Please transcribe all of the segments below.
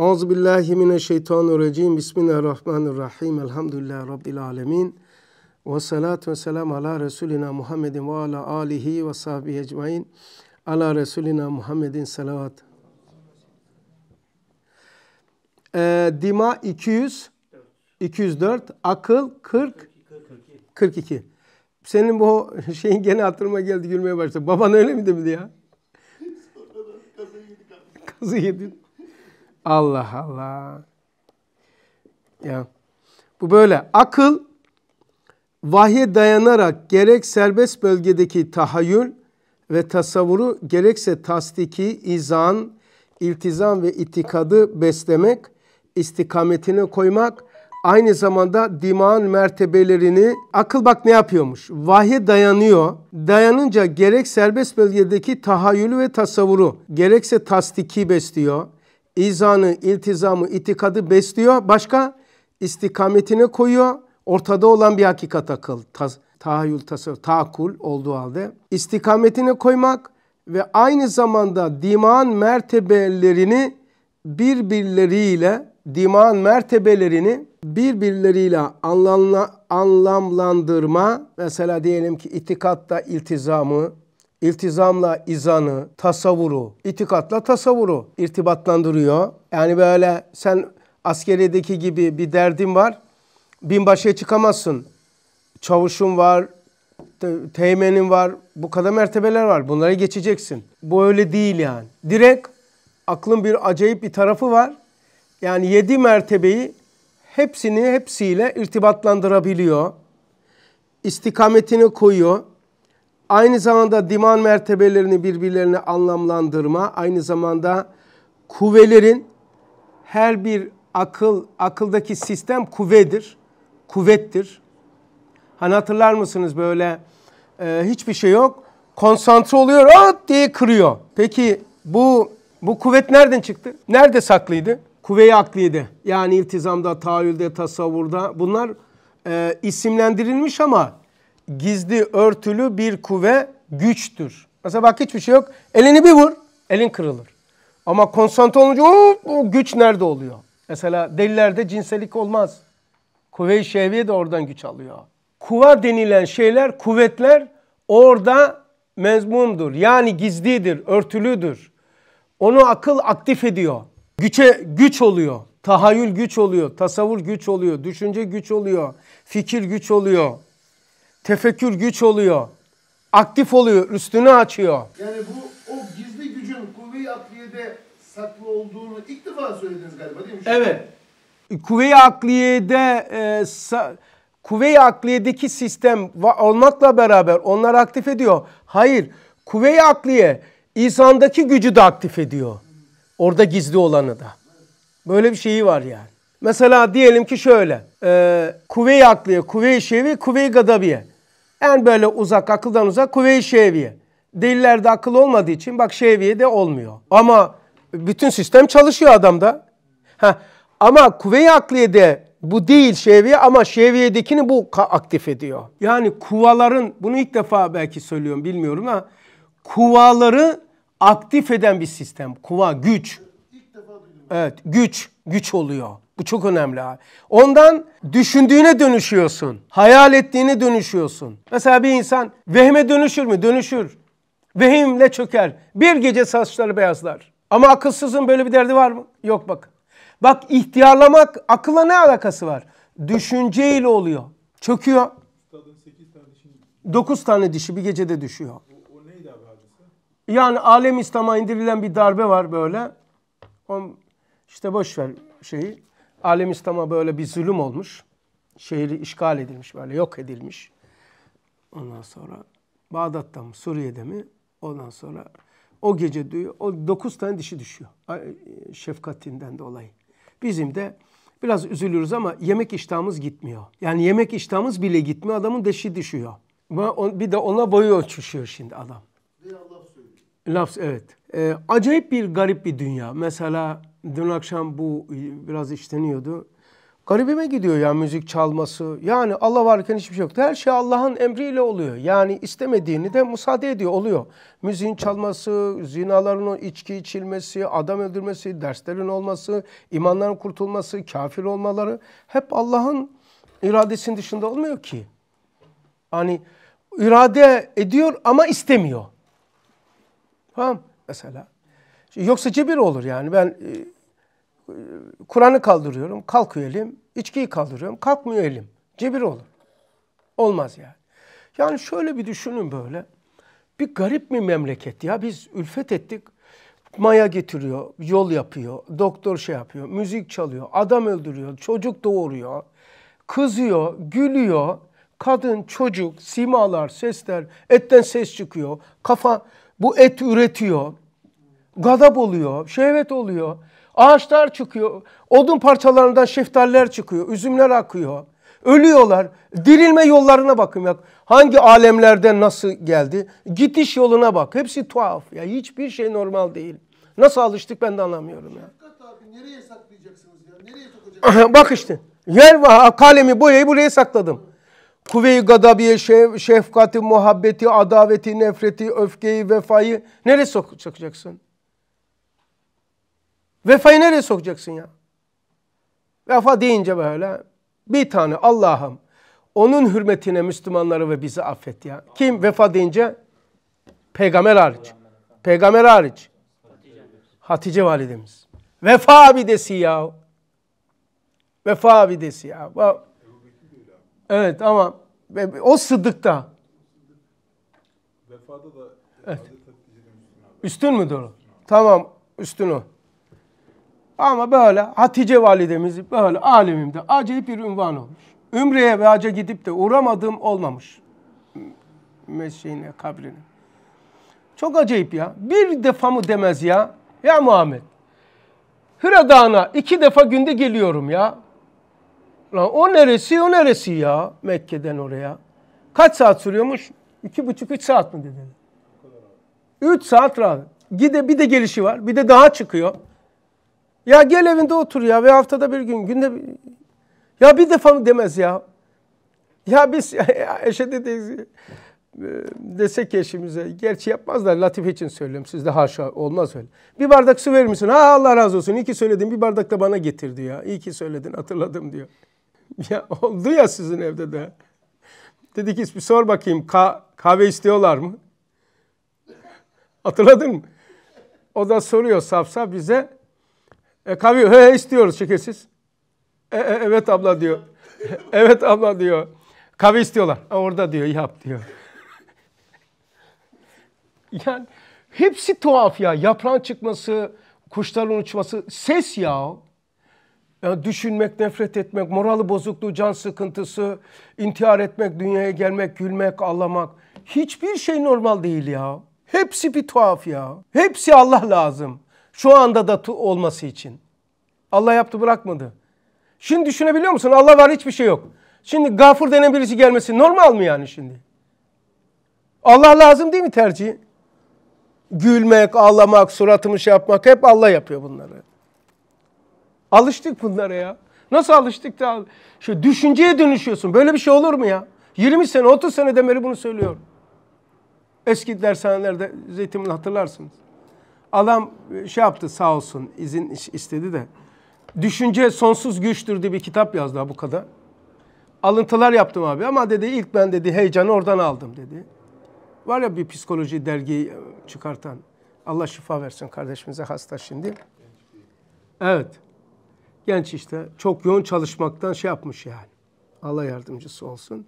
Euzu billahi mineşşeytanirracim. Bismillahirrahmanirrahim. Elhamdülillahi rabbil alamin. Ve salatu ve selam ala Resulina Muhammedin ve ala alihi ve sahbihi ecmain. Ala Resulina Muhammedin salavat. Ee, dima 200, 204, akıl 40, 42. Senin bu şeyin gene hatırıma geldi gülmeye başladı. Baban öyle mi demedi ya? Kazı yedi. Allah Allah. Ya. Bu böyle. Akıl vahye dayanarak gerek serbest bölgedeki tahayyül ve tasavvuru gerekse tasdiki, izan, iltizam ve itikadı beslemek, istikametine koymak, aynı zamanda dimağın mertebelerini, akıl bak ne yapıyormuş? Vahye dayanıyor. Dayanınca gerek serbest bölgedeki tahayyülü ve tasavvuru, gerekse tasdiki besliyor. İzanı, iltizamı, itikadı besliyor. Başka? istikametine koyuyor. Ortada olan bir hakikat akıl. Tas, tahayyül, tasavvur, taakul olduğu halde. istikametine koymak ve aynı zamanda diman mertebelerini birbirleriyle diman mertebelerini birbirleriyle anlamla, anlamlandırma mesela diyelim ki itikatta iltizamı, iltizamla izanı, tasavvuru, itikatla tasavvuru irtibatlandırıyor. Yani böyle sen askeriyedeki gibi bir derdin var, binbaşıya çıkamazsın. Çavuşun var, teğmenin var, bu kadar mertebeler var. Bunları geçeceksin. Bu öyle değil yani. Direkt aklın bir acayip bir tarafı var. Yani yedi mertebeyi hepsini hepsiyle irtibatlandırabiliyor. İstikametini koyuyor. Aynı zamanda diman mertebelerini birbirlerine anlamlandırma, aynı zamanda kuvvelerin her bir akıl, akıldaki sistem kuvvedir, kuvvettir. Hani hatırlar mısınız böyle e, hiçbir şey yok, konsantre oluyor, at diye kırıyor. Peki bu bu kuvvet nereden çıktı? Nerede saklıydı? Kuvve-i akliyede. Yani iltizamda, tahayyülde, tasavvurda bunlar e, isimlendirilmiş ama gizli, örtülü bir kuvve güçtür. Mesela bak hiçbir şey yok. Elini bir vur, elin kırılır. Ama konsantre olunca o, o güç nerede oluyor? Mesela delilerde cinselik olmaz. Kuvve-i şehviye de oradan güç alıyor. Kuva denilen şeyler, kuvvetler orada mezmumdur. Yani gizlidir, örtülüdür. Onu akıl aktif ediyor. Güçe güç oluyor. Tahayyül güç oluyor. Tasavvur güç oluyor. Düşünce güç oluyor. Fikir güç oluyor. Tefekkür güç oluyor. Aktif oluyor. Üstünü açıyor. Yani bu o gizli gücün kuvve-i akliyede saklı olduğunu ilk defa söylediniz galiba değil mi? Evet. Kuvve-i akliyede e, sa, kuvve-i akliyedeki sistem olmakla beraber onları aktif ediyor. Hayır. Kuvve-i akliye insandaki gücü de aktif ediyor. Orada gizli olanı da. Böyle bir şeyi var yani. Mesela diyelim ki şöyle. E, kuvve-i akliye, kuvve-i şevi, kuvve-i gadabiye. En böyle uzak, akıldan uzak kuvve-i şeviye. Delillerde akıl olmadığı için bak şeviye de olmuyor. Ama bütün sistem çalışıyor adamda. Ha, ama kuvve-i akliyede bu değil şeviye ama şeviyedekini bu aktif ediyor. Yani kuvaların, bunu ilk defa belki söylüyorum bilmiyorum ama kuvaları aktif eden bir sistem. Kuva, güç. Evet, güç, güç oluyor. Bu çok önemli abi. Ondan düşündüğüne dönüşüyorsun. Hayal ettiğine dönüşüyorsun. Mesela bir insan vehme dönüşür mü? Dönüşür. Vehimle çöker. Bir gece saçları beyazlar. Ama akılsızın böyle bir derdi var mı? Yok bak. Bak ihtiyarlamak akılla ne alakası var? Düşünceyle oluyor. Çöküyor. 9 tane dişi bir gecede düşüyor. O, o neydi abi? Yani alem İslam'a indirilen bir darbe var böyle. On, işte boş ver şeyi. Alem İslam'a böyle bir zulüm olmuş. Şehri işgal edilmiş böyle yok edilmiş. Ondan sonra Bağdat'ta mı Suriye'de mi? Ondan sonra o gece diyor, o dokuz tane dişi düşüyor. Şefkatinden dolayı. Bizim de biraz üzülürüz ama yemek iştahımız gitmiyor. Yani yemek iştahımız bile gitmiyor. Adamın dişi düşüyor. Bir de ona boyu ölçüşüyor şimdi adam. Laf evet. Ee, acayip bir garip bir dünya. Mesela dün akşam bu biraz işleniyordu. Garibime gidiyor ya müzik çalması. Yani Allah varken hiçbir şey yok. Her şey Allah'ın emriyle oluyor. Yani istemediğini de müsaade ediyor, oluyor. Müziğin çalması, zinaların içki içilmesi, adam öldürmesi, derslerin olması, imanların kurtulması, kafir olmaları hep Allah'ın iradesinin dışında olmuyor ki. Hani irade ediyor ama istemiyor. Tamam mesela. Yoksa cebir olur yani. Ben e, Kur'an'ı kaldırıyorum, kalkıyor elim. İçkiyi kaldırıyorum, kalkmıyor elim. Cebir olur. Olmaz yani. Yani şöyle bir düşünün böyle. Bir garip bir memleket ya. Biz ülfet ettik. Maya getiriyor, yol yapıyor, doktor şey yapıyor, müzik çalıyor, adam öldürüyor, çocuk doğuruyor, kızıyor, gülüyor. Kadın, çocuk, simalar, sesler, etten ses çıkıyor. Kafa bu et üretiyor. Gadap oluyor, şehvet oluyor. Ağaçlar çıkıyor. Odun parçalarından şeftaliler çıkıyor. Üzümler akıyor. Ölüyorlar. Dirilme yollarına bakın ya. Hangi alemlerden nasıl geldi? Gidiş yoluna bak. Hepsi tuhaf. Ya hiçbir şey normal değil. Nasıl alıştık ben de anlamıyorum ya. Dikkat abi nereye saklayacaksınız ya? Nereye sokacaksınız? bak işte. Yer var. Kalemi, boyayı buraya sakladım. Kuvve-i gadabiye, şef, şefkati, muhabbeti, adaveti, nefreti, öfkeyi, vefayı nereye sok sokacaksın? Vefayı nereye sokacaksın ya? Vefa deyince böyle bir tane Allah'ım onun hürmetine Müslümanları ve bizi affet ya. Kim vefa deyince? Peygamber hariç. Peygamber hariç. Hatice validemiz. Vefa abidesi ya. Vefa abidesi ya. Evet ama o sıddıkta. Vefada da evet. Üstün mü doğru? Tamam üstün o. Ama böyle Hatice validemiz böyle alemimde acayip bir ünvan olmuş. Ümre'ye ve hacca gidip de uğramadığım olmamış. Mesleğine, kabrine. Çok acayip ya. Bir defa mı demez ya? Ya Muhammed. Hıra Dağı'na iki defa günde geliyorum ya. Lan o neresi o neresi ya Mekke'den oraya. Kaç saat sürüyormuş? İki buçuk üç saat mi dedi. Üç saat rahat. Gide bir de gelişi var. Bir de daha çıkıyor. Ya gel evinde otur ya ve haftada bir gün günde bir... ya bir defa mı demez ya. Ya biz eşe dedeyiz e, desek eşimize, gerçi yapmazlar latif için söylüyorum sizde haşa olmaz öyle. Bir bardak su verir misin? Ha Allah razı olsun iyi ki söyledin bir bardak da bana getir diyor. İyi ki söyledin hatırladım diyor. Ya oldu ya sizin evde de. Dedi ki bir sor bakayım ka kahve istiyorlar mı? Hatırladın mı? O da soruyor saf bize. E, kahve he istiyoruz şekersiz. E, e, evet abla diyor. evet abla diyor. Kahve istiyorlar. E, orada diyor yap diyor. yani hepsi tuhaf ya. Yaprağın çıkması, kuşların uçması, ses ya. Yani düşünmek, nefret etmek, morali bozukluğu, can sıkıntısı, intihar etmek, dünyaya gelmek, gülmek, ağlamak. Hiçbir şey normal değil ya. Hepsi bir tuhaf ya. Hepsi Allah lazım. Şu anda da olması için. Allah yaptı bırakmadı. Şimdi düşünebiliyor musun? Allah var hiçbir şey yok. Şimdi gafur denen birisi gelmesi normal mi yani şimdi? Allah lazım değil mi tercih? Gülmek, ağlamak, suratımı şey yapmak hep Allah yapıyor bunları. Alıştık bunlara ya. Nasıl alıştık da şu düşünceye dönüşüyorsun. Böyle bir şey olur mu ya? 20 sene, 30 sene beri bunu söylüyorum. Eski dershanelerde Zeytinburnu hatırlarsınız. Adam e, şey yaptı sağ olsun izin istedi de. Düşünce sonsuz güçtür diye bir kitap yazdı bu kadar. Alıntılar yaptım abi ama dedi ilk ben dedi heyecanı oradan aldım dedi. Var ya bir psikoloji dergi e, çıkartan. Allah şifa versin kardeşimize hasta şimdi. Evet. Genç işte çok yoğun çalışmaktan şey yapmış yani. Allah yardımcısı olsun.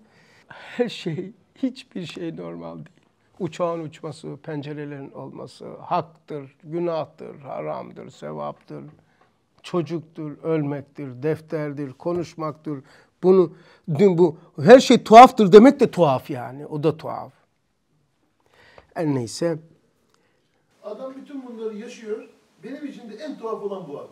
Her şey, hiçbir şey normal değil uçağın uçması, pencerelerin olması haktır, günahtır, haramdır, sevaptır, çocuktur, ölmektir, defterdir, konuşmaktır. Bunu dün bu her şey tuhaftır demek de tuhaf yani. O da tuhaf. Her neyse. Adam bütün bunları yaşıyor. Benim için de en tuhaf olan bu abi.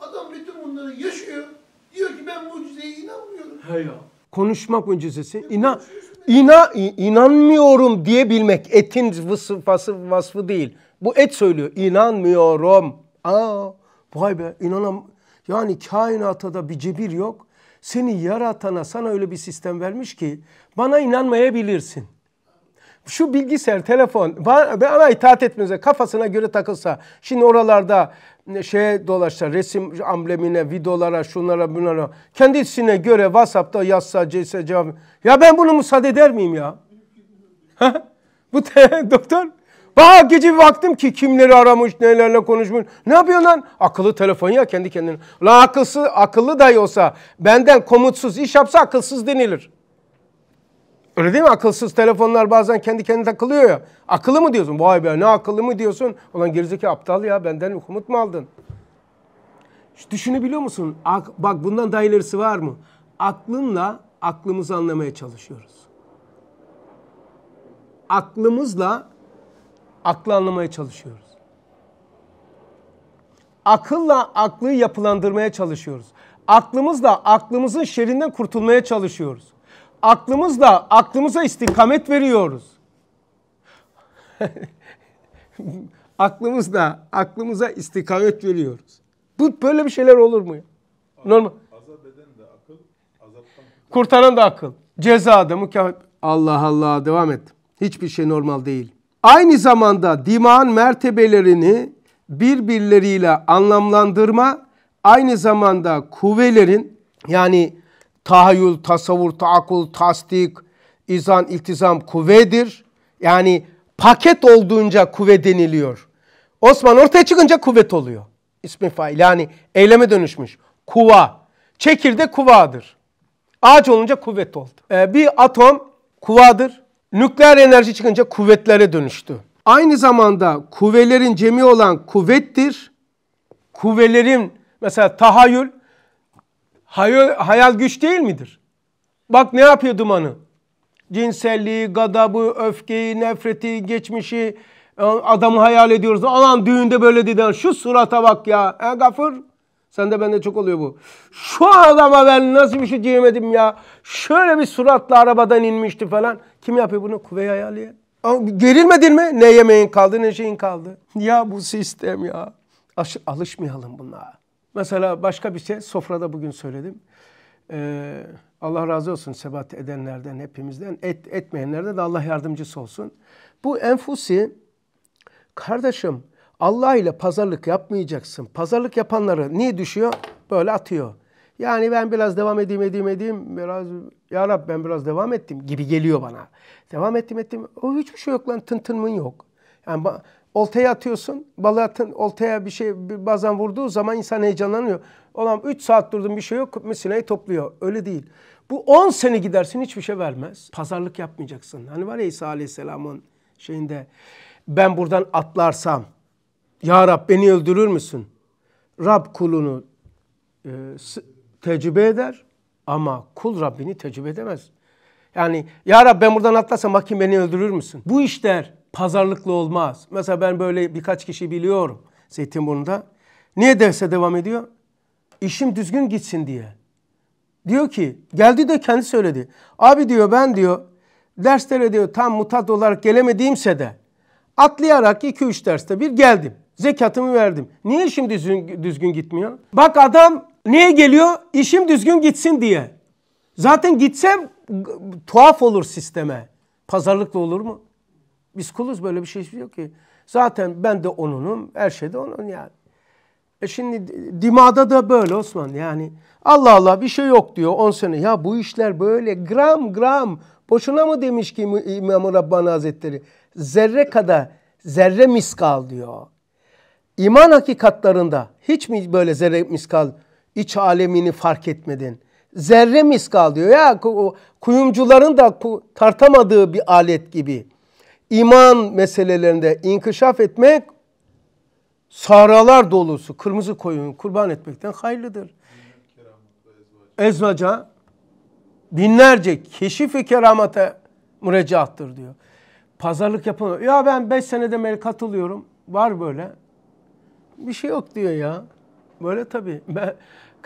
Adam bütün bunları yaşıyor. Diyor ki ben mucizeye inanmıyorum. He ya. Konuşmak mucizesi. İnan, ina, inanmıyorum diyebilmek etin vasfı, vasfı değil. Bu et söylüyor. İnanmıyorum. Aa, vay be inanam. Yani kainata da bir cebir yok. Seni yaratana sana öyle bir sistem vermiş ki bana inanmayabilirsin. Şu bilgisayar, telefon bana itaat etmenize kafasına göre takılsa. Şimdi oralarda şeye dolaşsa resim amblemine, videolara, şunlara, bunlara kendisine göre WhatsApp'ta yazsa, cese cevap. Ya ben bunu müsaade eder miyim ya? Bu doktor Bak gece bir baktım ki kimleri aramış, nelerle konuşmuş. Ne yapıyor lan? Akıllı telefon ya kendi kendine. La akılsız, akıllı dahi olsa benden komutsuz iş yapsa akılsız denilir. Öyle değil mi? Akılsız telefonlar bazen kendi kendine takılıyor ya. Akıllı mı diyorsun? Vay be ne akıllı mı diyorsun? Ulan gerizekalı aptal ya benden komut mu aldın? Hiç düşünebiliyor musun? Bak bundan daha ilerisi var mı? Aklınla aklımızı anlamaya çalışıyoruz. Aklımızla aklı anlamaya çalışıyoruz. Akılla aklı yapılandırmaya çalışıyoruz. Aklımızla aklımızın şerinden kurtulmaya çalışıyoruz. Aklımızla aklımıza istikamet veriyoruz. aklımızla aklımıza istikamet veriyoruz. Bu böyle bir şeyler olur mu? Normal. Azap eden de akıl, azaptan kurtaran da akıl. Ceza da mükafat. Allah Allah devam et. Hiçbir şey normal değil. Aynı zamanda dimağın mertebelerini birbirleriyle anlamlandırma, aynı zamanda kuvvelerin yani tahayyül, tasavvur, taakul, tasdik, izan, iltizam kuvvedir. Yani paket olduğunca kuvvet deniliyor. Osman ortaya çıkınca kuvvet oluyor. İsmi fail yani eyleme dönüşmüş. Kuva. Çekirdek kuvadır. Ağaç olunca kuvvet oldu. Ee, bir atom kuvadır. Nükleer enerji çıkınca kuvvetlere dönüştü. Aynı zamanda kuvvelerin cemi olan kuvvettir. Kuvvelerin mesela tahayyül, hayal, hayal güç değil midir? Bak ne yapıyor dumanı? Cinselliği, gadabı, öfkeyi, nefreti, geçmişi adamı hayal ediyoruz. Alan düğünde böyle dedi. Şu surata bak ya. E gafır. Sen de bende çok oluyor bu. Şu adama ben nasıl bir şey diyemedim ya. Şöyle bir suratla arabadan inmişti falan. Kim yapıyor bunu? Kuvve hayaliye. Gerilmedin mi? Ne yemeğin kaldı ne şeyin kaldı. Ya bu sistem ya. Alışmayalım buna. Mesela başka bir şey sofrada bugün söyledim. Ee, Allah razı olsun sebat edenlerden hepimizden. Et, etmeyenlerden de Allah yardımcısı olsun. Bu enfusi kardeşim Allah ile pazarlık yapmayacaksın. Pazarlık yapanları niye düşüyor? Böyle atıyor. Yani ben biraz devam edeyim edeyim edeyim biraz ya Rab ben biraz devam ettim gibi geliyor bana. Devam ettim ettim. O hiçbir şey yok lan tın tınmın yok. Yani oltaya atıyorsun. Balığa atın, oltaya bir şey bazen vurduğu zaman insan heyecanlanıyor. Olan 3 saat durdum bir şey yok. Mesineyi topluyor. Öyle değil. Bu 10 sene gidersin hiçbir şey vermez. Pazarlık yapmayacaksın. Hani var ya İsa Aleyhisselam'ın şeyinde ben buradan atlarsam ya Rab beni öldürür müsün? Rab kulunu e, tecrübe eder ama kul Rabbini tecrübe edemez. Yani ya Rab ben buradan atlasam bakayım beni öldürür müsün? Bu işler pazarlıklı olmaz. Mesela ben böyle birkaç kişi biliyorum Zeytinburnu'nda. Niye derse devam ediyor? İşim düzgün gitsin diye. Diyor ki geldi de kendi söyledi. Abi diyor ben diyor derslere diyor tam mutat olarak gelemediğimse de atlayarak 2-3 derste bir geldim. Zekatımı verdim. Niye işim düzgün, düzgün gitmiyor? Bak adam niye geliyor? İşim düzgün gitsin diye. Zaten gitsem tuhaf olur sisteme. Pazarlıkla olur mu? Biz kuluz böyle bir şey yok ki. Zaten ben de onunum, her şey de onun yani. E şimdi dimada da böyle Osman yani. Allah Allah bir şey yok diyor 10 sene. Ya bu işler böyle gram gram. Boşuna mı demiş ki İmam-ı Rabbani Hazretleri? Zerre kadar, zerre miskal diyor. İman hakikatlarında hiç mi böyle zerre miskal iç alemini fark etmedin? Zerre miskal diyor ya kuyumcuların da tartamadığı bir alet gibi. İman meselelerinde inkişaf etmek saralar dolusu kırmızı koyun kurban etmekten hayırlıdır. Ezvaca binlerce keşif ve keramata mürecaattır diyor. Pazarlık yapın. Ya ben beş senede beri katılıyorum. Var böyle. Bir şey yok diyor ya. Böyle tabii. Ben,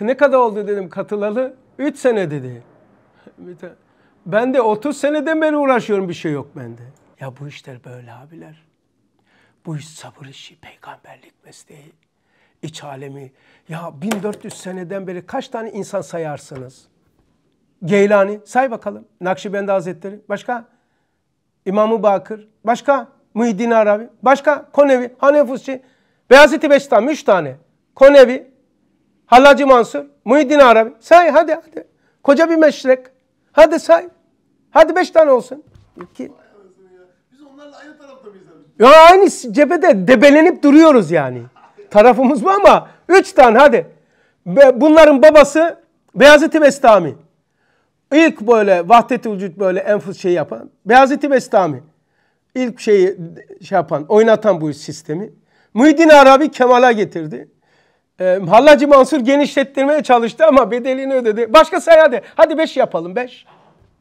ne kadar oldu dedim katılalı? Üç sene dedi. Ben de 30 seneden beri uğraşıyorum bir şey yok bende. Ya bu işler böyle abiler. Bu iş sabır işi, peygamberlik mesleği, iç alemi. Ya 1400 seneden beri kaç tane insan sayarsınız? Geylani. Say bakalım. Nakşibendi Hazretleri. Başka? İmam-ı Bakır. Başka? Muhiddin Arabi. Başka? Konevi. Hanefusçi. Beyazıt-ı Bestami. Üç tane. Konevi. Hallacı Mansur. Muhiddin Arabi. Say hadi hadi. Koca bir meşrek. Hadi say. Hadi beş tane olsun. İki. Biz onlarla aynı tarafta mıyız abi? Ya aynı cephede debelenip duruyoruz yani. Tarafımız bu ama üç tane hadi. Bunların babası Beyazıt-ı Bestami. İlk böyle vahdet-i vücut böyle enfus şey yapan Beyazıt-ı Bestami. İlk şeyi şey yapan, oynatan bu sistemi. Muhyiddin Arabi Kemal'a getirdi. Ee, Hallacı Mansur genişlettirmeye çalıştı ama bedelini ödedi. Başka say hadi. Hadi beş yapalım beş.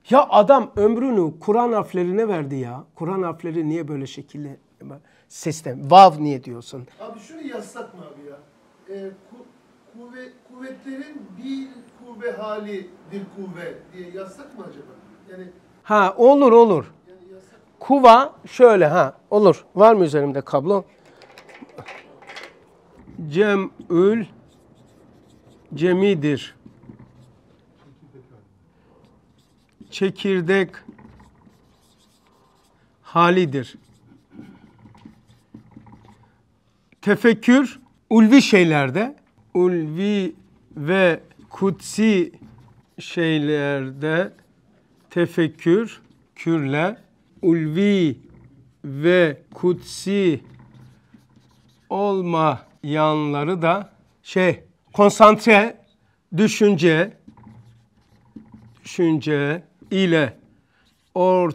Ya adam ömrünü Kur'an harflerine verdi ya. Kur'an harfleri niye böyle şekilli sistem? Vav niye diyorsun? Abi şunu yazsak mı abi ya? Ee, ku, kuvvet, kuvvetlerin bir kuvve halidir kuvve diye yazsak mı acaba? Yani, Ha olur olur. yani yazsak Kuva şöyle ha olur. Var mı üzerimde kablo? Cem'ül cemidir. Çekirdek halidir. Tefekkür ulvi şeylerde, ulvi ve kutsi şeylerde tefekkür, kürle, ulvi ve kutsi olmayanları da şey konsantre düşünce düşünce ile or,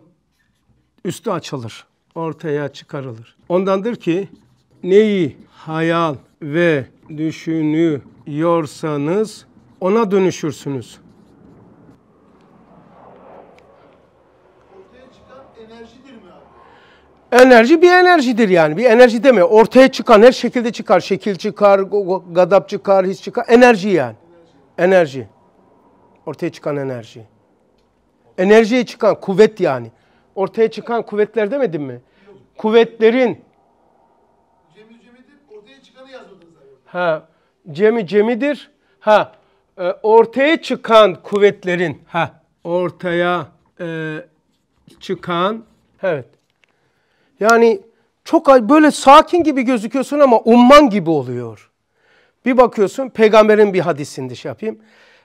üstü açılır. Ortaya çıkarılır. Ondandır ki neyi hayal ve düşünüyorsanız ona dönüşürsünüz. Enerji bir enerjidir yani. Bir enerji deme. Ortaya çıkan her şekilde çıkar. Şekil çıkar, gadap çıkar, his çıkar. Enerji yani. Enerji. Ortaya çıkan enerji. Enerjiye çıkan kuvvet yani. Ortaya çıkan kuvvetler demedim mi? Kuvvetlerin ha cemi cemidir. Ha e, ortaya çıkan kuvvetlerin ha ortaya e, çıkan evet. Yani çok böyle sakin gibi gözüküyorsun ama umman gibi oluyor. Bir bakıyorsun peygamberin bir hadisinde şey yapayım.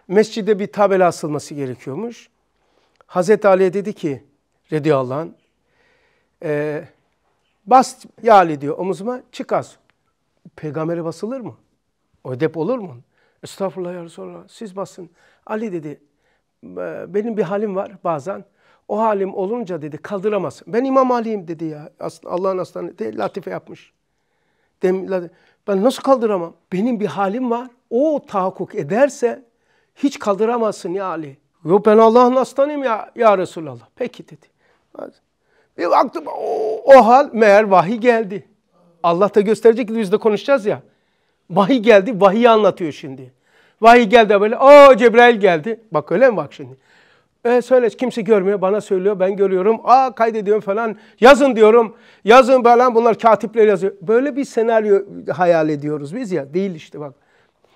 Mescide bir tabela asılması gerekiyormuş. Hazreti Ali dedi ki radıyallahu anh, e, bas ya Ali diyor omuzuma çık az. Peygambere basılır mı? O edep olur mu? Estağfurullah ya Resulallah. Siz basın. Ali dedi "e, benim bir halim var bazen. O halim olunca dedi kaldıramazsın. Ben İmam Ali'yim dedi ya. Allah'ın aslanı de, latife yapmış. Dem, ben nasıl kaldıramam? Benim bir halim var. O tahakkuk ederse hiç kaldıramazsın ya Ali. Yok ben Allah'ın aslanıyım ya, ya Resulallah. Peki dedi. Bir baktım o, o hal meğer vahiy geldi. Allah da gösterecek biz de konuşacağız ya. Vahiy geldi, vahiy anlatıyor şimdi. Vahiy geldi böyle, o Cebrail geldi. Bak öyle mi bak şimdi? E, söyle kimse görmüyor, bana söylüyor, ben görüyorum. Aa kaydediyorum falan. Yazın diyorum. Yazın falan bunlar katipler yazıyor. Böyle bir senaryo hayal ediyoruz biz ya. Değil işte bak.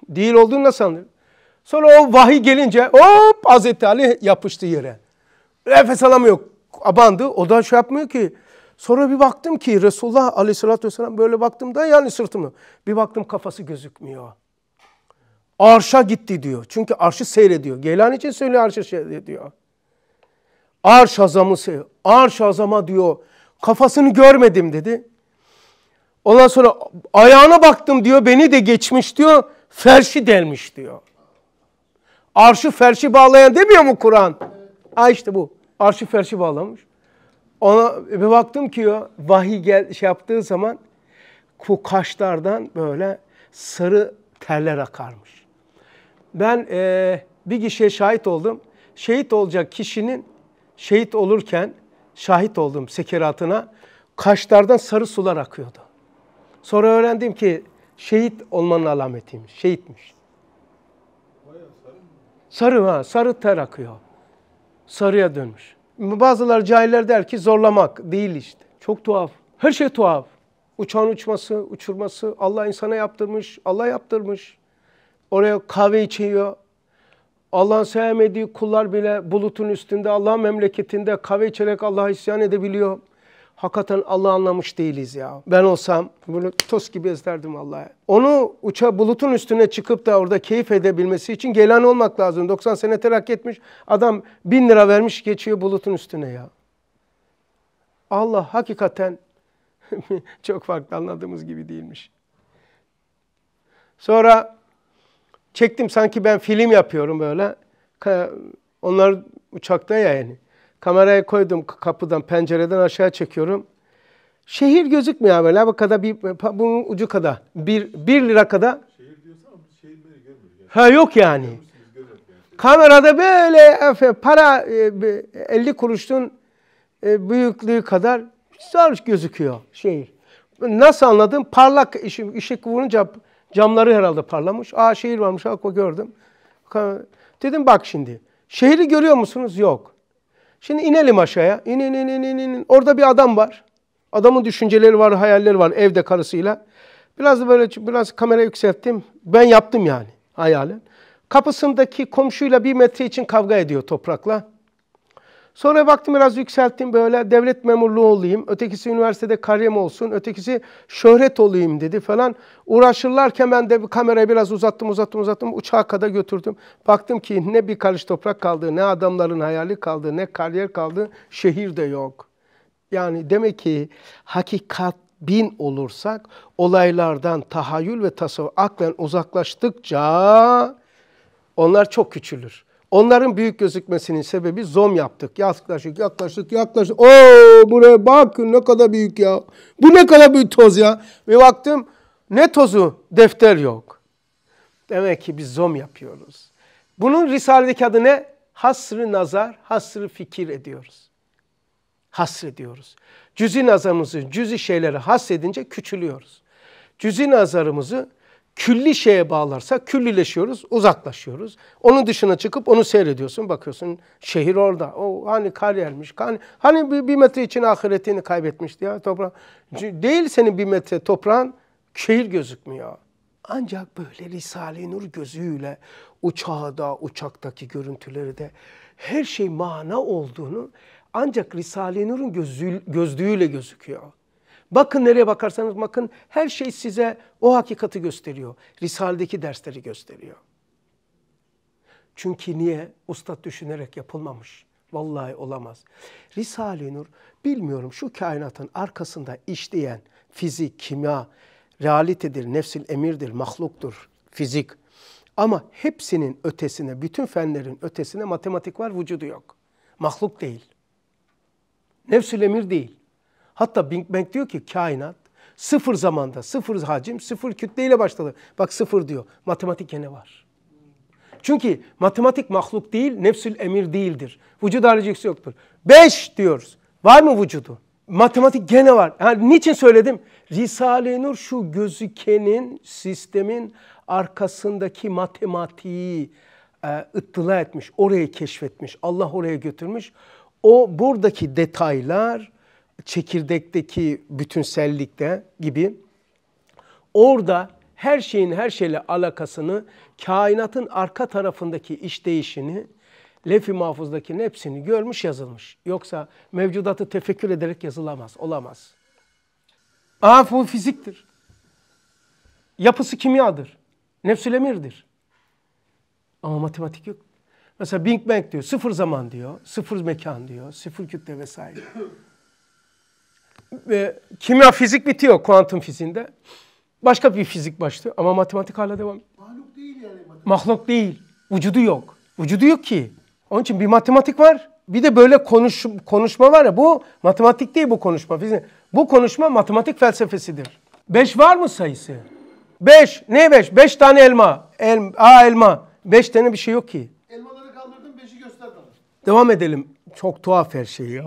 Değil olduğunu nasıl anlıyor? Sonra o vahiy gelince hop Hazreti Ali yapıştı yere. Nefes alamıyor. Abandı. O da şey yapmıyor ki. Sonra bir baktım ki Resulullah aleyhissalatü vesselam böyle baktığımda yani sırtımı. Bir baktım kafası gözükmüyor. Arşa gitti diyor. Çünkü arşı seyrediyor. Geylani için söylüyor arşı seyrediyor. Arş azamı seyrediyor. Arş azama diyor. Kafasını görmedim dedi. Ondan sonra ayağına baktım diyor. Beni de geçmiş diyor. Ferşi delmiş diyor. Arşı ferşi bağlayan demiyor mu Kur'an? Ha işte bu. Arşı ferşi bağlamış. Ona bir baktım ki o vahiy gel şey yaptığı zaman bu kaşlardan böyle sarı terler akarmış. Ben eee, bir kişiye şahit oldum. Şehit olacak kişinin şehit olurken şahit oldum sekeratına. Kaşlardan sarı sular akıyordu. Sonra öğrendim ki şehit olmanın alametiymiş. Şehitmiş. Sarı ha, sarı ter akıyor. Sarıya dönmüş. Bazıları cahiller der ki zorlamak değil işte. Çok tuhaf. Her şey tuhaf. Uçağın uçması, uçurması Allah insana yaptırmış, Allah yaptırmış. Oraya kahve içiyor. Allah'ın sevmediği kullar bile bulutun üstünde, Allah'ın memleketinde kahve içerek Allah'a isyan edebiliyor. Hakikaten Allah anlamış değiliz ya. Ben olsam bunu toz gibi ezderdim Allah'a. Onu uça bulutun üstüne çıkıp da orada keyif edebilmesi için gelen olmak lazım. 90 sene terakki etmiş. Adam bin lira vermiş geçiyor bulutun üstüne ya. Allah hakikaten çok farklı anladığımız gibi değilmiş. Sonra çektim sanki ben film yapıyorum böyle. Onlar uçakta ya yani. Kamerayı koydum kapıdan, pencereden aşağı çekiyorum. Şehir gözükmüyor böyle. Bu kadar bir, bunun ucu kadar. Bir, bir lira kadar. Şehir diyorsan şehirleri görmüyor. Ha yok yani. Kamerada böyle para 50 e, kuruşun e, büyüklüğü kadar zor gözüküyor şehir. Nasıl anladım? Parlak ışık, vurunca camları herhalde parlamış. Aa şehir varmış, akva gördüm. Dedim bak şimdi. Şehri görüyor musunuz? Yok. Şimdi inelim aşağıya. İn, in, in, in, in, in. Orada bir adam var. Adamın düşünceleri var, hayalleri var evde karısıyla. Biraz böyle biraz kamera yükselttim. Ben yaptım yani hayalen. Kapısındaki komşuyla bir metre için kavga ediyor toprakla. Sonra baktım biraz yükselttim böyle devlet memurluğu olayım. Ötekisi üniversitede kariyerim olsun. Ötekisi şöhret olayım dedi falan. Uğraşırlarken ben de kamerayı biraz uzattım uzattım uzattım. Uçağa kadar götürdüm. Baktım ki ne bir karış toprak kaldı, ne adamların hayali kaldı, ne kariyer kaldı. Şehir de yok. Yani demek ki hakikat bin olursak olaylardan tahayyül ve tasavvur aklen uzaklaştıkça onlar çok küçülür. Onların büyük gözükmesinin sebebi zom yaptık. Yaklaşık, yaklaşık, yaklaşık. Oo buraya bak ne kadar büyük ya. Bu ne kadar büyük toz ya. Ve baktım ne tozu? Defter yok. Demek ki biz zom yapıyoruz. Bunun Risale'deki adı ne? Hasrı nazar, hasrı fikir ediyoruz. Hasrediyoruz. Cüzi nazarımızı, cüzi şeyleri hasredince küçülüyoruz. Cüzi nazarımızı külli şeye bağlarsak küllileşiyoruz, uzaklaşıyoruz. Onun dışına çıkıp onu seyrediyorsun, bakıyorsun şehir orada. O hani kariyermiş, hani, hani bir, bir metre için ahiretini kaybetmişti ya toprağın. Değil senin bir metre toprağın, şehir gözükmüyor. Ancak böyle Risale-i Nur gözüyle uçağda, uçaktaki görüntüleri de her şey mana olduğunu ancak Risale-i Nur'un gözlüğüyle gözüküyor. Bakın nereye bakarsanız bakın her şey size o hakikati gösteriyor. Risale'deki dersleri gösteriyor. Çünkü niye? Ustad düşünerek yapılmamış. Vallahi olamaz. Risale-i Nur bilmiyorum şu kainatın arkasında işleyen fizik, kimya, realitedir, nefsil emirdir, mahluktur, fizik. Ama hepsinin ötesine, bütün fenlerin ötesine matematik var, vücudu yok. Mahluk değil. Nefsül emir değil. Hatta Big Bang diyor ki kainat sıfır zamanda, sıfır hacim, sıfır kütleyle başladı. Bak sıfır diyor. Matematik gene var. Çünkü matematik mahluk değil, nefsül emir değildir. Vücut haricisi yoktur. Beş diyoruz. Var mı vücudu? Matematik gene var. Yani niçin söyledim? Risale-i Nur şu gözükenin, sistemin arkasındaki matematiği e, ıttıla etmiş, orayı keşfetmiş, Allah oraya götürmüş. O buradaki detaylar çekirdekteki bütünsellikte gibi orada her şeyin her şeyle alakasını, kainatın arka tarafındaki işleyişini, lef-i mahfuzdakinin hepsini görmüş yazılmış. Yoksa mevcudatı tefekkür ederek yazılamaz, olamaz. Bu fiziktir. Yapısı kimyadır. Nefsül emirdir. Ama matematik yok. Mesela Big Bang diyor, sıfır zaman diyor, sıfır mekan diyor, sıfır kütle vesaire. Ve kimya fizik bitiyor kuantum fiziğinde. Başka bir fizik başlıyor ama matematik hala devam. Mahluk değil yani matematik. Mahluk değil. Vücudu yok. Vücudu yok ki. Onun için bir matematik var. Bir de böyle konuş, konuşma var ya bu matematik değil bu konuşma. Fizik. Bu konuşma matematik felsefesidir. Beş var mı sayısı? Beş. Ne beş? Beş tane elma. El, a elma. Beş tane bir şey yok ki. Elmaları kaldırdım beşi göster bana. Devam edelim. Çok tuhaf her şey ya.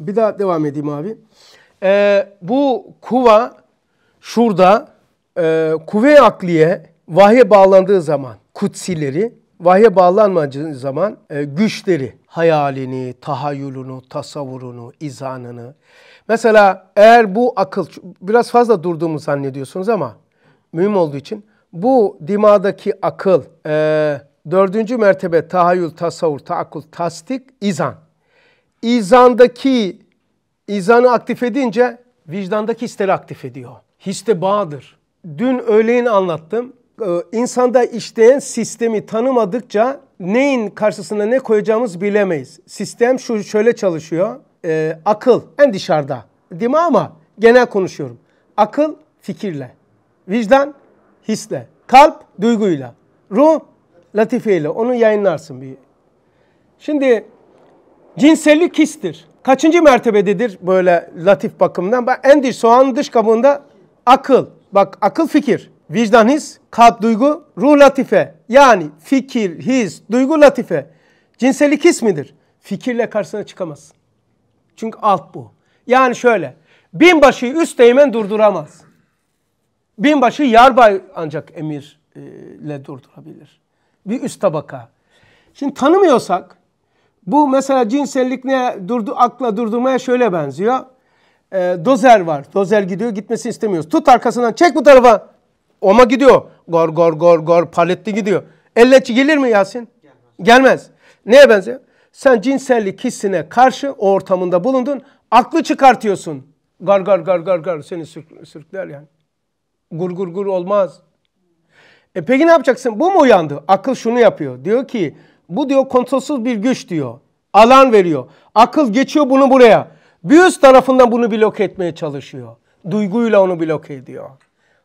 Bir daha devam edeyim abi. Ee, bu kuva şurada e, kuvve akliye vahye bağlandığı zaman kutsileri, vahye bağlanmadığı zaman e, güçleri, hayalini, tahayyülünü, tasavvurunu, izanını. Mesela eğer bu akıl, biraz fazla durduğumu zannediyorsunuz ama mühim olduğu için bu dimadaki akıl e, Dördüncü mertebe tahayyül, tasavvur, taakkul, tasdik, izan. İzandaki izanı aktif edince vicdandaki hisleri aktif ediyor. Histe bağdır. Dün öğleyin anlattım. Ee, insanda işleyen sistemi tanımadıkça neyin karşısına ne koyacağımız bilemeyiz. Sistem şu şöyle çalışıyor. Ee, akıl en dışarıda. Değil mi ama genel konuşuyorum. Akıl fikirle. Vicdan hisle. Kalp duyguyla. Ruh latifeyle. Onu yayınlarsın bir. Şimdi cinsellik histir. Kaçıncı mertebededir böyle latif bakımdan? Bak en dış soğanın dış kabuğunda akıl. Bak akıl fikir. Vicdan his, kalp duygu, ruh latife. Yani fikir, his, duygu latife. Cinsellik his midir? Fikirle karşısına çıkamazsın. Çünkü alt bu. Yani şöyle. Binbaşıyı üst teğmen durduramaz. Binbaşı yarbay ancak emirle durdurabilir. Bir üst tabaka. Şimdi tanımıyorsak bu mesela cinsellik ne durdu akla durdurmaya şöyle benziyor. E, dozer var. Dozer gidiyor gitmesini istemiyoruz. Tut arkasından çek bu tarafa. Oma gidiyor. Gor gor gor gor paletli gidiyor. Elletçi gelir mi Yasin? Gelmez. Gelmez. Neye benziyor? Sen cinsellik hissine karşı o ortamında bulundun. Aklı çıkartıyorsun. Gar gar gar gar gar seni sürk sürükler yani. Gur gur gur olmaz. E peki ne yapacaksın? Bu mu uyandı? Akıl şunu yapıyor. Diyor ki bu diyor kontrolsüz bir güç diyor. Alan veriyor. Akıl geçiyor bunu buraya. Bir üst tarafından bunu bloke etmeye çalışıyor. Duyguyla onu bloke ediyor.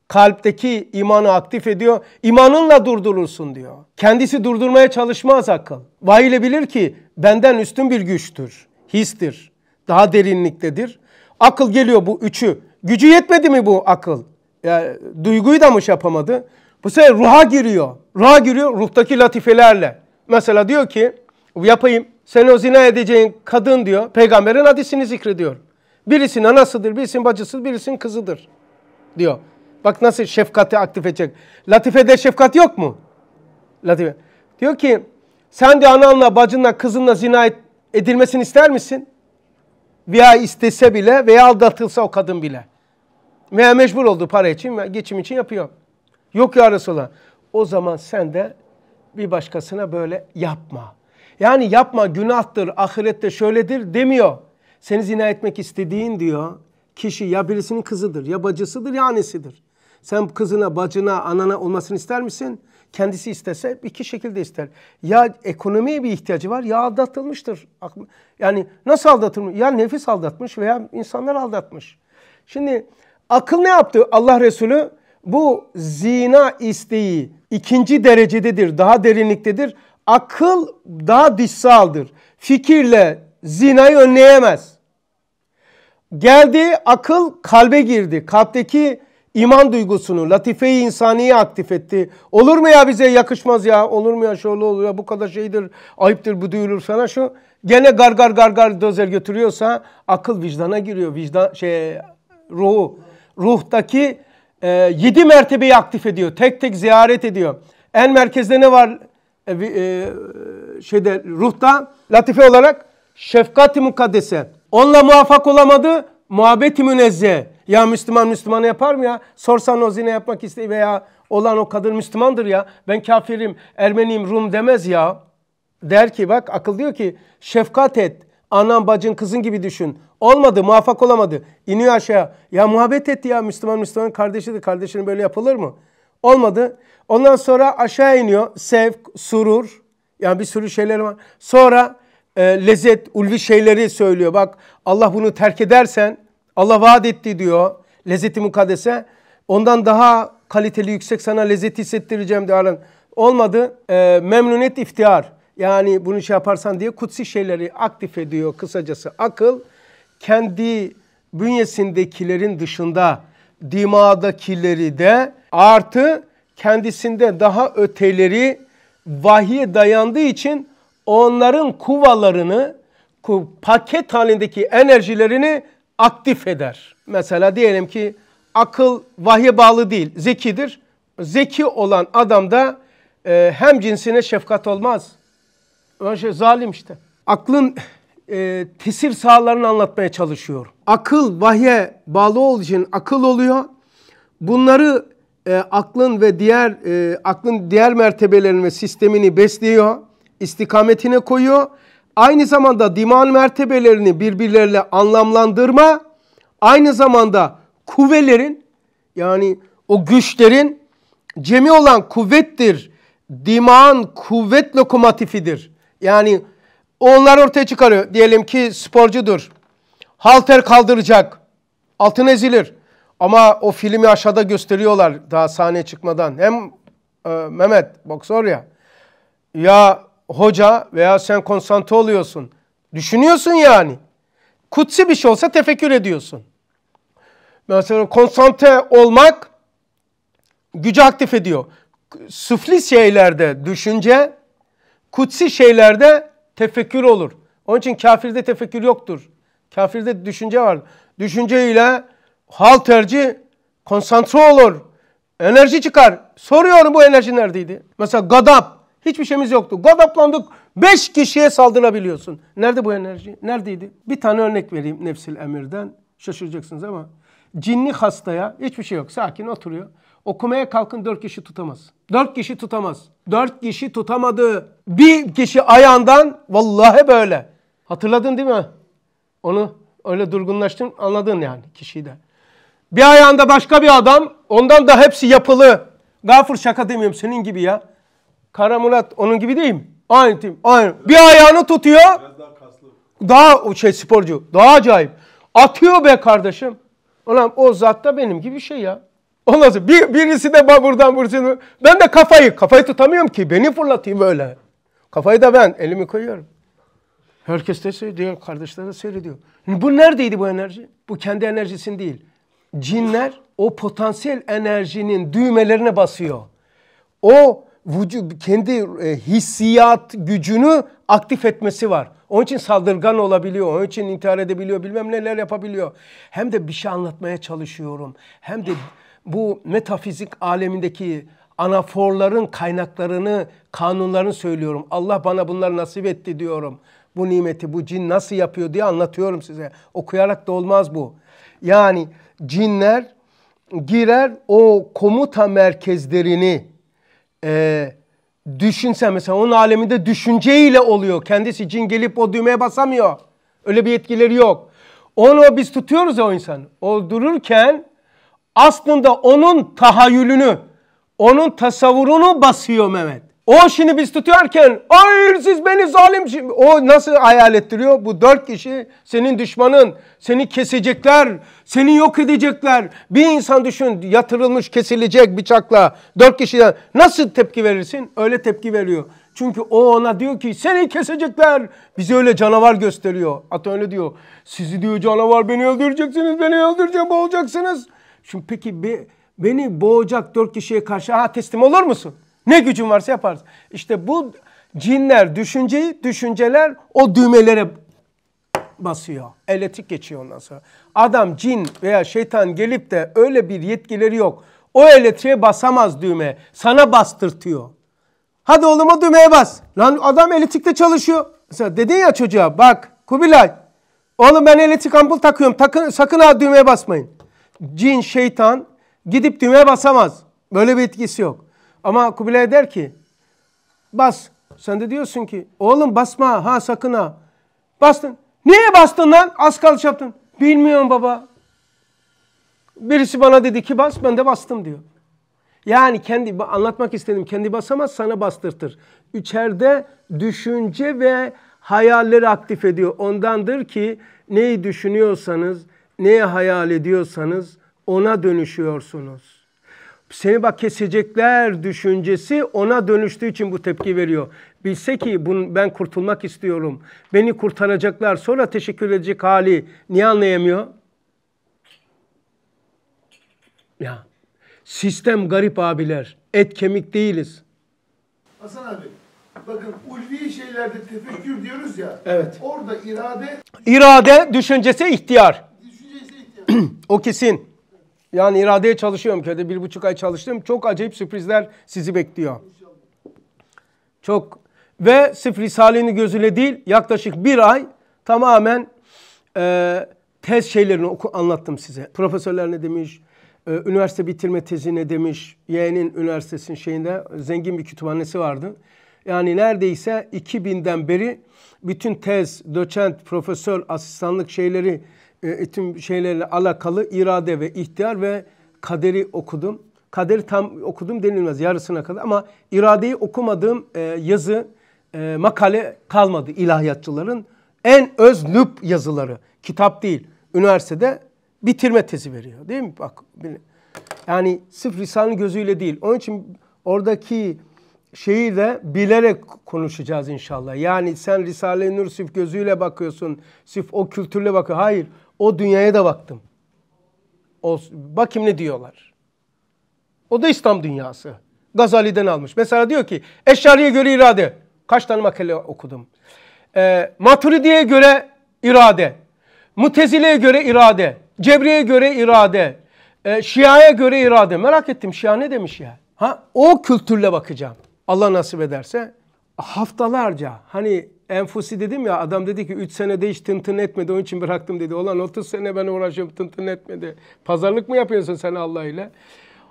Kalpteki imanı aktif ediyor. İmanınla durdurursun diyor. Kendisi durdurmaya çalışmaz akıl. Vahiy ile bilir ki benden üstün bir güçtür. Histir. Daha derinliktedir. Akıl geliyor bu üçü. Gücü yetmedi mi bu akıl? Yani, duyguyu da mı şey yapamadı? Bu sefer ruha giriyor. Ruha giriyor ruhtaki latifelerle. Mesela diyor ki yapayım. Sen o zina edeceğin kadın diyor. Peygamberin hadisini zikrediyor. Birisinin anasıdır, birisinin bacısıdır, birisinin kızıdır diyor. Bak nasıl şefkati aktif edecek. Latifede şefkat yok mu? Latife. Diyor ki sen de ananla, bacınla, kızınla zina edilmesini ister misin? Veya istese bile veya aldatılsa o kadın bile. Veya mecbur olduğu para için geçim için yapıyor. Yok ya Resulallah. O zaman sen de bir başkasına böyle yapma. Yani yapma günahtır, ahirette şöyledir demiyor. Seni zina etmek istediğin diyor kişi ya birisinin kızıdır, ya bacısıdır, ya annesidir. Sen kızına, bacına, anana olmasını ister misin? Kendisi istese iki şekilde ister. Ya ekonomiye bir ihtiyacı var ya aldatılmıştır. Yani nasıl aldatılmış? Ya nefis aldatmış veya insanlar aldatmış. Şimdi akıl ne yaptı? Allah Resulü bu zina isteği ikinci derecededir, daha derinliktedir. Akıl daha dışsaldır. Fikirle zinayı önleyemez. Geldi akıl kalbe girdi. Kalpteki iman duygusunu, latife-i insaniyi aktif etti. Olur mu ya bize yakışmaz ya, olur mu ya şöyle olur ya bu kadar şeydir, ayıptır bu duyulur sana şu. Gene gar gar gar gar dozer götürüyorsa akıl vicdana giriyor. Vicdan şey ruhu. Ruhtaki e, yedi mertebeyi aktif ediyor. Tek tek ziyaret ediyor. En merkezde ne var? E, e, şeyde ruhta latife olarak şefkat-i mukaddese. Onunla muvaffak olamadı, muhabbet-i münezzeh. Ya Müslüman Müslümanı yapar mı ya? Sorsan o zine yapmak isteği veya olan o kadın Müslümandır ya. Ben kafirim, Ermeniyim, Rum demez ya. Der ki bak akıl diyor ki şefkat et. Anan, bacın, kızın gibi düşün. Olmadı, muvaffak olamadı. İniyor aşağı. Ya muhabbet etti ya Müslüman Müslüman kardeşidir. Kardeşinin böyle yapılır mı? Olmadı. Ondan sonra aşağı iniyor. Sevk, surur. Yani bir sürü şeyler var. Sonra e, lezzet, ulvi şeyleri söylüyor. Bak Allah bunu terk edersen Allah vaat etti diyor. Lezzeti mukaddese. Ondan daha kaliteli yüksek sana lezzet hissettireceğim diyor. Olmadı. E, memnuniyet iftihar. Yani bunu şey yaparsan diye kutsi şeyleri aktif ediyor kısacası. Akıl kendi bünyesindekilerin dışında dimağdakileri de artı kendisinde daha öteleri vahiye dayandığı için onların kuvalarını, paket halindeki enerjilerini aktif eder. Mesela diyelim ki akıl vahye bağlı değil, zekidir. Zeki olan adamda e, hem cinsine şefkat olmaz. Şey zalim işte. Aklın e, tesir sahalarını anlatmaya çalışıyor. Akıl vahye bağlı olduğu için akıl oluyor. Bunları e, aklın ve diğer e, aklın diğer mertebelerini ve sistemini besliyor, istikametine koyuyor. Aynı zamanda diman mertebelerini birbirleriyle anlamlandırma, aynı zamanda kuvvelerin yani o güçlerin cemi olan kuvvettir. Diman kuvvet lokomotifidir. Yani onlar ortaya çıkarıyor. Diyelim ki sporcudur. Halter kaldıracak. Altın ezilir. Ama o filmi aşağıda gösteriyorlar daha sahneye çıkmadan. Hem e, Mehmet boksör ya. Ya hoca veya sen konsantre oluyorsun. Düşünüyorsun yani. Kutsi bir şey olsa tefekkür ediyorsun. Mesela konsantre olmak gücü aktif ediyor. Süfli şeylerde düşünce, kutsi şeylerde tefekkür olur. Onun için kafirde tefekkür yoktur. Kafirde düşünce var. Düşünce ile halterci konsantre olur. Enerji çıkar. Soruyorum bu enerji neredeydi? Mesela gadap. Hiçbir şeyimiz yoktu. Gadaplandık. Beş kişiye saldırabiliyorsun. Nerede bu enerji? Neredeydi? Bir tane örnek vereyim Nefsil Emir'den. Şaşıracaksınız ama. Cinli hastaya hiçbir şey yok. Sakin oturuyor. Okumaya kalkın dört kişi tutamaz. Dört kişi tutamaz. Dört kişi tutamadı. Bir kişi ayağından vallahi böyle. Hatırladın değil mi? Onu öyle durgunlaştın anladın yani kişiyi de. Bir ayağında başka bir adam ondan da hepsi yapılı. Gafur şaka demiyorum senin gibi ya. Kara Murat onun gibi değil mi? Aynı tim. Aynı. Bir ayağını tutuyor. daha kaslı. Daha şey sporcu. Daha acayip. Atıyor be kardeşim. Ulan o zat da benim gibi şey ya. Ondan sonra bir, birisi de buradan buradan. Ben de kafayı, kafayı tutamıyorum ki. Beni fırlatayım böyle. Kafayı da ben elimi koyuyorum. Herkes de seyrediyor, kardeşler de seyrediyor. Bu neredeydi bu enerji? Bu kendi enerjisin değil. Cinler o potansiyel enerjinin düğmelerine basıyor. O vücut, kendi e, hissiyat gücünü aktif etmesi var. Onun için saldırgan olabiliyor, onun için intihar edebiliyor, bilmem neler yapabiliyor. Hem de bir şey anlatmaya çalışıyorum. Hem de bu metafizik alemindeki anaforların kaynaklarını, kanunlarını söylüyorum. Allah bana bunları nasip etti diyorum. Bu nimeti, bu cin nasıl yapıyor diye anlatıyorum size. Okuyarak da olmaz bu. Yani cinler girer o komuta merkezlerini e, düşünsen mesela onun aleminde düşünceyle oluyor. Kendisi cin gelip o düğmeye basamıyor. Öyle bir etkileri yok. Onu biz tutuyoruz ya o insan. O dururken aslında onun tahayyülünü, onun tasavvurunu basıyor Mehmet. O şimdi biz tutuyorken hayır siz beni zalim o nasıl hayal ettiriyor? Bu dört kişi senin düşmanın. Seni kesecekler. Seni yok edecekler. Bir insan düşün yatırılmış kesilecek bıçakla. Dört kişiden nasıl tepki verirsin? Öyle tepki veriyor. Çünkü o ona diyor ki seni kesecekler. Bize öyle canavar gösteriyor. At öyle diyor. Sizi diyor canavar beni öldüreceksiniz. Beni öldüreceğim boğacaksınız. Şimdi peki be, beni boğacak dört kişiye karşı ha teslim olur musun? Ne gücün varsa yaparsın. İşte bu cinler düşünceyi, düşünceler o düğmelere basıyor. Elektrik geçiyor ondan sonra. Adam cin veya şeytan gelip de öyle bir yetkileri yok. O elektriğe basamaz düğme. Sana bastırtıyor. Hadi oğlum o düğmeye bas. Lan adam elektrikte çalışıyor. Mesela dedin ya çocuğa bak Kubilay. Oğlum ben elektrik ampul takıyorum. Takın, sakın ha düğmeye basmayın. Cin, şeytan gidip düğmeye basamaz. Böyle bir etkisi yok. Ama Kubilay der ki bas. Sen de diyorsun ki oğlum basma ha sakın ha. Bastın. Niye bastın lan? Az kalış yaptın. Bilmiyorum baba. Birisi bana dedi ki bas ben de bastım diyor. Yani kendi anlatmak istedim. Kendi basamaz sana bastırtır. İçeride düşünce ve hayalleri aktif ediyor. Ondandır ki neyi düşünüyorsanız, neyi hayal ediyorsanız ona dönüşüyorsunuz. Seni bak kesecekler düşüncesi ona dönüştüğü için bu tepki veriyor. Bilse ki bunu, ben kurtulmak istiyorum. Beni kurtaracaklar sonra teşekkür edecek hali niye anlayamıyor? Ya sistem garip abiler. Et kemik değiliz. Hasan abi bakın ulvi şeylerde tefekkür diyoruz ya. Evet. Orada irade İrade düşüncesi ihtiyar. O kesin. Yani iradeye çalışıyorum köyde bir buçuk ay çalıştım. Çok acayip sürprizler sizi bekliyor. Çok ve sıfır risaleni gözüyle değil yaklaşık bir ay tamamen e, tez şeylerini oku, anlattım size. Profesörler ne demiş, e, üniversite bitirme tezi ne demiş. Yeğenin üniversitesinin şeyinde zengin bir kütüphanesi vardı. Yani neredeyse 2000'den beri bütün tez, doçent, profesör, asistanlık şeyleri, e, tüm şeylerle alakalı irade ve ihtiyar ve kaderi okudum. Kaderi tam okudum denilmez yarısına kadar ama iradeyi okumadığım e, yazı, e, makale kalmadı ilahiyatçıların. En öz nüp yazıları, kitap değil. Üniversitede bitirme tezi veriyor değil mi? Bak yani sırf lisanın gözüyle değil. Onun için oradaki şeyi de bilerek konuşacağız inşallah. Yani sen Risale-i Nur sırf gözüyle bakıyorsun. Sırf o kültürle bakıyor. Hayır. O dünyaya da baktım. O, bakayım ne diyorlar. O da İslam dünyası. Gazali'den almış. Mesela diyor ki Eşari'ye göre irade. Kaç tane makale okudum. E, Maturidi'ye göre irade. Mutezile'ye göre irade. Cebri'ye göre irade. E, Şia'ya göre irade. Merak ettim Şia ne demiş ya? Ha, o kültürle bakacağım. Allah nasip ederse. Haftalarca hani Enfusi dedim ya adam dedi ki 3 senede hiç tın tın etmedi onun için bıraktım dedi. Olan 30 sene ben uğraşıyorum tın tın etmedi. Pazarlık mı yapıyorsun sen Allah ile?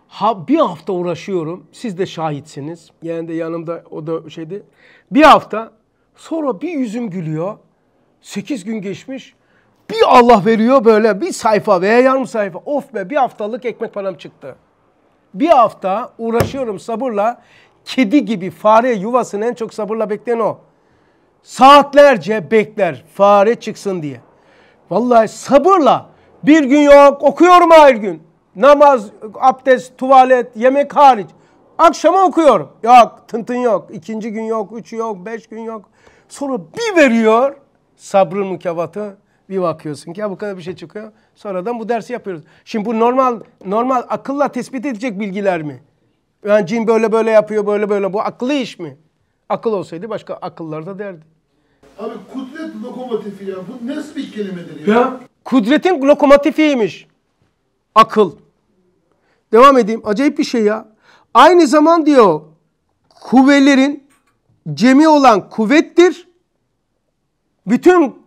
Ha, bir hafta uğraşıyorum. Siz de şahitsiniz. Yani de yanımda o da şeydi. Bir hafta sonra bir yüzüm gülüyor. 8 gün geçmiş. Bir Allah veriyor böyle bir sayfa veya yarım sayfa. Of be bir haftalık ekmek param çıktı. Bir hafta uğraşıyorum sabırla. Kedi gibi fare yuvasını en çok sabırla bekleyen o. Saatlerce bekler fare çıksın diye. Vallahi sabırla bir gün yok okuyorum her gün. Namaz, abdest, tuvalet, yemek hariç. Akşama okuyorum. Yok tıntın yok. İkinci gün yok, üçü yok, beş gün yok. Sonra bir veriyor sabrın mükafatı. Bir bakıyorsun ki ya bu kadar bir şey çıkıyor. Sonradan bu dersi yapıyoruz. Şimdi bu normal normal akılla tespit edecek bilgiler mi? Yani cin böyle böyle yapıyor, böyle böyle. Bu akıllı iş mi? Akıl olsaydı başka akıllar da derdi. Abi kudret lokomotifi ya. Bu nasıl bir kelimedir ya? Ya kudretin lokomotifiymiş. Akıl. Devam edeyim. Acayip bir şey ya. Aynı zaman diyor kuvvelerin cemi olan kuvvettir. Bütün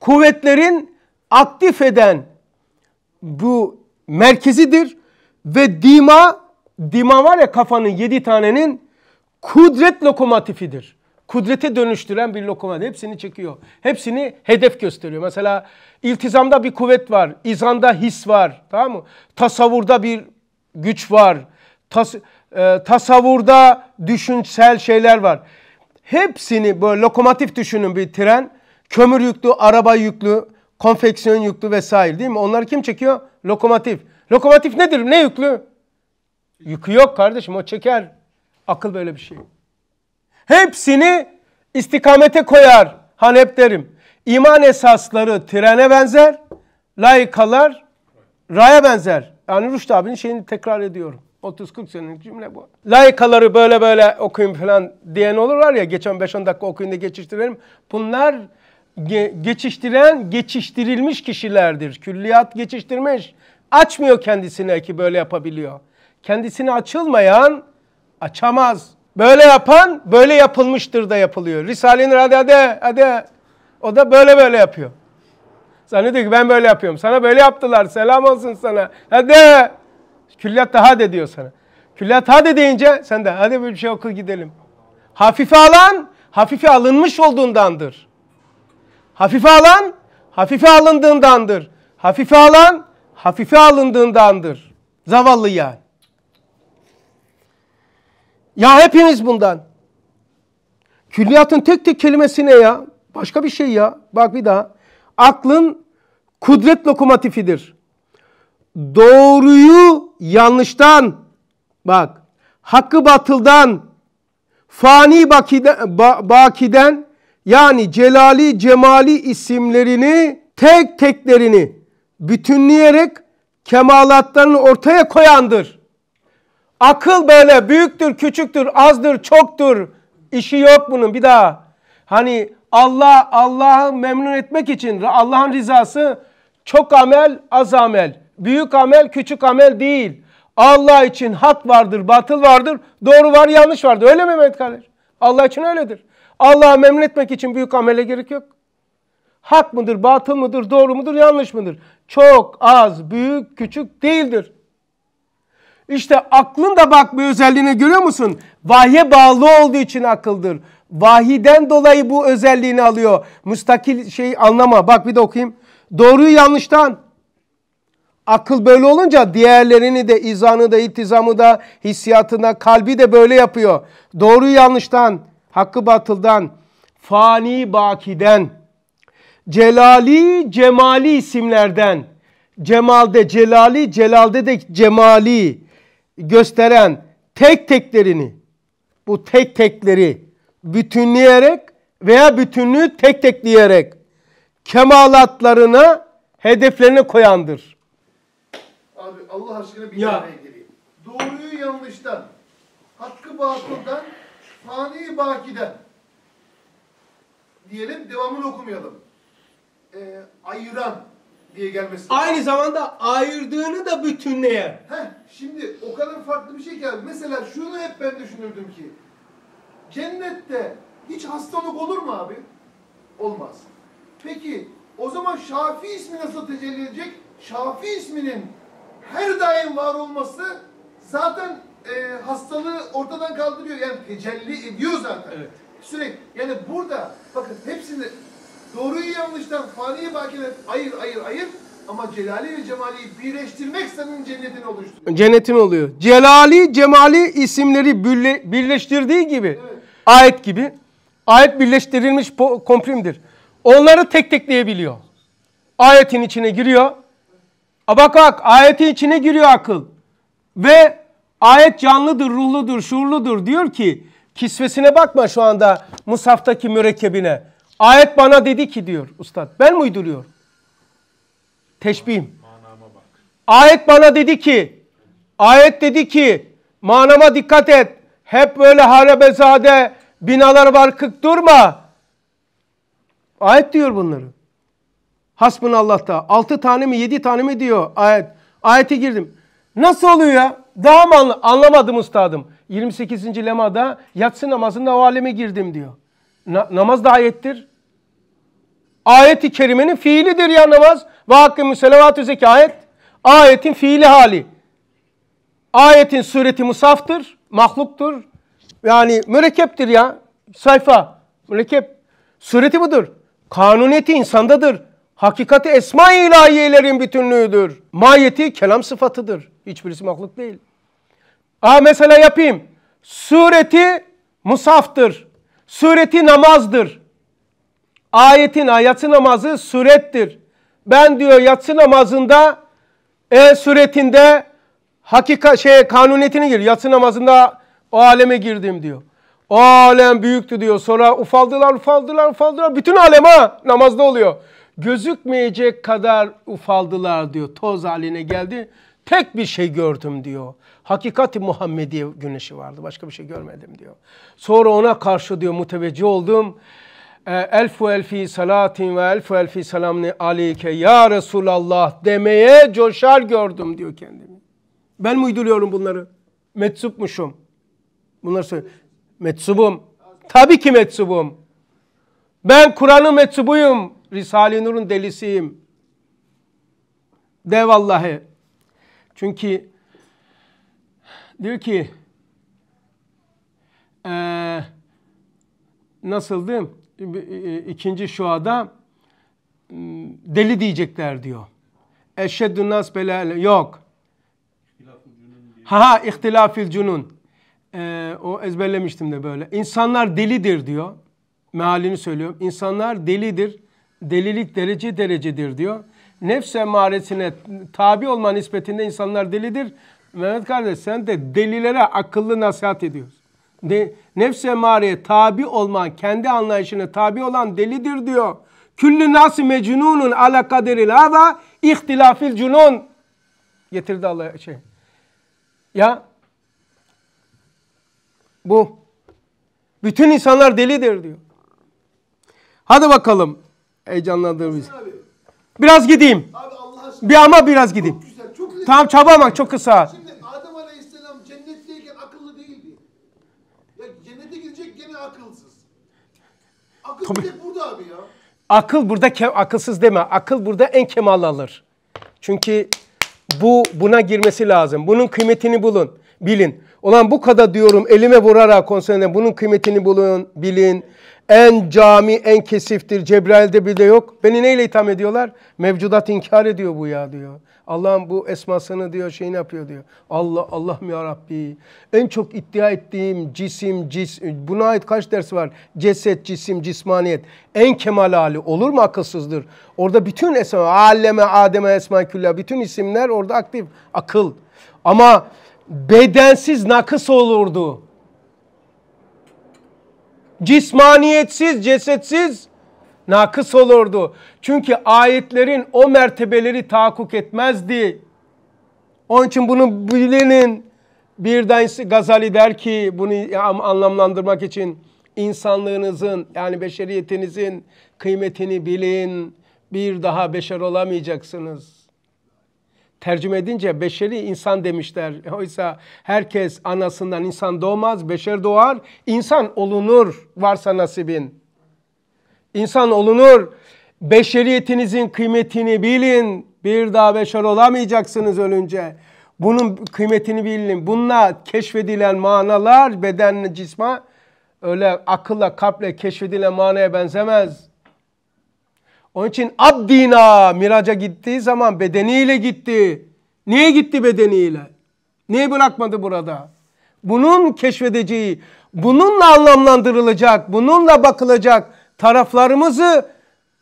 kuvvetlerin aktif eden bu merkezidir ve dima dima var ya kafanın yedi tanenin kudret lokomotifidir. Kudrete dönüştüren bir lokomotif. Hepsini çekiyor. Hepsini hedef gösteriyor. Mesela iltizamda bir kuvvet var. İzanda his var. Tamam mı? Tasavvurda bir güç var. Tas, e, tasavvurda düşünsel şeyler var. Hepsini böyle lokomotif düşünün bir tren. Kömür yüklü, araba yüklü, konfeksiyon yüklü vesaire değil mi? Onları kim çekiyor? Lokomotif. Lokomotif nedir? Ne yüklü? Yükü yok kardeşim o çeker. Akıl böyle bir şey. Hepsini istikamete koyar. Hani hep derim. İman esasları trene benzer. Layıkalar raya benzer. Yani Rüştü abinin şeyini tekrar ediyorum. 30-40 senelik cümle bu. Layıkaları böyle böyle okuyun falan diyen olurlar ya. Geçen 5-10 dakika okuyun da geçiştirelim. Bunlar ge- geçiştiren, geçiştirilmiş kişilerdir. Külliyat geçiştirmiş. Açmıyor kendisine ki böyle yapabiliyor. Kendisine açılmayan açamaz. Böyle yapan böyle yapılmıştır da yapılıyor. Risale-i hadi hadi hadi. O da böyle böyle yapıyor. Zannediyor ki ben böyle yapıyorum. Sana böyle yaptılar. Selam olsun sana. Hadi. Külliyat da hadi diyor sana. Külliyat hadi deyince sen de hadi bir şey oku gidelim. Hafife alan hafife alınmış olduğundandır. Hafife alan hafife alındığındandır. Hafife alan hafife alındığındandır. Zavallı yani. Ya hepimiz bundan. Külliyatın tek tek kelimesi ne ya? Başka bir şey ya. Bak bir daha. Aklın kudret lokomotifidir. Doğruyu yanlıştan, bak, hakkı batıldan, fani bakiden, ba, bakiden yani celali cemali isimlerini tek teklerini bütünleyerek kemalatlarını ortaya koyandır. Akıl böyle büyüktür, küçüktür, azdır, çoktur. İşi yok bunun bir daha. Hani Allah Allah'ı memnun etmek için Allah'ın rızası çok amel, az amel. Büyük amel, küçük amel değil. Allah için hak vardır, batıl vardır, doğru var, yanlış vardır. Öyle mi Mehmet kardeş? Allah için öyledir. Allah'ı memnun etmek için büyük amele gerek yok. Hak mıdır, batıl mıdır, doğru mudur, yanlış mıdır? Çok, az, büyük, küçük değildir. İşte aklın da bak bir özelliğini görüyor musun? Vahye bağlı olduğu için akıldır. Vahiden dolayı bu özelliğini alıyor. Müstakil şey anlama. Bak bir de okuyayım. Doğruyu yanlıştan. Akıl böyle olunca diğerlerini de izanı da itizamı da hissiyatına kalbi de böyle yapıyor. Doğruyu yanlıştan, hakkı batıldan, fani bakiden, celali cemali isimlerden, cemalde celali, celalde de cemali gösteren tek teklerini, bu tek tekleri bütünleyerek veya bütünlüğü tek tekleyerek kemalatlarına, hedeflerine koyandır. Abi Allah aşkına bir Ya. gireyim. Doğruyu yanlıştan, hakkı batıldan, fani bakiden diyelim devamını okumayalım. Ee, ayıran diye gelmesi. Aynı zamanda ayırdığını da bütünleyen. Heh, şimdi o kadar farklı bir şey ki abi. Mesela şunu hep ben düşünürdüm ki. Cennette hiç hastalık olur mu abi? Olmaz. Peki o zaman Şafi ismi nasıl tecelli edecek? Şafi isminin her daim var olması zaten e, hastalığı ortadan kaldırıyor. Yani tecelli ediyor zaten. Evet. Sürekli. Yani burada bakın hepsini doğruyu yanlıştan faniye bakire ayır ayır ayır ama celali ve cemaliyi birleştirmek senin cennetin oluşturuyor. Cennetin oluyor. Celali, cemali isimleri birle- birleştirdiği gibi. Evet. Ayet gibi. Ayet birleştirilmiş komprimdir. Onları tek tekleyebiliyor. Ayetin içine giriyor. Bak bak ayetin içine giriyor akıl. Ve ayet canlıdır, ruhludur, şuurludur. Diyor ki kisvesine bakma şu anda Musaf'taki mürekkebine. Ayet bana dedi ki diyor ustad. Ben mi uyduruyorum? Teşbihim. Ayet bana dedi ki, ayet dedi ki, manama dikkat et. Hep böyle harebezade binalar var kık durma. Ayet diyor bunları. Hasbunallah'ta. Altı tane mi yedi tane mi diyor ayet. Ayete girdim. Nasıl oluyor ya? Daha mı anla- anlamadım ustadım. 28. lemada yatsı namazında o aleme girdim diyor. Na- namaz da ayettir. Ayet-i kerimenin fiilidir ya namaz. Ve hakkı müselevatü zeki ayet. Ayetin fiili hali. Ayetin sureti musaftır, mahluktur. Yani mürekkeptir ya. Sayfa, mürekkep. Sureti budur. Kanuniyeti insandadır. Hakikati esma-i ilahiyelerin bütünlüğüdür. Mahiyeti kelam sıfatıdır. Hiçbirisi mahluk değil. Aa mesela yapayım. Sureti musaftır. Sureti namazdır. Ayetin yatsı namazı surettir. Ben diyor yatsı namazında e suretinde hakika şey kanuniyetine gir. Yatsı namazında o aleme girdim diyor. O alem büyüktü diyor. Sonra ufaldılar, ufaldılar, ufaldılar. Bütün alem ha namazda oluyor. Gözükmeyecek kadar ufaldılar diyor. Toz haline geldi. Tek bir şey gördüm diyor. Hakikati Muhammediye güneşi vardı. Başka bir şey görmedim diyor. Sonra ona karşı diyor muteveccih oldum. E, elfu elfi salatin ve elfu elfi selamni aleyke ya Resulallah demeye coşar gördüm diyor kendimi. Ben mi uyduruyorum bunları? Meczupmuşum. Bunları söyle. Meczubum. Tabii ki meczubum. Ben Kur'an'ın meczubuyum. Risale-i Nur'un delisiyim. De vallahi. Çünkü diyor ki eee nasıldı? İkinci şuada deli diyecekler diyor. Eşeddü nas belâle. Yok. Ha ha ihtilafil cunun. Ee, o ezberlemiştim de böyle. İnsanlar delidir diyor. Mealini söylüyorum. İnsanlar delidir. Delilik derece derecedir diyor. Nefs emaresine tabi olma nispetinde insanlar delidir. Mehmet kardeş sen de delilere akıllı nasihat ediyorsun. De, nefs emareye tabi olman, kendi anlayışına tabi olan delidir diyor. Küllü nasi mecnunun ala kaderil hava ihtilafil cunun. Getirdi Allah şey. Ya bu. Bütün insanlar delidir diyor. Hadi bakalım. Abi, Biraz gideyim. abi Bir ama biraz gideyim. çok güzel, çok. Tamam çaba bak çok kısa. Şimdi Adem Aleyhisselam cennetteyken akıllı değildi. Ya cennete gidecek gene akılsız. Akıl Tabii. burada abi ya. Akıl burada akılsız deme. Akıl burada en kemal alır. Çünkü bu buna girmesi lazım. Bunun kıymetini bulun, bilin. Ulan bu kadar diyorum elime vurarak konserinde bunun kıymetini bulun, bilin. En cami, en kesiftir. Cebrail'de bile yok. Beni neyle itham ediyorlar? Mevcudat inkar ediyor bu ya diyor. Allah'ın bu esmasını diyor şeyini yapıyor diyor. Allah Allah'ım ya Rabbi. En çok iddia ettiğim cisim, cis, buna ait kaç ders var? Ceset, cisim, cismaniyet. En kemal hali olur mu akılsızdır? Orada bütün esma, alleme, ademe, esma külla, bütün isimler orada aktif. Akıl. Ama bedensiz nakıs olurdu. Cismaniyetsiz, cesetsiz nakıs olurdu. Çünkü ayetlerin o mertebeleri tahakkuk etmezdi. Onun için bunu bilinin. Bir tanesi Gazali der ki bunu anlamlandırmak için insanlığınızın yani beşeriyetinizin kıymetini bilin. Bir daha beşer olamayacaksınız. Tercüme edince beşeri insan demişler. Oysa herkes anasından insan doğmaz, beşer doğar. İnsan olunur varsa nasibin. İnsan olunur. Beşeriyetinizin kıymetini bilin. Bir daha beşer olamayacaksınız ölünce. Bunun kıymetini bilin. Bununla keşfedilen manalar bedenle cisma öyle akılla kalple keşfedilen manaya benzemez. Onun için abdina miraca gittiği zaman bedeniyle gitti. Niye gitti bedeniyle? Niye bırakmadı burada? Bunun keşfedeceği, bununla anlamlandırılacak, bununla bakılacak taraflarımızı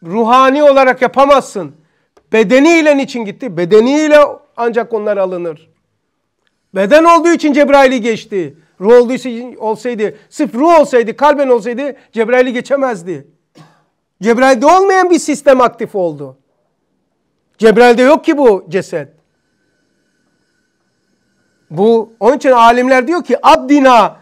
ruhani olarak yapamazsın. Bedeniyle için gitti? Bedeniyle ancak onlar alınır. Beden olduğu için Cebrail'i geçti. Ruh olduğu için olsaydı, sırf ruh olsaydı, kalben olsaydı Cebrail'i geçemezdi. Cebrail'de olmayan bir sistem aktif oldu. Cebrail'de yok ki bu ceset. Bu onun için alimler diyor ki abdina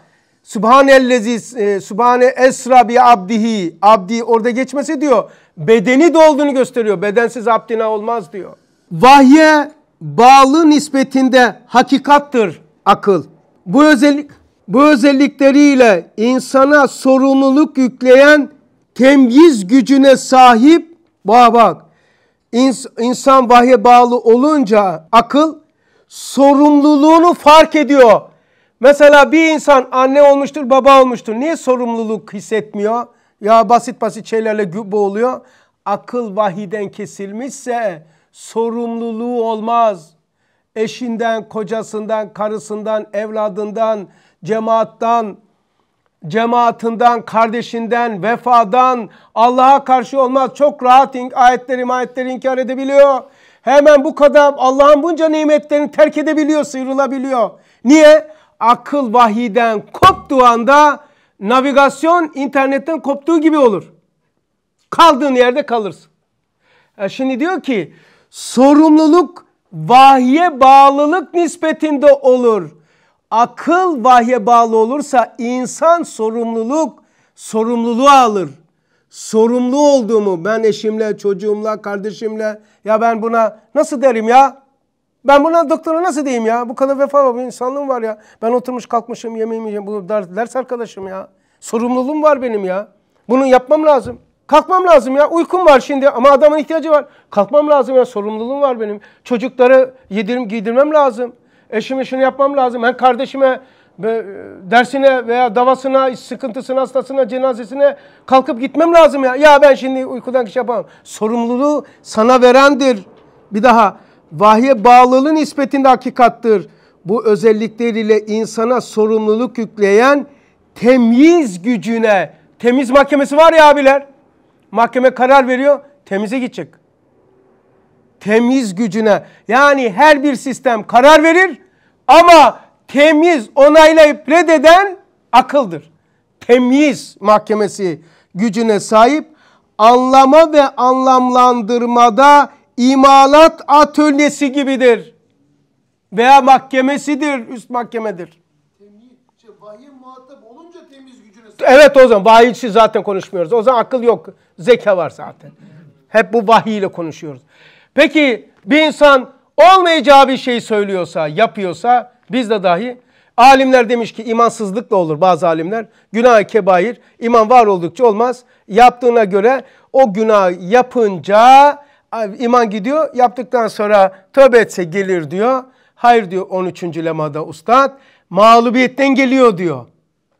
Subhanellezi e, Subhane esra bi abdihi abdi orada geçmesi diyor. Bedeni de olduğunu gösteriyor. Bedensiz abdina olmaz diyor. Vahye bağlı nispetinde hakikattır akıl. Bu özellik bu özellikleriyle insana sorumluluk yükleyen temyiz gücüne sahip bak bak ins, insan vahye bağlı olunca akıl sorumluluğunu fark ediyor. Mesela bir insan anne olmuştur, baba olmuştur. Niye sorumluluk hissetmiyor? Ya basit basit şeylerle boğuluyor. Akıl vahiden kesilmişse sorumluluğu olmaz. Eşinden, kocasından, karısından, evladından, cemaattan, cemaatinden, kardeşinden, vefadan, Allah'a karşı olmaz. Çok rahat ayetleri, ayetleri inkar edebiliyor. Hemen bu kadar Allah'ın bunca nimetlerini terk edebiliyor, sıyrılabiliyor. Niye? Akıl vahiden koptuğu anda navigasyon internetten koptuğu gibi olur. Kaldığın yerde kalırsın. Yani şimdi diyor ki sorumluluk vahye bağlılık nispetinde olur akıl vahye bağlı olursa insan sorumluluk sorumluluğu alır. Sorumlu olduğumu ben eşimle, çocuğumla, kardeşimle ya ben buna nasıl derim ya? Ben buna doktora nasıl diyeyim ya? Bu kadar vefa var, bir insanlığım var ya. Ben oturmuş kalkmışım, yemeğimi yiyeceğim. Bu ders arkadaşım ya. Sorumluluğum var benim ya. Bunu yapmam lazım. Kalkmam lazım ya. Uykum var şimdi ama adamın ihtiyacı var. Kalkmam lazım ya. Sorumluluğum var benim. Çocukları yedirim, giydirmem lazım. Eşime şunu yapmam lazım. Ben kardeşime dersine veya davasına, sıkıntısına, hastasına, cenazesine kalkıp gitmem lazım ya. Ya ben şimdi uykudan kişi yapamam. Sorumluluğu sana verendir. Bir daha vahye bağlılığın nispetinde hakikattır. Bu özellikleriyle insana sorumluluk yükleyen temyiz gücüne, temiz mahkemesi var ya abiler. Mahkeme karar veriyor, temize gidecek temiz gücüne yani her bir sistem karar verir ama temiz onaylayıp reddeden akıldır. Temiz mahkemesi gücüne sahip anlama ve anlamlandırmada imalat atölyesi gibidir. Veya mahkemesidir, üst mahkemedir. Vahiy muhatap olunca temiz gücüne sahip. Evet o zaman vahiy zaten konuşmuyoruz. O zaman akıl yok, zeka var zaten. Hep bu vahiy ile konuşuyoruz. Peki bir insan olmayacağı bir şey söylüyorsa, yapıyorsa biz de dahi alimler demiş ki imansızlıkla olur bazı alimler. Günah kebair, iman var oldukça olmaz. Yaptığına göre o günah yapınca iman gidiyor. Yaptıktan sonra tövbe etse gelir diyor. Hayır diyor 13. lemada ustad. Mağlubiyetten geliyor diyor.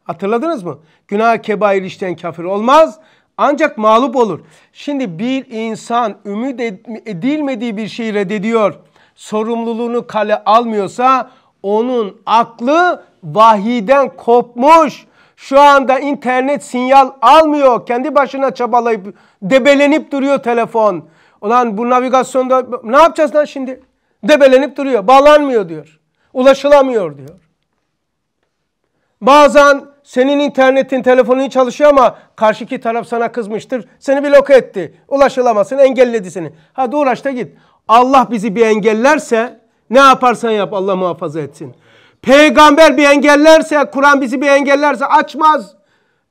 Hatırladınız mı? Günah kebair işten kafir olmaz. Ancak mağlup olur. Şimdi bir insan ümit edilmediği bir şeyi reddediyor. Sorumluluğunu kale almıyorsa onun aklı vahiden kopmuş. Şu anda internet sinyal almıyor. Kendi başına çabalayıp debelenip duruyor telefon. Ulan bu navigasyonda ne yapacağız lan şimdi? Debelenip duruyor. Bağlanmıyor diyor. Ulaşılamıyor diyor. Bazen senin internetin, telefonun çalışıyor ama karşıki taraf sana kızmıştır. Seni bloke etti. Ulaşılamasın, engelledi seni. Hadi uğraş da git. Allah bizi bir engellerse ne yaparsan yap Allah muhafaza etsin. Peygamber bir engellerse, Kur'an bizi bir engellerse açmaz.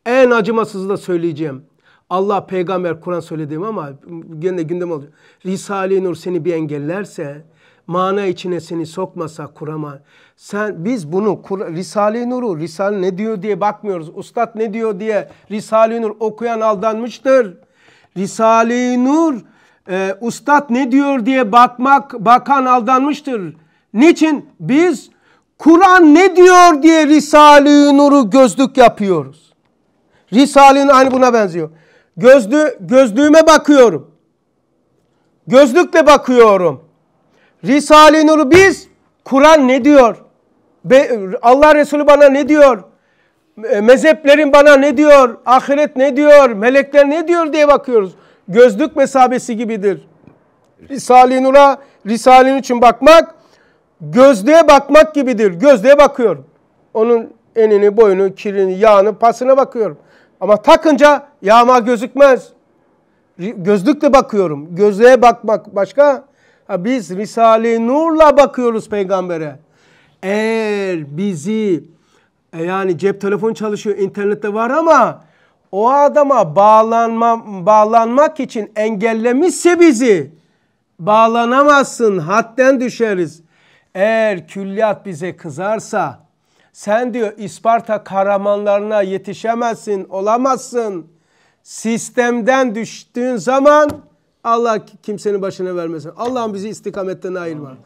En acımasız da söyleyeceğim. Allah peygamber Kur'an söylediğim ama gene gündem olacak. Risale-i Nur seni bir engellerse, mana içine seni sokmasa kurama. Sen biz bunu Risale-i Nur'u Risale ne diyor diye bakmıyoruz. Ustad ne diyor diye Risale-i Nur okuyan aldanmıştır. Risale-i Nur e, ustad ne diyor diye bakmak bakan aldanmıştır. Niçin? Biz Kur'an ne diyor diye Risale-i Nur'u gözlük yapıyoruz. Risale-i Nur aynı buna benziyor. Gözlü, gözlüğüme bakıyorum. Gözlükle bakıyorum. Risale-i Nur'u biz Kur'an ne diyor? Allah Resulü bana ne diyor? Mezheplerin bana ne diyor? Ahiret ne diyor? Melekler ne diyor diye bakıyoruz. Gözlük mesabesi gibidir. Risale-i Nur'a, Risale-i Nur için bakmak, gözlüğe bakmak gibidir. Gözlüğe bakıyorum. Onun enini, boyunu, kirini, yağını, pasına bakıyorum. Ama takınca yağma gözükmez. Gözlükle bakıyorum. Gözlüğe bakmak başka. Ha, biz Risale-i Nur'la bakıyoruz peygambere. Eğer bizi e, yani cep telefon çalışıyor, internette var ama o adama bağlanma, bağlanmak için engellemişse bizi bağlanamazsın, hadden düşeriz. Eğer külliyat bize kızarsa sen diyor İsparta kahramanlarına yetişemezsin, olamazsın. Sistemden düştüğün zaman Allah kimsenin başına vermesin. Allah'ım bizi istikametten ayırma.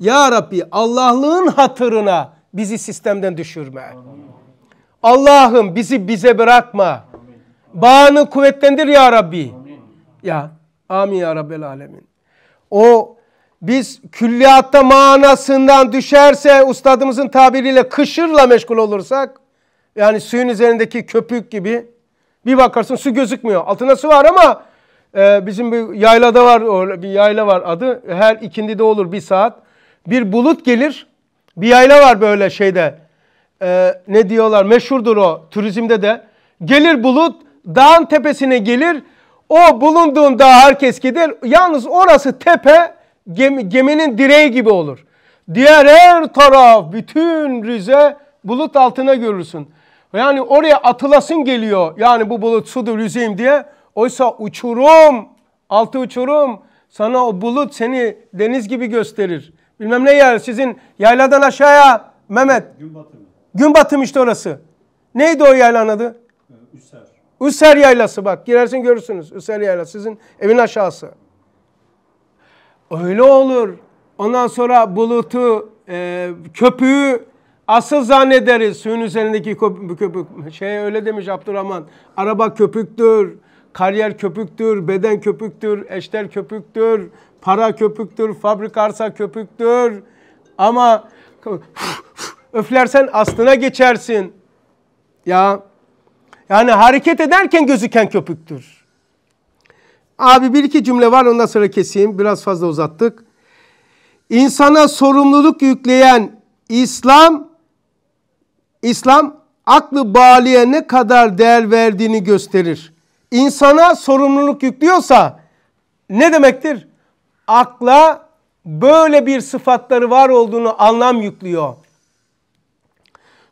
Ya Rabbi Allah'lığın hatırına bizi sistemden düşürme. Allah'ım bizi bize bırakma. Bağını kuvvetlendir ya Rabbi. Ya amin ya Rabbel alemin. O biz külliyatta manasından düşerse ustadımızın tabiriyle kışırla meşgul olursak yani suyun üzerindeki köpük gibi bir bakarsın su gözükmüyor. Altında su var ama e, bizim bir yaylada var bir yayla var adı. Her ikindi de olur bir saat. Bir bulut gelir. Bir yayla var böyle şeyde. E, ne diyorlar meşhurdur o turizmde de. Gelir bulut dağın tepesine gelir. O bulunduğun dağ herkes gider. Yalnız orası tepe gemi, geminin direği gibi olur. Diğer her taraf, bütün Rize bulut altına görürsün. Yani oraya atılasın geliyor. Yani bu bulut sudur yüzeyim diye. Oysa uçurum, altı uçurum. Sana o bulut seni deniz gibi gösterir. Bilmem ne yer sizin yayladan aşağıya Mehmet. Gün batımı. Gün batımı işte orası. Neydi o yaylanın adı? Üser. Üser yaylası bak girersin görürsünüz. Üser yaylası sizin evin aşağısı. Öyle olur. Ondan sonra bulutu, e, köpüğü asıl zannederiz. Suyun üzerindeki köpük. Şey öyle demiş Abdurrahman. Araba köpüktür, kariyer köpüktür, beden köpüktür, eşler köpüktür, para köpüktür, fabrika arsa köpüktür. Ama öflersen aslına geçersin. Ya yani hareket ederken gözüken köpüktür. Abi bir iki cümle var ondan sonra keseyim. Biraz fazla uzattık. İnsana sorumluluk yükleyen İslam, İslam aklı bağlıya ne kadar değer verdiğini gösterir. İnsana sorumluluk yüklüyorsa ne demektir? Akla böyle bir sıfatları var olduğunu anlam yüklüyor.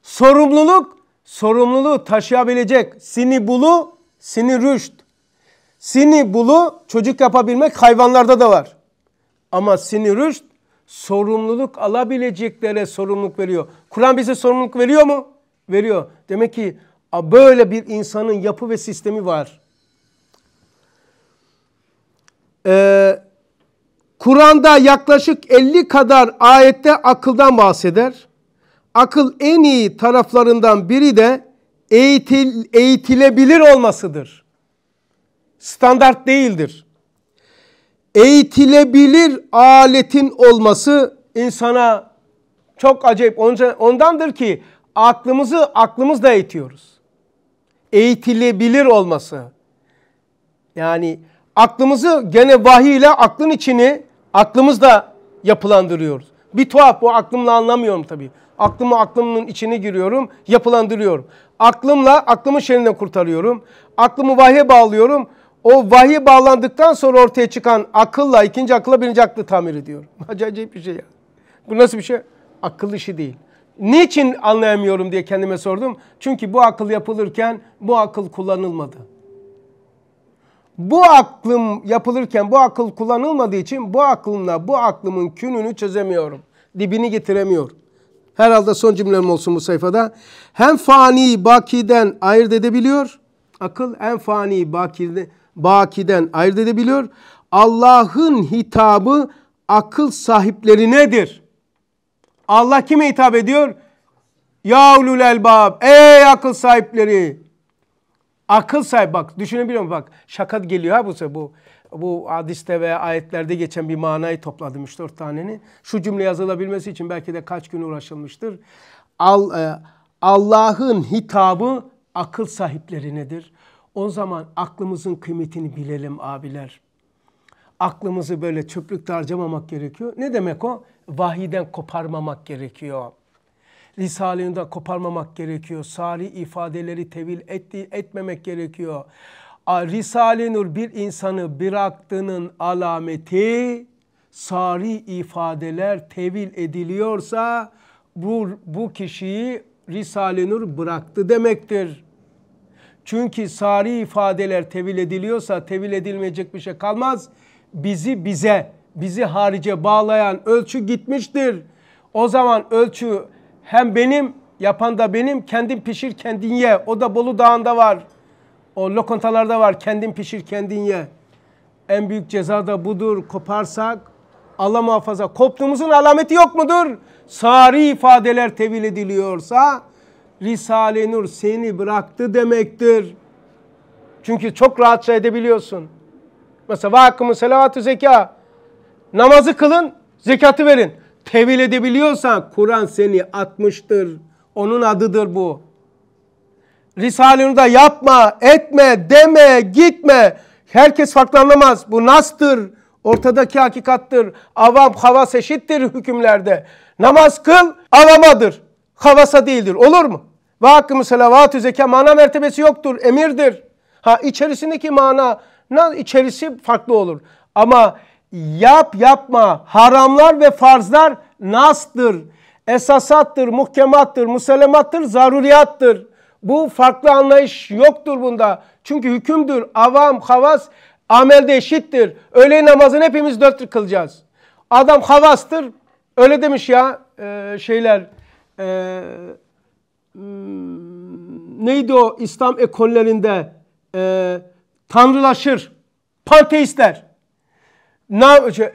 Sorumluluk, sorumluluğu taşıyabilecek sini bulu, sini bulu çocuk yapabilmek hayvanlarda da var. Ama sini rüşt sorumluluk alabileceklere sorumluluk veriyor. Kur'an bize sorumluluk veriyor mu? Veriyor. Demek ki böyle bir insanın yapı ve sistemi var. Ee, Kur'an'da yaklaşık 50 kadar ayette akıldan bahseder. Akıl en iyi taraflarından biri de eğitil, eğitilebilir olmasıdır. Standart değildir. Eğitilebilir aletin olması insana çok acayip. Ondandır ki aklımızı aklımızla eğitiyoruz. Eğitilebilir olması. Yani aklımızı gene vahiy ile aklın içini aklımızla yapılandırıyoruz. Bir tuhaf bu aklımla anlamıyorum tabii. Aklımı aklımın içine giriyorum, yapılandırıyorum. Aklımla aklımın şerinden kurtarıyorum. Aklımı vahye bağlıyorum. O vahye bağlandıktan sonra ortaya çıkan akılla ikinci akılla birinci aklı tamir ediyorum. Acayip bir şey ya. Bu nasıl bir şey? Akıl işi değil. Niçin anlayamıyorum diye kendime sordum. Çünkü bu akıl yapılırken bu akıl kullanılmadı. Bu aklım yapılırken bu akıl kullanılmadığı için bu aklımla bu aklımın kününü çözemiyorum. Dibini getiremiyorum. Herhalde son cümlem olsun bu sayfada. Hem fani bakiden ayırt edebiliyor. Akıl hem fani bakide, bakiden ayırt edebiliyor. Allah'ın hitabı akıl sahipleri nedir? Allah kime hitap ediyor? Ya ulul elbab, ey akıl sahipleri. Akıl sahibi bak düşünebiliyor musun? Bak şaka geliyor ha bu bu bu hadiste veya ayetlerde geçen bir manayı topladım 3-4 taneni. Şu cümle yazılabilmesi için belki de kaç gün uğraşılmıştır. Al, e, Allah'ın hitabı akıl sahipleri nedir? O zaman aklımızın kıymetini bilelim abiler. Aklımızı böyle çöplükte harcamamak gerekiyor. Ne demek o? Vahiden koparmamak gerekiyor. Risale'ni koparmamak gerekiyor. Sari ifadeleri tevil etti, etmemek gerekiyor. Risale-i Nur bir insanı bıraktığının alameti sari ifadeler tevil ediliyorsa bu, bu kişiyi Risale-i Nur bıraktı demektir. Çünkü sari ifadeler tevil ediliyorsa tevil edilmeyecek bir şey kalmaz. Bizi bize, bizi harice bağlayan ölçü gitmiştir. O zaman ölçü hem benim, yapan da benim, kendim pişir kendin ye. O da Bolu Dağı'nda var. O lokantalarda var. Kendin pişir kendin ye. En büyük ceza da budur. Koparsak Allah muhafaza. Koptuğumuzun alameti yok mudur? Sari ifadeler tevil ediliyorsa Risale-i Nur seni bıraktı demektir. Çünkü çok rahatça edebiliyorsun. Mesela vakımı selavatü zeka. Namazı kılın, zekatı verin. Tevil edebiliyorsan Kur'an seni atmıştır. Onun adıdır bu. Risale-i yapma, etme, deme, gitme. Herkes farklı anlamaz. Bu nastır. Ortadaki hakikattır. Avam havas eşittir hükümlerde. Namaz kıl avamadır. Havasa değildir. Olur mu? Ve hakkı selavatü zeka mana mertebesi yoktur. Emirdir. Ha içerisindeki mana içerisi farklı olur. Ama yap yapma haramlar ve farzlar nastır. Esasattır, muhkemattır, musellemattır, zaruriyattır. Bu farklı anlayış yoktur bunda. Çünkü hükümdür. Avam, havas amelde eşittir. Öğle namazını hepimiz dört kılacağız. Adam havastır. Öyle demiş ya e, şeyler. E, neydi o İslam ekollerinde? E, tanrılaşır. Panteistler. Ne,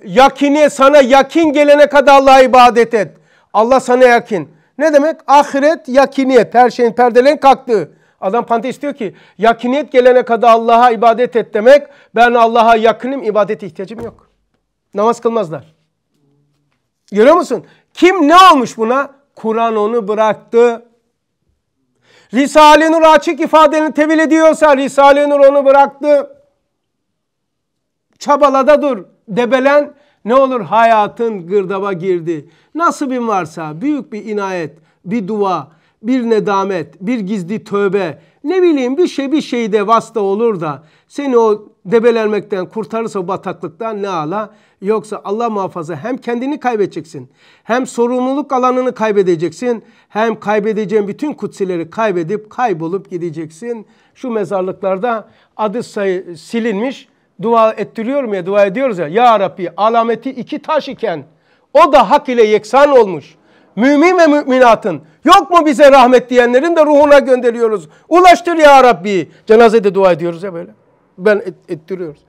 yakini sana yakin gelene kadar Allah'a ibadet et. Allah sana yakin. Ne demek? Ahiret, yakiniyet. Her şeyin perdelerin kalktığı. Adam panteist diyor ki yakiniyet gelene kadar Allah'a ibadet et demek. Ben Allah'a yakınım, ibadete ihtiyacım yok. Namaz kılmazlar. Görüyor musun? Kim ne olmuş buna? Kur'an onu bıraktı. Risale-i Nur açık ifadeni tevil ediyorsa Risale-i Nur onu bıraktı. Çabalada dur. Debelen ne olur hayatın gırdaba girdi. Nasibin varsa büyük bir inayet, bir dua, bir nedamet, bir gizli tövbe, ne bileyim bir şey bir şeyde vasıta olur da seni o debelenmekten kurtarırsa bataklıktan ne ala. Yoksa Allah muhafaza hem kendini kaybedeceksin, hem sorumluluk alanını kaybedeceksin, hem kaybedeceğin bütün kutsileri kaybedip kaybolup gideceksin. Şu mezarlıklarda adı sayı silinmiş, dua ettiriyorum ya, dua ediyoruz ya. Ya Rabbi alameti iki taş iken o da hak ile yeksan olmuş. Mümin ve müminatın yok mu bize rahmet diyenlerin de ruhuna gönderiyoruz. Ulaştır ya Rabbi. Cenazede dua ediyoruz ya böyle. Ben et, ettiriyoruz.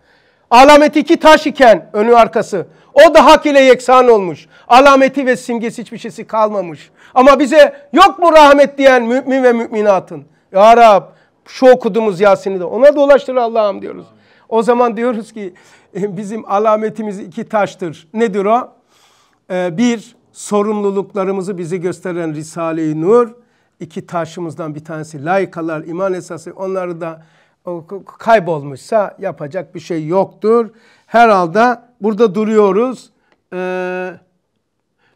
Alameti iki taş iken önü arkası. O da hak ile yeksan olmuş. Alameti ve simgesi hiçbir şeysi kalmamış. Ama bize yok mu rahmet diyen mümin ve müminatın? Ya Rab şu okuduğumuz Yasin'i de ona dolaştır Allah'ım diyoruz. O zaman diyoruz ki bizim alametimiz iki taştır. Nedir o? Ee, bir, sorumluluklarımızı bize gösteren Risale-i Nur. İki taşımızdan bir tanesi layıkalar, iman esası. Onları da kaybolmuşsa yapacak bir şey yoktur. Herhalde burada duruyoruz. Ee,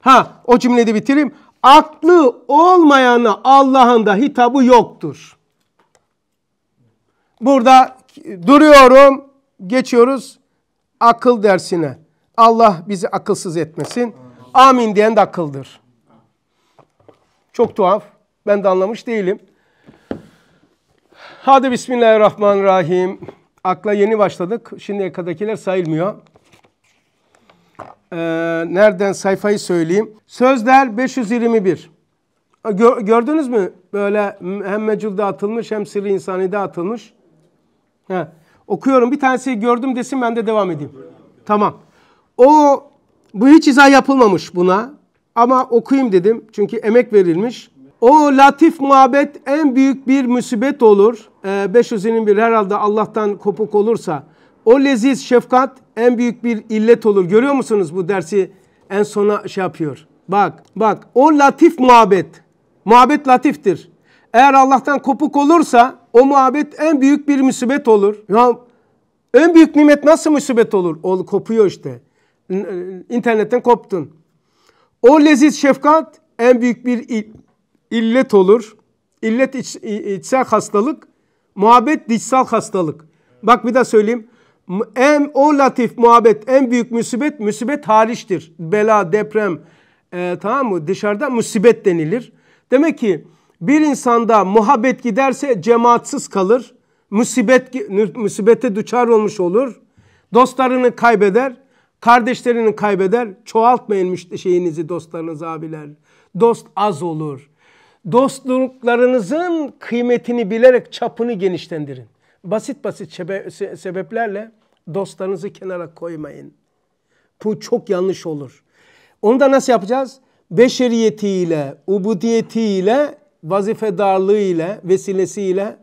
ha o cümleyi de bitireyim. Aklı olmayana Allah'ın da hitabı yoktur. Burada duruyorum, geçiyoruz akıl dersine. Allah bizi akılsız etmesin. Amin diyen de akıldır. Çok tuhaf. Ben de anlamış değilim. Hadi Bismillahirrahmanirrahim. Akla yeni başladık. Şimdiye kadarkiler sayılmıyor. Ee, nereden sayfayı söyleyeyim. Sözler 521. Gör, gördünüz mü? Böyle hem meculde atılmış hem sırrı insanide atılmış. He. Okuyorum. Bir tanesi gördüm desin ben de devam edeyim. Tamam. O bu hiç izah yapılmamış buna. Ama okuyayım dedim. Çünkü emek verilmiş. O latif muhabbet en büyük bir musibet olur. Ee, 521 herhalde Allah'tan kopuk olursa. O leziz şefkat en büyük bir illet olur. Görüyor musunuz bu dersi en sona şey yapıyor. Bak bak o latif muhabbet. Muhabbet latiftir. Eğer Allah'tan kopuk olursa o muhabbet en büyük bir musibet olur. Ya en büyük nimet nasıl musibet olur? O kopuyor işte. İnternetten koptun. O leziz şefkat en büyük bir illet olur. İllet iç, içsel hastalık, muhabbet dışsal hastalık. Bak bir daha söyleyeyim. En o latif muhabbet en büyük musibet musibet hariçtir. Bela, deprem e, tamam mı? Dışarıda musibet denilir. Demek ki bir insanda muhabbet giderse cemaatsiz kalır. Musibet, musibete düçar olmuş olur. Dostlarını kaybeder. Kardeşlerini kaybeder. Çoğaltmayın şeyinizi dostlarınız abiler. Dost az olur. Dostluklarınızın kıymetini bilerek çapını genişlendirin. Basit basit sebeplerle dostlarınızı kenara koymayın. Bu çok yanlış olur. Onu da nasıl yapacağız? Beşeriyetiyle, ubudiyetiyle, vazifedarlığıyla, vesilesiyle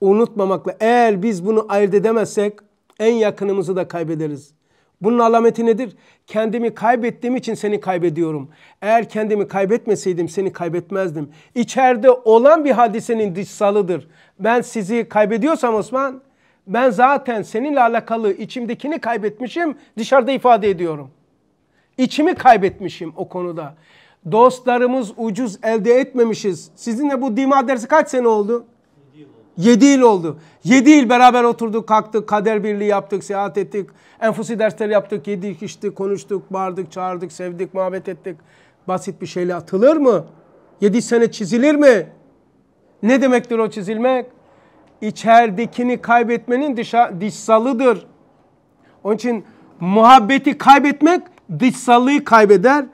unutmamakla. Eğer biz bunu ayırt edemezsek en yakınımızı da kaybederiz. Bunun alameti nedir? Kendimi kaybettiğim için seni kaybediyorum. Eğer kendimi kaybetmeseydim seni kaybetmezdim. İçeride olan bir hadisenin dışsalıdır. Ben sizi kaybediyorsam Osman, ben zaten seninle alakalı içimdekini kaybetmişim, dışarıda ifade ediyorum. İçimi kaybetmişim o konuda. Dostlarımız ucuz elde etmemişiz. Sizinle bu dima dersi kaç sene oldu? Yedi yıl oldu. Yedi yıl beraber oturduk, kalktık, kader birliği yaptık, seyahat ettik. Enfusi dersleri yaptık, yedik, içtik, konuştuk, bağırdık, çağırdık, sevdik, muhabbet ettik. Basit bir şeyle atılır mı? Yedi sene çizilir mi? Ne demektir o çizilmek? İçeridekini kaybetmenin dışa, dışsalıdır. Onun için muhabbeti kaybetmek dışsallığı kaybeder.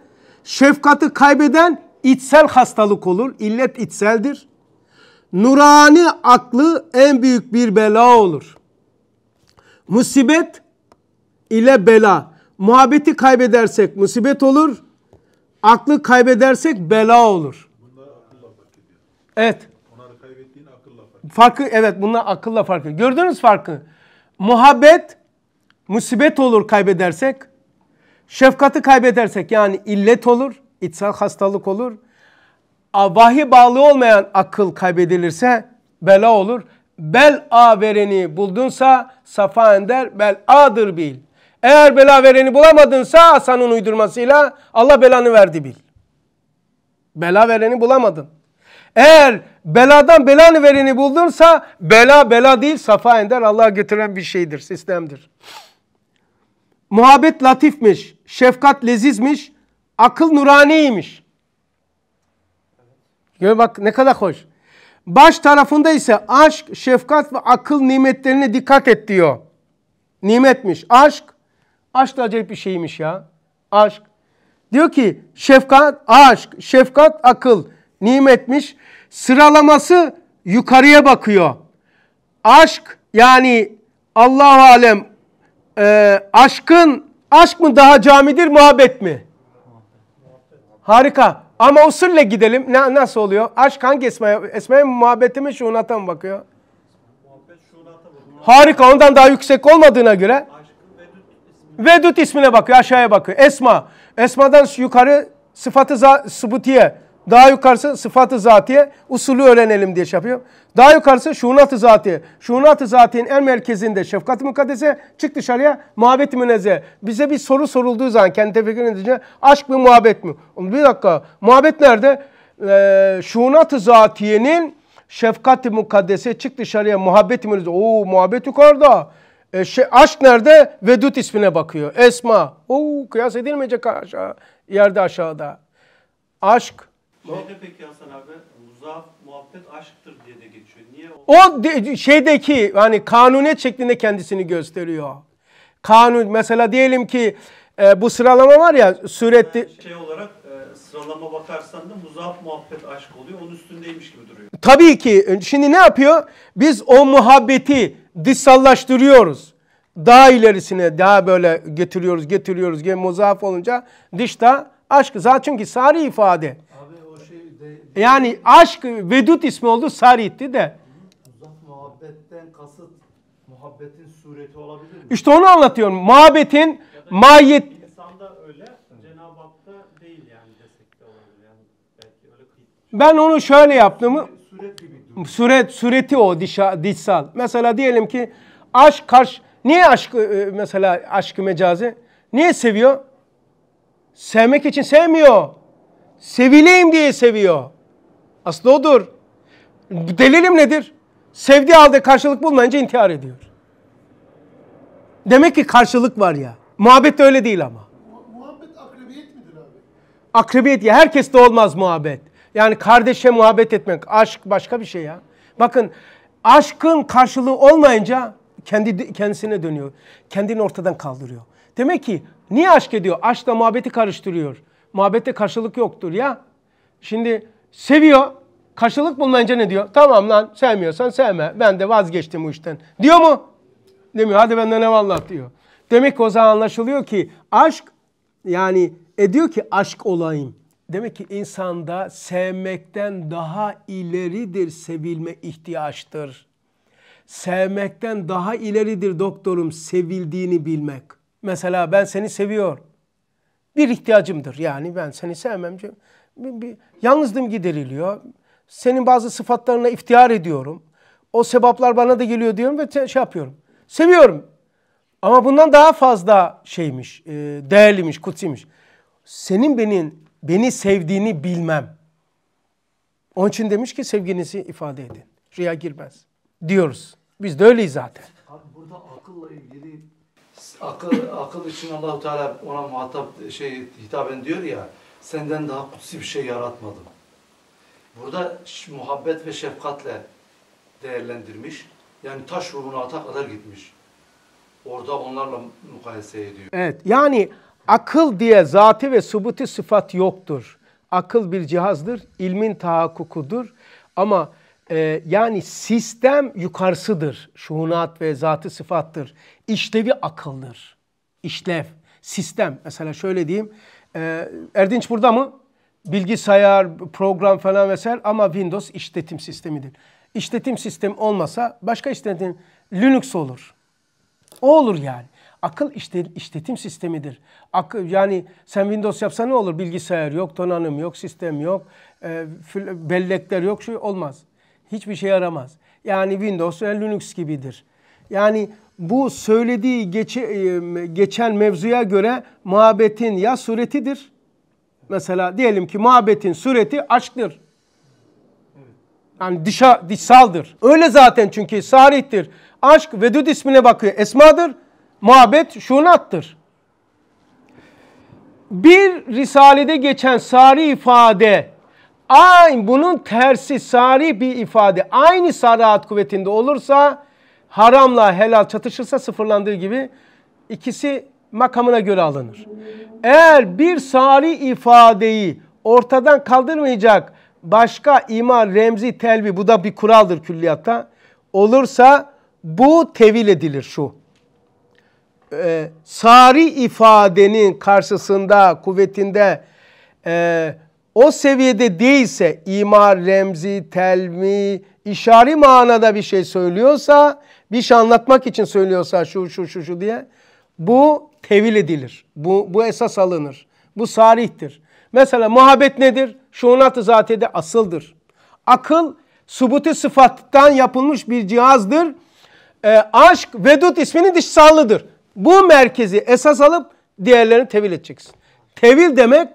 Şefkati kaybeden içsel hastalık olur. İllet içseldir nurani aklı en büyük bir bela olur. Musibet ile bela. Muhabbeti kaybedersek musibet olur. Aklı kaybedersek bela olur. Evet. Onları kaybettiğin akılla farkı. Farkı evet bunlar akılla farkı. Gördünüz farkı. Muhabbet musibet olur kaybedersek. Şefkati kaybedersek yani illet olur. içsel hastalık olur vahiy bağlı olmayan akıl kaybedilirse bela olur. Bel a vereni buldunsa safa ender bel a'dır bil. Eğer bela vereni bulamadınsa Hasan'ın uydurmasıyla Allah belanı verdi bil. Bela vereni bulamadın. Eğer beladan belanı vereni buldunsa bela bela değil safa ender Allah'a götüren bir şeydir, sistemdir. Muhabbet latifmiş, şefkat lezizmiş, akıl nuraniymiş. Gör bak ne kadar hoş. Baş tarafında ise aşk, şefkat ve akıl nimetlerine dikkat et diyor. Nimetmiş. Aşk, aşk da acayip bir şeymiş ya. Aşk. Diyor ki şefkat, aşk, şefkat, akıl nimetmiş. Sıralaması yukarıya bakıyor. Aşk yani Allah alem e, aşkın aşk mı daha camidir muhabbet mi? Harika. Ama usulle gidelim. Ne, nasıl oluyor? Aşk hangi esmaya? Esmaya mı muhabbete mi şuunata mı bakıyor? Muhabbet şunata bakıyor. Harika. Ondan daha yüksek olmadığına göre Vedut ismi. Vedut ismine bakıyor. Aşağıya bakıyor. Esma. Esma'dan yukarı sıfatı za- sıbutiye. Daha yukarısı sıfatı zatiye. Usulü öğrenelim diye şey yapıyor. Daha yukarısı şunat-ı zatiye. Şunat-ı zatiyenin en merkezinde şefkat-ı mukaddese çık dışarıya muhabbet-i münezze. Bize bir soru sorulduğu zaman kendi tefekkür edince aşk mı muhabbet mi? Bir dakika muhabbet nerede? Ee, şunat-ı zatiyenin şefkat-i mukaddese çık dışarıya muhabbet-i münezze. Oo muhabbet yukarıda. E, şey, aşk nerede? Vedut ismine bakıyor. Esma. Oo kıyas edilmeyecek aşağı, yerde aşağıda. Aşk. Şeyde peki Hasan abi muzaf muhabbet aşktır diye de geçiyor. Niye o? O de- şeydeki hani kanuniyet şeklinde kendisini gösteriyor. Kanun mesela diyelim ki e, bu sıralama var ya surette Şey olarak e, sıralama bakarsan da muzaf muhabbet aşk oluyor. Onun üstündeymiş gibi duruyor. tabii ki şimdi ne yapıyor? Biz o muhabbeti dışsallaştırıyoruz. Daha ilerisine daha böyle getiriyoruz, getiriyoruz. Muzaf olunca dışta aşk. Zaten çünkü sari ifade. Abi o şey de Yani aşk vedut ismi oldu saritti de. uzak muhabbetten kasıt muhabbetin sureti olabilir mi? İşte onu anlatıyorum. Muhabbetin mahiyet İnsanda öyle, Cenab-ı Hak'ta değil yani desek de olabilir. Yani belki öyle ben onu şöyle yaptım. Suret gibi dur. Suret, sureti o dişa, dişsal. Mesela diyelim ki aşk karşı... Niye aşk e, mesela aşkı mecazi? Niye seviyor? Sevmek için sevmiyor. Sevileyim diye seviyor. Aslı odur. Delilim nedir? Sevdiği halde karşılık bulmayınca intihar ediyor. Demek ki karşılık var ya. Muhabbet de öyle değil ama. Mu- Muhabbet akrebiyet midir abi? Akrabiyet ya herkes de olmaz muhabbet. Yani kardeşe muhabbet etmek, aşk başka bir şey ya. Bakın aşkın karşılığı olmayınca kendi kendisine dönüyor. Kendini ortadan kaldırıyor. Demek ki niye aşk ediyor? Aşkla muhabbeti karıştırıyor. Muhabbette karşılık yoktur ya. Şimdi seviyor, karşılık bulmayınca ne diyor? Tamam lan sevmiyorsan sevme. Ben de vazgeçtim bu işten. Diyor mu? Demiyor. Hadi benden eyvallah diyor. Demek ki o zaman anlaşılıyor ki aşk yani ediyor ki aşk olayım. Demek ki insanda sevmekten daha ileridir sevilme ihtiyaçtır. Sevmekten daha ileridir doktorum sevildiğini bilmek. Mesela ben seni seviyor. Bir ihtiyacımdır yani ben seni sevmem. Bir, bir, yalnızlığım gideriliyor. Senin bazı sıfatlarına iftihar ediyorum. O sebaplar bana da geliyor diyorum ve şey yapıyorum. Seviyorum. Ama bundan daha fazla şeymiş, e, değerliymiş, kutsiymiş. Senin benim beni sevdiğini bilmem. Onun için demiş ki sevginizi ifade edin. Rüya girmez. Diyoruz. Biz de öyleyiz zaten. Abi burada akılla ilgili akıl akıl için Allahu Teala ona muhatap şey hitaben diyor ya senden daha kutsi bir şey yaratmadım. Burada muhabbet ve şefkatle değerlendirmiş. Yani taş ruhuna ata kadar gitmiş. Orada onlarla mukayese ediyor. Evet yani akıl diye zati ve subuti sıfat yoktur. Akıl bir cihazdır, ilmin tahakkukudur. Ama e, yani sistem yukarısıdır. Şuunat ve zatı sıfattır. İşlevi akıldır. İşlev, sistem. Mesela şöyle diyeyim. E, Erdinç burada mı? Bilgisayar, program falan vesaire ama Windows işletim sistemidir. İşletim sistemi olmasa başka işletim Linux olur. O olur yani. Akıl işte, işletim sistemidir. Akıl, yani sen Windows yapsan ne olur? Bilgisayar yok, donanım yok, sistem yok, e, bellekler yok, şey olmaz. Hiçbir şey yaramaz. Yani Windows ve Linux gibidir. Yani bu söylediği geçe, e, geçen mevzuya göre muhabbetin ya suretidir. Mesela diyelim ki muhabbetin sureti aşktır. Yani dışa, dışsaldır. Öyle zaten çünkü sarihtir. Aşk vedud ismine bakıyor. Esmadır. Muhabbet şunattır. Bir risalede geçen sari ifade aynı bunun tersi sari bir ifade aynı sarahat kuvvetinde olursa haramla helal çatışırsa sıfırlandığı gibi ikisi makamına göre alınır. Eğer bir sari ifadeyi ortadan kaldırmayacak başka ima, remzi, telvi bu da bir kuraldır külliyatta olursa bu tevil edilir şu. e, sari ifadenin karşısında, kuvvetinde e, o seviyede değilse imar, remzi, telmi, işari manada bir şey söylüyorsa, bir şey anlatmak için söylüyorsa şu şu şu şu diye bu tevil edilir. Bu, bu esas alınır. Bu sarihtir. Mesela muhabbet nedir? Şunat-ı zatiyede asıldır. Akıl subuti sıfattan yapılmış bir cihazdır. E, aşk vedut isminin dışsallıdır. Bu merkezi esas alıp diğerlerini tevil edeceksin. Tevil demek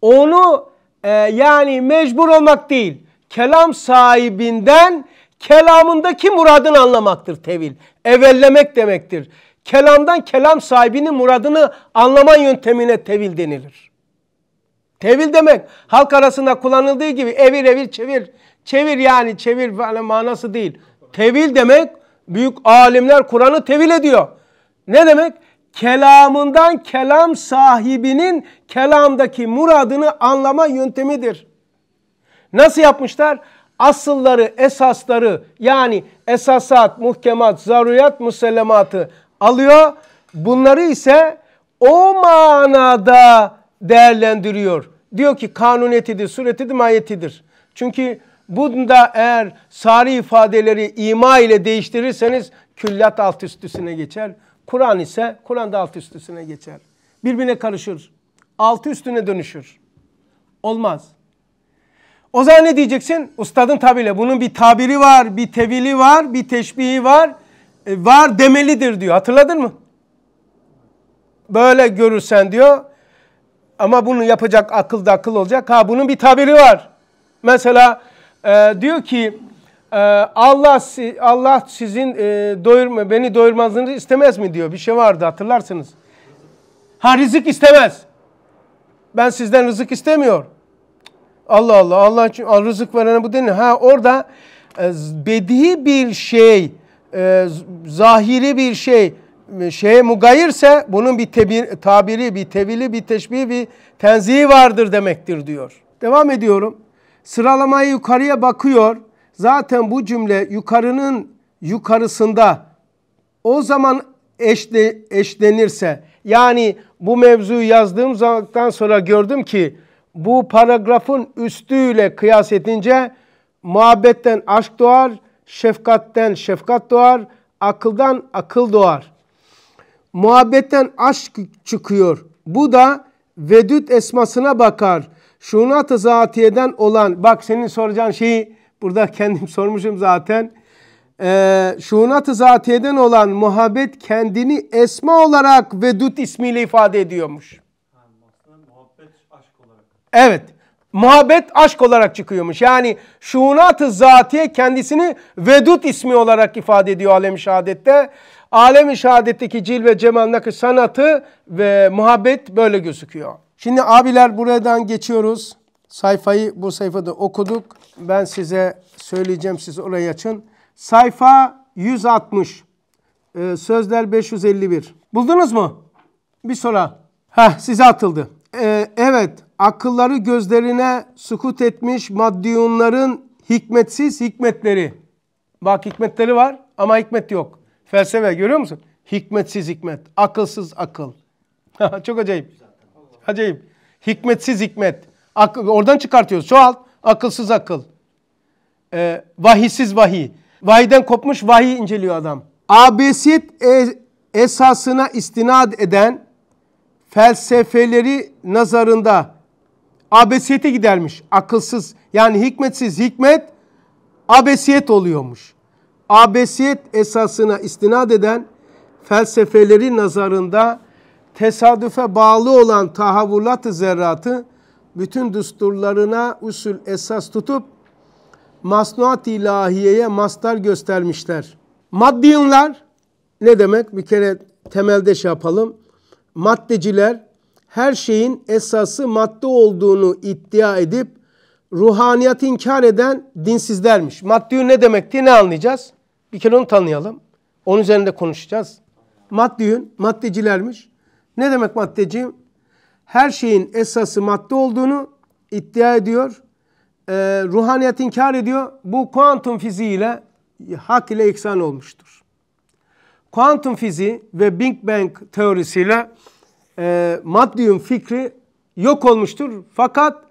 onu e, yani mecbur olmak değil. Kelam sahibinden kelamındaki muradını anlamaktır tevil. Evellemek demektir. Kelamdan kelam sahibinin muradını anlama yöntemine tevil denilir. Tevil demek halk arasında kullanıldığı gibi evir evir çevir. Çevir yani çevir falan manası değil. Tevil demek büyük alimler Kur'an'ı tevil ediyor. Ne demek? Kelamından kelam sahibinin kelamdaki muradını anlama yöntemidir. Nasıl yapmışlar? Asılları, esasları yani esasat, muhkemat, zaruriyat, musellematı alıyor. Bunları ise o manada değerlendiriyor. Diyor ki kanuniyetidir, suretidir, mahiyetidir. Çünkü bunda eğer sari ifadeleri ima ile değiştirirseniz külliyat alt üstüsüne geçer. Kur'an ise Kur'an da alt üstüsüne geçer. Birbirine karışır. Altı üstüne dönüşür. Olmaz. O zaman ne diyeceksin? Ustadın tabiyle bunun bir tabiri var, bir tevili var, bir teşbihi var. E, var demelidir diyor. Hatırladın mı? Böyle görürsen diyor. Ama bunu yapacak akıl da akıl olacak. Ha bunun bir tabiri var. Mesela e, diyor ki Allah Allah sizin e, doyurma beni doyurmanızı istemez mi diyor. Bir şey vardı hatırlarsınız. Ha rızık istemez. Ben sizden rızık istemiyor. Allah Allah Allah için rızık verene bu denir. Ha orada e, bedi bir şey, e, zahiri bir şey şeye mugayirse bunun bir tebir, tabiri, bir tevili, bir teşbihi, bir tenzihi vardır demektir diyor. Devam ediyorum. Sıralamayı yukarıya bakıyor. Zaten bu cümle yukarının yukarısında o zaman eşle, eşlenirse yani bu mevzuyu yazdığım zamandan sonra gördüm ki bu paragrafın üstüyle kıyas edince muhabbetten aşk doğar, şefkatten şefkat doğar, akıldan akıl doğar. Muhabbetten aşk çıkıyor. Bu da vedüt esmasına bakar. Şunat-ı zatiyeden olan, bak senin soracağın şeyi burada kendim sormuşum zaten. Ee, şunat-ı zatiyeden olan muhabbet kendini esma olarak vedüt ismiyle ifade ediyormuş. Evet. Muhabbet aşk olarak çıkıyormuş. Yani şunat-ı zatiye kendisini vedut ismi olarak ifade ediyor alem-i şehadette. Alem-i şehadetteki cilve cemal nakış sanatı ve muhabbet böyle gözüküyor. Şimdi abiler buradan geçiyoruz. Sayfayı bu sayfada okuduk. Ben size söyleyeceğim siz orayı açın. Sayfa 160. Ee, sözler 551. Buldunuz mu? Bir sonra. Heh size atıldı. Ee, evet akılları gözlerine sukut etmiş maddiyunların hikmetsiz hikmetleri. Bak hikmetleri var ama hikmet yok. Felsefe görüyor musun? Hikmetsiz hikmet, akılsız akıl. Çok acayip. Acayip. Hikmetsiz hikmet. Akıl, oradan çıkartıyoruz. Çoğalt. Akılsız akıl. Ee, vahisiz vahiy. Vahiden kopmuş vahiy inceliyor adam. Abesiyet e, esasına istinad eden felsefeleri nazarında abesiyete gidermiş. Akılsız yani hikmetsiz hikmet abesiyet oluyormuş. Abesiyet esasına istinad eden felsefeleri nazarında tesadüfe bağlı olan tahavvulat-ı zerratı bütün düsturlarına usul esas tutup masnuat ilahiyeye mastar göstermişler. Maddiyunlar ne demek? Bir kere temelde şey yapalım. Maddeciler her şeyin esası madde olduğunu iddia edip ruhaniyat inkar eden dinsizlermiş. Maddiyun ne demekti ne anlayacağız? Bir kere onu tanıyalım. Onun üzerinde konuşacağız. Maddiyun, maddecilermiş. Ne demek maddeci? Her şeyin esası madde olduğunu iddia ediyor. E, ruhaniyet inkar ediyor. Bu kuantum fiziğiyle hak ile iksan olmuştur. kuantum fiziği ve Big Bang teorisiyle e, maddiyum fikri yok olmuştur. Fakat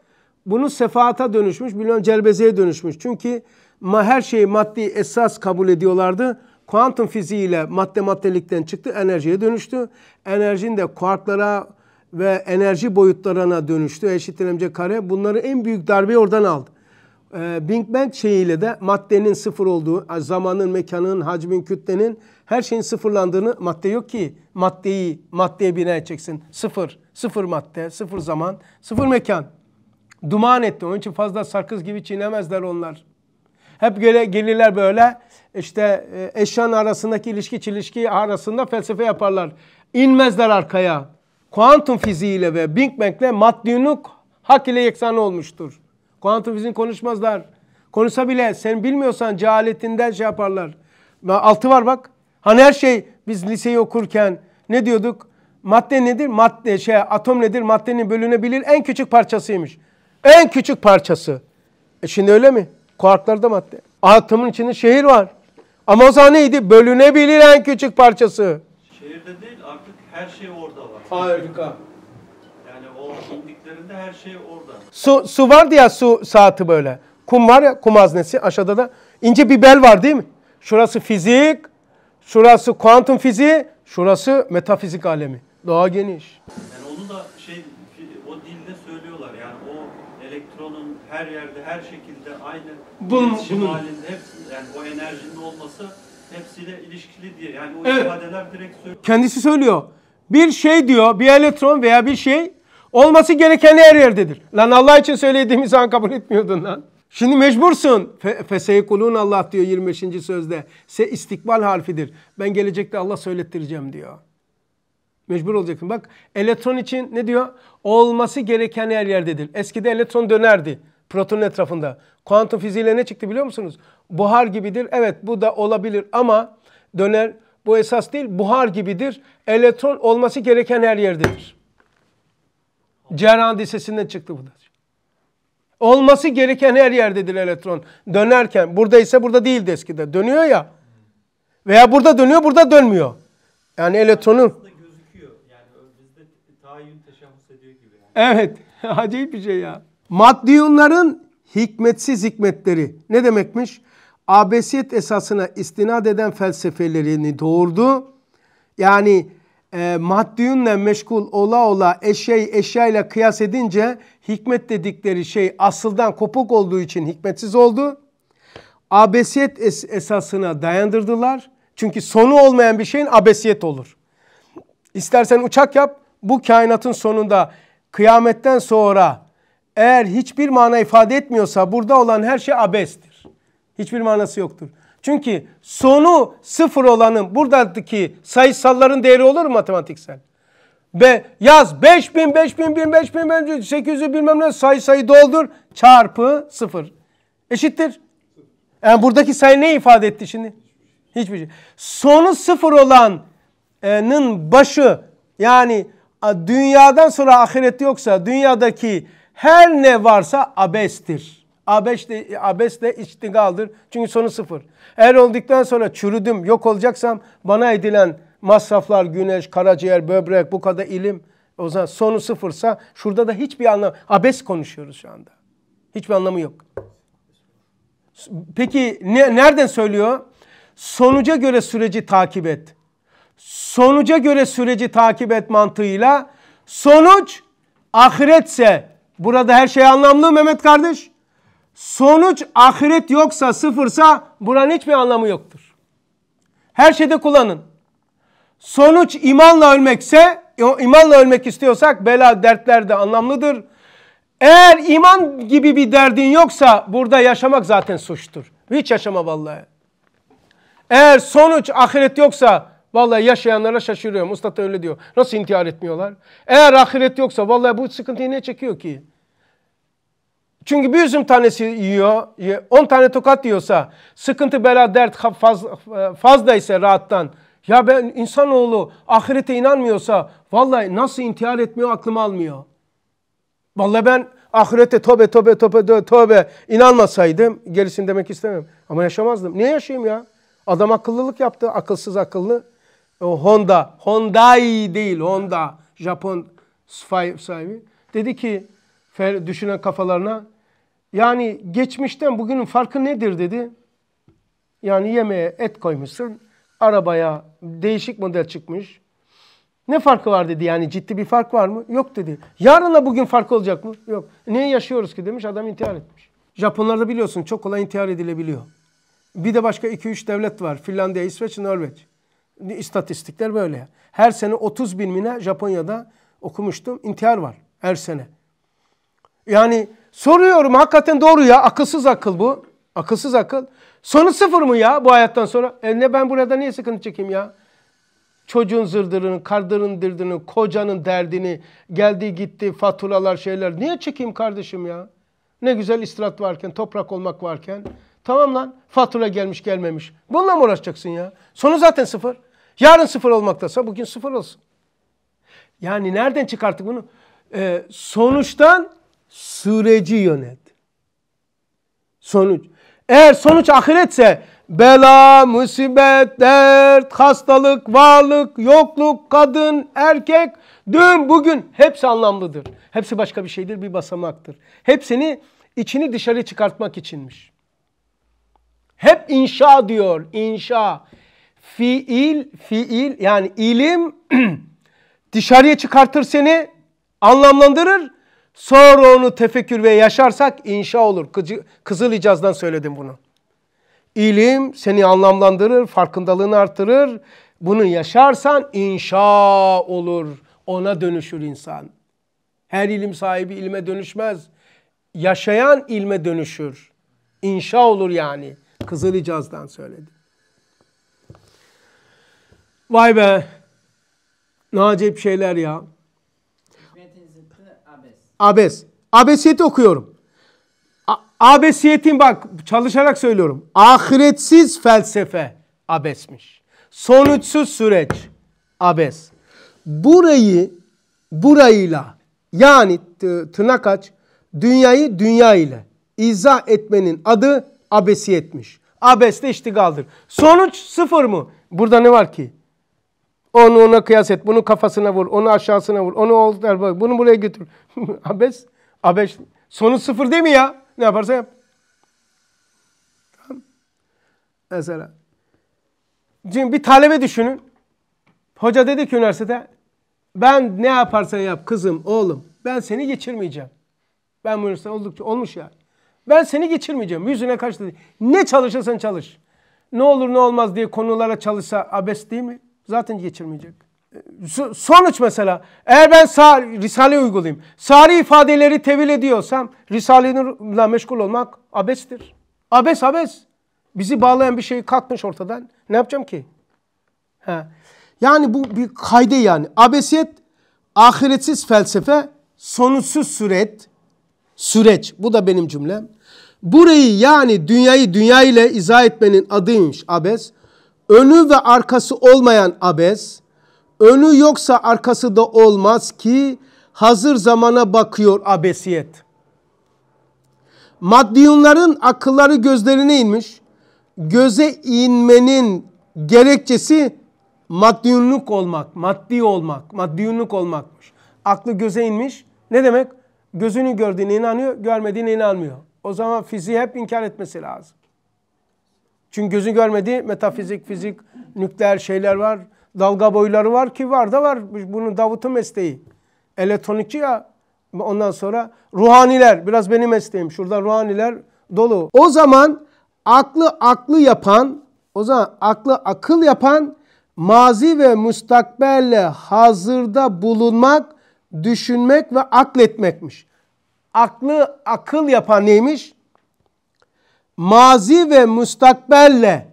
bunu sefaata dönüşmüş, bilmem celbezeye dönüşmüş. Çünkü ma her şeyi maddi esas kabul ediyorlardı. Kuantum fiziğiyle madde maddelikten çıktı, enerjiye dönüştü. Enerjinin de kuarklara ve enerji boyutlarına dönüştü. Mc kare. Bunları en büyük darbeyi oradan aldı. Ee, Big Bang şeyiyle de maddenin sıfır olduğu, zamanın, mekanın, hacmin, kütlenin her şeyin sıfırlandığını, madde yok ki maddeyi maddeye bina edeceksin. Sıfır, sıfır madde, sıfır zaman, sıfır mekan. Duman etti. Onun için fazla sakız gibi çiğnemezler onlar. Hep gele, gelirler böyle işte e, eşyanın arasındaki ilişki çilişki arasında felsefe yaparlar. İnmezler arkaya. Kuantum fiziğiyle ve Big Bang'le maddiyunluk hak ile yeksan olmuştur. Kuantum fiziğini konuşmazlar. Konuşsa bile sen bilmiyorsan cehaletinden şey yaparlar. Altı var bak. Hani her şey biz liseyi okurken ne diyorduk? Madde nedir? Madde şey atom nedir? Maddenin bölünebilir en küçük parçasıymış. En küçük parçası. E şimdi öyle mi? Kuarklarda madde. Atomun içinde şehir var. Ama o zaman neydi? Bölünebilir en küçük parçası. Şehirde değil artık her şey orada var. Harika. Yani o indiklerinde her şey orada. Su, su vardı ya su saati böyle. Kum var ya kum haznesi aşağıda da. ince bir bel var değil mi? Şurası fizik, şurası kuantum fiziği, şurası metafizik alemi. Doğa geniş. Yani onu da şey o dilde söylüyorlar. Yani o elektronun her yerde her şekilde aynı Bunun- iletişim bunun- halinde hepsi yani o enerjinin olması hepsiyle ilişkili diye. Yani o Evet. ifadeler direkt söylüyor. Kendisi söylüyor. Bir şey diyor, bir elektron veya bir şey olması gereken her yerdedir. Lan Allah için söylediğimiz zaman kabul etmiyordun lan. Şimdi mecbursun. Fe, Feseyekulun Allah diyor 25. sözde. Se istikbal harfidir. Ben gelecekte Allah söylettireceğim diyor. Mecbur olacaksın. Bak elektron için ne diyor? Olması gereken her yerdedir. Eskide elektron dönerdi protonun etrafında. Kuantum fiziğiyle ne çıktı biliyor musunuz? Buhar gibidir. Evet bu da olabilir ama döner bu esas değil. Buhar gibidir. Elektron olması gereken her yerdedir. Cerrah hadisesinden çıktı bu da. Olması gereken her yerdedir elektron. Dönerken burada ise burada değildi eskide. Dönüyor ya. Veya burada dönüyor burada dönmüyor. Yani elektronun. Evet. Acayip bir şey ya. Maddiyunların hikmetsiz hikmetleri ne demekmiş? Abesiyet esasına istinad eden felsefelerini doğurdu. Yani e, maddiyunla meşgul ola ola eşeği eşyayla kıyas edince hikmet dedikleri şey asıldan kopuk olduğu için hikmetsiz oldu. Abesiyet es- esasına dayandırdılar. Çünkü sonu olmayan bir şeyin abesiyet olur. İstersen uçak yap, bu kainatın sonunda kıyametten sonra eğer hiçbir mana ifade etmiyorsa burada olan her şey abestir. Hiçbir manası yoktur. Çünkü sonu sıfır olanın buradaki sayısalların değeri olur mu matematiksel? Ve yaz 5000, 5000, 1000, 5000, 800'ü bilmem ne sayı sayı doldur çarpı sıfır. Eşittir. Yani buradaki sayı ne ifade etti şimdi? Hiçbir şey. Sonu sıfır olanın başı yani dünyadan sonra ahiret yoksa dünyadaki her ne varsa abestir. Abes de, abes de iştigaldir. Çünkü sonu sıfır. Eğer olduktan sonra çürüdüm, yok olacaksam bana edilen masraflar, güneş, karaciğer, böbrek, bu kadar ilim. O zaman sonu sıfırsa şurada da hiçbir anlam. Abes konuşuyoruz şu anda. Hiçbir anlamı yok. Peki ne, nereden söylüyor? Sonuca göre süreci takip et. Sonuca göre süreci takip et mantığıyla sonuç ahiretse burada her şey anlamlı Mehmet kardeş. Sonuç ahiret yoksa sıfırsa buranın hiçbir anlamı yoktur. Her şeyde kullanın. Sonuç imanla ölmekse, imanla ölmek istiyorsak bela dertler de anlamlıdır. Eğer iman gibi bir derdin yoksa burada yaşamak zaten suçtur. Hiç yaşama vallahi. Eğer sonuç ahiret yoksa vallahi yaşayanlara şaşırıyorum. Usta öyle diyor. Nasıl intihar etmiyorlar? Eğer ahiret yoksa vallahi bu sıkıntıyı ne çekiyor ki? Çünkü bir üzüm tanesi yiyor, 10 tane tokat yiyorsa, sıkıntı, bela, dert fazla, fazla ise rahattan, ya ben insanoğlu ahirete inanmıyorsa vallahi nasıl intihar etmiyor aklım almıyor. Vallahi ben ahirete tobe tobe tobe tobe inanmasaydım gerisini demek istemem. Ama yaşamazdım. Niye yaşayayım ya? Adam akıllılık yaptı. Akılsız akıllı. O Honda. Hyundai değil Honda. Japon sahibi. Dedi ki düşünen kafalarına yani geçmişten bugünün farkı nedir dedi. Yani yemeğe et koymuşsun. Arabaya değişik model çıkmış. Ne farkı var dedi yani ciddi bir fark var mı? Yok dedi. Yarınla bugün fark olacak mı? Yok. Niye yaşıyoruz ki demiş adam intihar etmiş. Japonlarda biliyorsun çok kolay intihar edilebiliyor. Bir de başka 2-3 devlet var. Finlandiya, İsveç, Norveç. İstatistikler böyle. Her sene 30 bin mine Japonya'da okumuştum. intihar var her sene. Yani soruyorum hakikaten doğru ya. Akılsız akıl bu. Akılsız akıl. Sonu sıfır mı ya bu hayattan sonra? E ne ben burada niye sıkıntı çekeyim ya? Çocuğun zırdırını, karderin dırdını, kocanın derdini, geldi gitti faturalar şeyler. Niye çekeyim kardeşim ya? Ne güzel istirahat varken, toprak olmak varken. Tamam lan fatura gelmiş gelmemiş. Bununla mı uğraşacaksın ya? Sonu zaten sıfır. Yarın sıfır olmaktasa bugün sıfır olsun. Yani nereden çıkarttık bunu? Ee, sonuçtan süreci yönet. Sonuç. Eğer sonuç ahiretse bela, musibet, dert, hastalık, varlık, yokluk, kadın, erkek, dün, bugün hepsi anlamlıdır. Hepsi başka bir şeydir, bir basamaktır. Hepsini içini dışarı çıkartmak içinmiş. Hep inşa diyor, inşa. Fiil, fiil yani ilim dışarıya çıkartır seni, anlamlandırır. Sonra onu tefekkür ve yaşarsak inşa olur. Kızıl İcaz'dan söyledim bunu. İlim seni anlamlandırır, farkındalığını artırır. Bunu yaşarsan inşa olur. Ona dönüşür insan. Her ilim sahibi ilme dönüşmez. Yaşayan ilme dönüşür. İnşa olur yani. Kızıl İcaz'dan söyledi. Vay be. Ne acayip şeyler ya. Abes. Abesiyeti okuyorum. A abesiyetin bak çalışarak söylüyorum. Ahiretsiz felsefe abesmiş. Sonuçsuz süreç abes. Burayı burayla yani tırnak aç dünyayı dünya ile izah etmenin adı abesiyetmiş. Abes de iştigaldir. Sonuç sıfır mı? Burada ne var ki? Onu ona kıyas et. Bunu kafasına vur. Onu aşağısına vur. Onu oldur. Bunu buraya götür. abes. Abes. Sonu sıfır değil mi ya? Ne yaparsa yap. Tamam. Mesela. Şimdi bir talebe düşünün. Hoca dedi ki üniversitede ben ne yaparsan yap kızım, oğlum ben seni geçirmeyeceğim. Ben bu üniversite oldukça olmuş ya. Ben seni geçirmeyeceğim. Yüzüne karşı dedi. Ne çalışırsan çalış. Ne olur ne olmaz diye konulara çalışsa abes değil mi? Zaten geçirmeyecek. Sonuç mesela eğer ben sağ, uygulayayım. Sari ifadeleri tevil ediyorsam Risale'yle meşgul olmak abestir. Abes abes. Bizi bağlayan bir şey kalkmış ortadan. Ne yapacağım ki? Ha. Yani bu bir kayde yani. Abesiyet ahiretsiz felsefe, sonuçsuz süret, süreç. Bu da benim cümlem. Burayı yani dünyayı dünya ile izah etmenin adıymış abes önü ve arkası olmayan abes, önü yoksa arkası da olmaz ki hazır zamana bakıyor abesiyet. Maddiyunların akılları gözlerine inmiş. Göze inmenin gerekçesi maddiyunluk olmak, maddi olmak, maddiyunluk olmakmış. Aklı göze inmiş. Ne demek? Gözünü gördüğüne inanıyor, görmediğine inanmıyor. O zaman fiziği hep inkar etmesi lazım. Çünkü gözü görmediği metafizik, fizik, nükleer şeyler var. Dalga boyları var ki var da var. Bunun Davut'un mesleği. Elektronikçi ya. Ondan sonra ruhaniler. Biraz benim mesleğim. Şurada ruhaniler dolu. O zaman aklı aklı yapan, o zaman aklı akıl yapan mazi ve müstakbelle hazırda bulunmak, düşünmek ve akletmekmiş. Aklı akıl yapan neymiş? Mazi ve müstakbelle,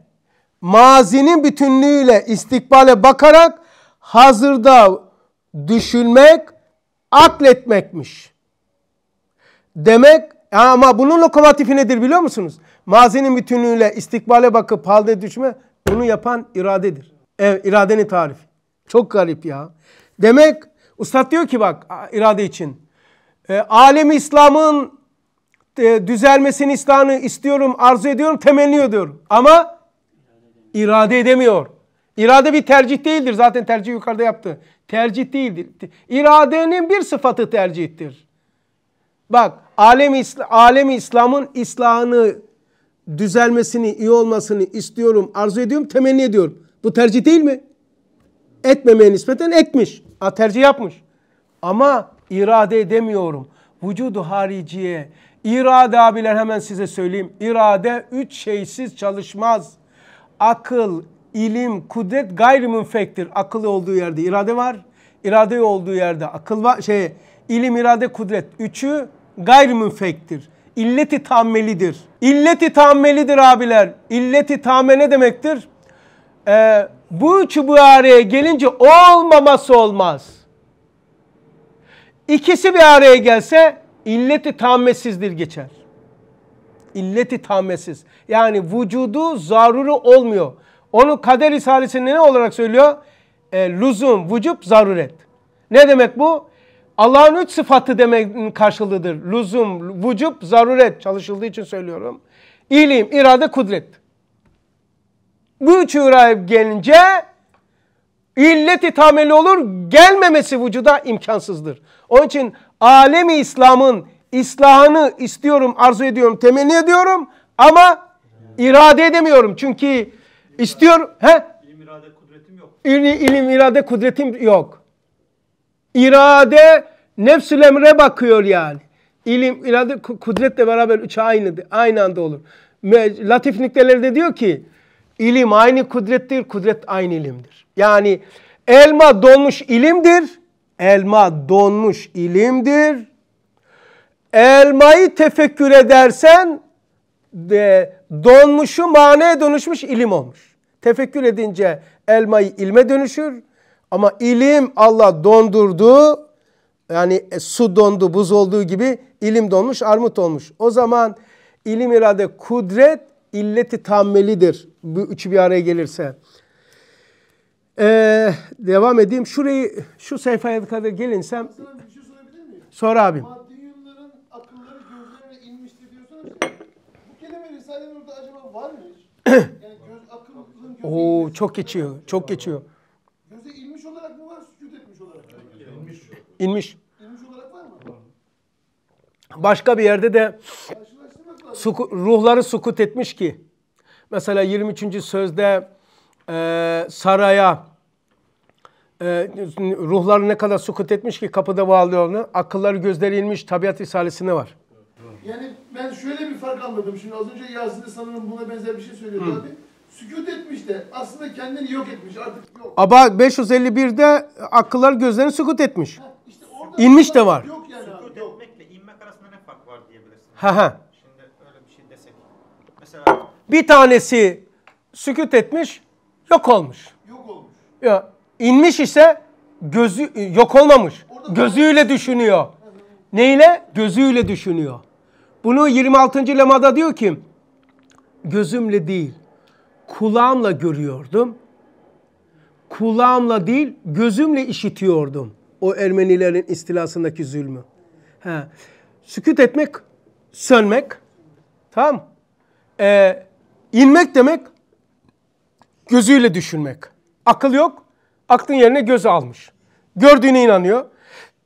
mazinin bütünlüğüyle istikbale bakarak hazırda düşünmek, akletmekmiş. Demek ama bunun lokomotifi nedir biliyor musunuz? Mazinin bütünlüğüyle istikbale bakıp halde düşme bunu yapan iradedir. Evet iradenin tarifi. Çok garip ya. Demek Ustad diyor ki bak irade için. E, alem İslam'ın e, düzelmesini istiyorum, istiyorum, arzu ediyorum, temenni ediyorum. Ama irade edemiyor. İrade bir tercih değildir. Zaten tercih yukarıda yaptı. Tercih değildir. İradenin bir sıfatı tercihtir. Bak alem İslam, alem İslam'ın islahını düzelmesini, iyi olmasını istiyorum, arzu ediyorum, temenni ediyorum. Bu tercih değil mi? Etmemeye nispeten etmiş. A, tercih yapmış. Ama irade edemiyorum. Vücudu hariciye. İrade abiler hemen size söyleyeyim. İrade üç şeysiz çalışmaz. Akıl, ilim, kudret gayrimünfektir. Akıl olduğu yerde irade var. İrade olduğu yerde akıl var. Şey, ilim, irade, kudret. Üçü gayrimünfektir. İlleti tammelidir. İlleti tammelidir abiler. İlleti tamme ne demektir? Ee, bu üçü bu araya gelince olmaması olmaz. İkisi bir araya gelse illeti tammesizdir geçer. İlleti tammesiz. Yani vücudu zaruri olmuyor. Onu kader risalesinde ne olarak söylüyor? E, lüzum, vücub, zaruret. Ne demek bu? Allah'ın üç sıfatı demek karşılığıdır. Lüzum, vücub, zaruret çalışıldığı için söylüyorum. İlim, irade, kudret. Bu üçü araya gelince illeti tameli olur, gelmemesi vücuda imkansızdır. Onun için alemi İslam'ın islahını istiyorum, arzu ediyorum, temenni ediyorum ama irade edemiyorum. Çünkü istiyor, he? İlim irade kudretim yok. İlim, ilim irade, kudretim yok. İrade nefsül emre bakıyor yani. İlim, irade, kudretle beraber üç aynı, aynı anda olur. Latif nüktelerde diyor ki, ilim aynı kudrettir, kudret aynı ilimdir. Yani elma donmuş ilimdir, elma donmuş ilimdir. Elmayı tefekkür edersen de, donmuşu manaya dönüşmüş ilim olmuş. Tefekkür edince elmayı ilme dönüşür. Ama ilim Allah dondurdu. Yani e, su dondu, buz olduğu gibi ilim donmuş, armut olmuş. O zaman ilim irade kudret illeti tammelidir. Bu üçü bir araya gelirse. Ee, devam edeyim. Şurayı, şu sayfaya kadar gelinsem. Sana bir şey sorabilir miyim? Sor abim. Maddi yunların akılları gözlerine inmişti diyorsunuz. Bu kelime Risale-i Nur'da acaba var mı yani göz, akılın gözü Oo inmiş. çok geçiyor. Çok geçiyor. Göze inmiş olarak mı var, sükut etmiş olarak mı? İnmiş. İnmiş olarak var mı? Başka bir yerde de Karşılaştırmak lazım. suku- ruhları sukut etmiş ki. Mesela 23. sözde e, saraya e, ruhları ne kadar sukut etmiş ki kapıda bağlıyor onu. Akılları gözleri inmiş tabiat risalesinde var. Yani ben şöyle bir fark anladım. Şimdi az önce Yasin'de sanırım buna benzer bir şey söylüyordu abi. Sükut etmiş de aslında kendini yok etmiş. Artık yok. Aba 551'de akıllar gözlerini sukut etmiş. Ha, işte orada İnmiş de var. Yok yani Sükut abi. Yok. etmekle inmek arasında ne fark var diyebilirsin. Ha ha. Şimdi öyle bir şey desek. Mesela Bir tanesi sükut etmiş, yok olmuş. Yok olmuş. Ya inmiş ise gözü yok olmamış. Gözüyle düşünüyor. Neyle? Gözüyle düşünüyor. Bunu 26. lemada diyor ki gözümle değil kulağımla görüyordum. Kulağımla değil gözümle işitiyordum. O Ermenilerin istilasındaki zulmü. He. Sükut etmek, sönmek. Tamam. Ee, inmek demek gözüyle düşünmek. Akıl yok. Aklın yerine göz almış. Gördüğüne inanıyor.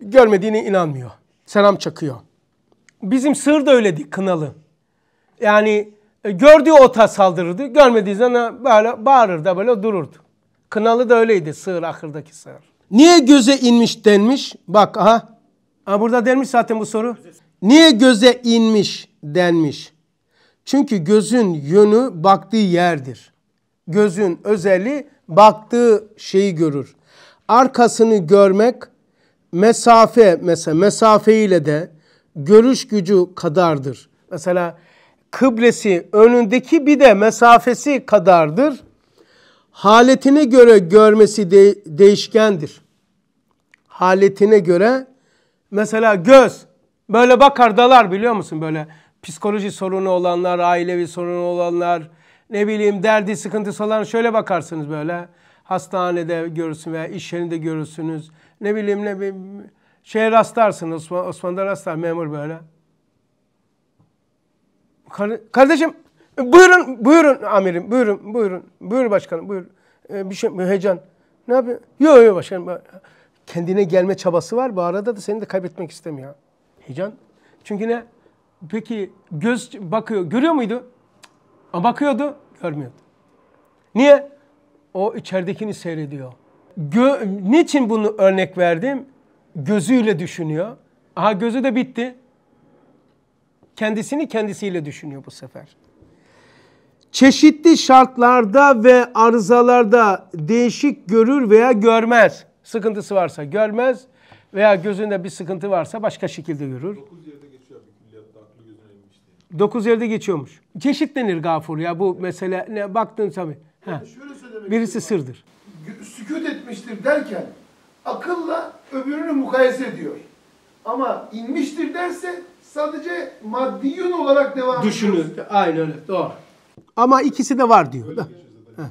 Görmediğine inanmıyor. Selam çakıyor. Bizim sığır da öyleydi kınalı. Yani e, gördüğü ota saldırırdı. Görmediği zaman böyle bağırır da böyle dururdu. Kınalı da öyleydi sığır ahırdaki sığır. Niye göze inmiş denmiş? Bak aha. Ha, burada denmiş zaten bu soru. Niye göze inmiş denmiş? Çünkü gözün yönü baktığı yerdir. Gözün özelliği baktığı şeyi görür. Arkasını görmek mesafe mesela mesafeyle de görüş gücü kadardır. Mesela kıblesi önündeki bir de mesafesi kadardır. Haletine göre görmesi de, değişkendir. Haletine göre mesela göz böyle bakar dalar biliyor musun böyle psikoloji sorunu olanlar, ailevi sorunu olanlar, ne bileyim derdi sıkıntısı olan şöyle bakarsınız böyle. Hastanede görürsün veya iş yerinde görürsünüz. Ne bileyim ne bileyim şeye rastlarsınız. Osman, Osman'da rastlar memur böyle. Kar- Kardeşim buyurun buyurun amirim buyurun buyurun buyur başkanım buyur. e, bir şey heyecan. Ne yapıyor? Yok yok başkanım. Kendine gelme çabası var. Bu arada da seni de kaybetmek istemiyor. Heyecan. Çünkü ne? Peki göz bakıyor. Görüyor muydu? Bakıyordu. Görmüyordu. Niye? O içeridekini seyrediyor. Gö Niçin bunu örnek verdim? Gözüyle düşünüyor. Aha gözü de bitti. Kendisini kendisiyle düşünüyor bu sefer. Çeşitli şartlarda ve arızalarda değişik görür veya görmez. Sıkıntısı varsa görmez veya gözünde bir sıkıntı varsa başka şekilde görür. 9 yerde geçiyor bir külliyatta aklı gözüne inmiş diye. Dokuz yerde geçiyormuş. Çeşitlenir gafur ya bu mesele ne baktın tabii. Ha. Şöyle söylemek Birisi sırdır. Sükut etmiştir derken akılla öbürünü mukayese ediyor. Ama inmiştir derse sadece maddiyun olarak devam ediyor. Düşünün. Aynı öyle. Doğru. Ama ikisi de var diyor. da. Heh.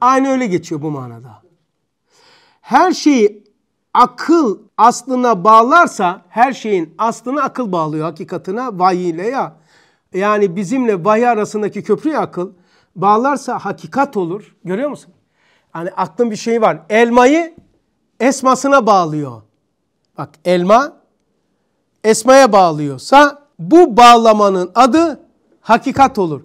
Aynı öyle geçiyor bu manada. Her şeyi akıl aslına bağlarsa her şeyin aslını akıl bağlıyor hakikatına vahiy ile ya. Yani bizimle vahiy arasındaki köprüye akıl bağlarsa hakikat olur. Görüyor musun? Hani aklın bir şeyi var. Elmayı esmasına bağlıyor. Bak elma esmaya bağlıyorsa bu bağlamanın adı hakikat olur.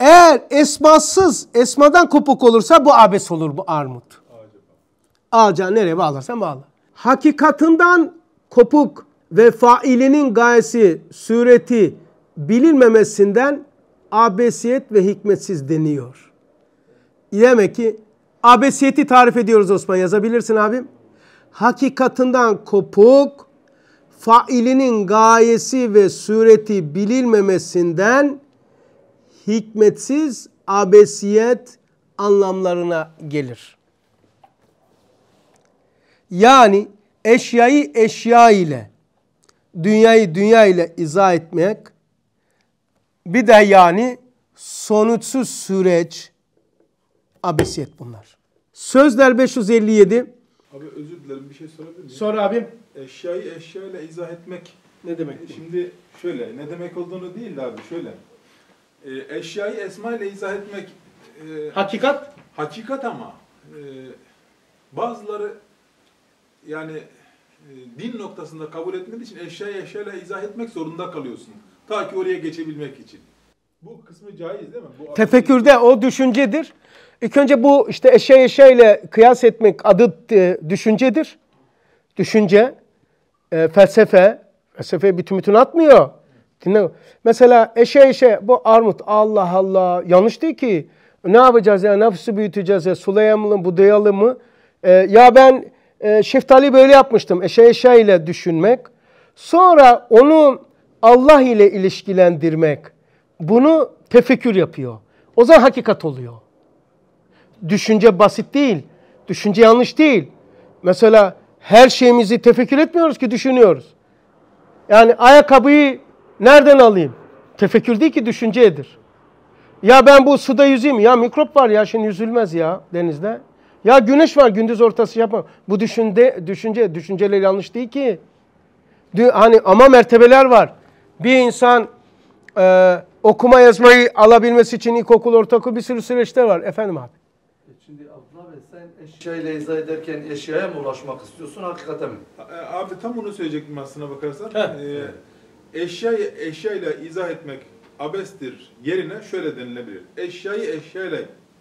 Eğer esmasız, esmadan kopuk olursa bu abes olur bu armut. Ağaca nereye bağlarsan bağla. Hakikatından kopuk ve failinin gayesi, sureti bilinmemesinden abesiyet ve hikmetsiz deniyor. Demek ki abesiyeti tarif ediyoruz Osman. Yazabilirsin abim. Hakikatından kopuk, failinin gayesi ve sureti bilinmemesinden hikmetsiz abesiyet anlamlarına gelir. Yani eşyayı eşya ile, dünyayı dünya ile izah etmek, bir de yani sonuçsuz süreç, abesiyet bunlar. Sözler 557. Abi özür dilerim bir şey sorabilir miyim? Sor abim. Eşyayı eşyayla izah etmek. Ne demek? Şimdi şöyle ne demek olduğunu değil de abi şöyle. Ee, eşyayı esma ile izah etmek e, Hakikat hakikat ama e, bazıları yani e, din noktasında kabul etmediği için eşyayı eşyayla izah etmek zorunda kalıyorsun. Ta ki oraya geçebilmek için. Bu kısmı caiz değil mi? Bu Tefekkürde o düşüncedir. İlk önce bu işte eşya ile kıyas etmek adı e, düşüncedir. Düşünce, e, felsefe, felsefe bütün bütün atmıyor. Dinle. Mesela eşya eşya bu armut Allah Allah yanlış değil ki. Ne yapacağız ya nefsi büyüteceğiz ya sulayalım budayalım mı? E, ya ben e, şeftali böyle yapmıştım eşya eşya ile düşünmek. Sonra onu Allah ile ilişkilendirmek. Bunu tefekkür yapıyor. O zaman hakikat oluyor. Düşünce basit değil. Düşünce yanlış değil. Mesela her şeyimizi tefekkür etmiyoruz ki düşünüyoruz. Yani ayakkabıyı nereden alayım? Tefekkür değil ki düşüncedir. Ya ben bu suda yüzeyim. Ya mikrop var ya şimdi yüzülmez ya denizde. Ya güneş var gündüz ortası yapma. Bu düşünce, düşünce, düşünceler yanlış değil ki. Hani ama mertebeler var. Bir insan e, okuma yazmayı alabilmesi için ilkokul, ortaokul bir sürü süreçler var. Efendim abi. E Şimdi Abdullah Bey sen eşyayla izah ederken eşyaya mı ulaşmak istiyorsun hakikate mi? E, Abi tam bunu söyleyecektim aslına bakarsan. Heh. Ee, eşyayı eşyayla izah etmek abestir yerine şöyle denilebilir. Eşyayı eşyayla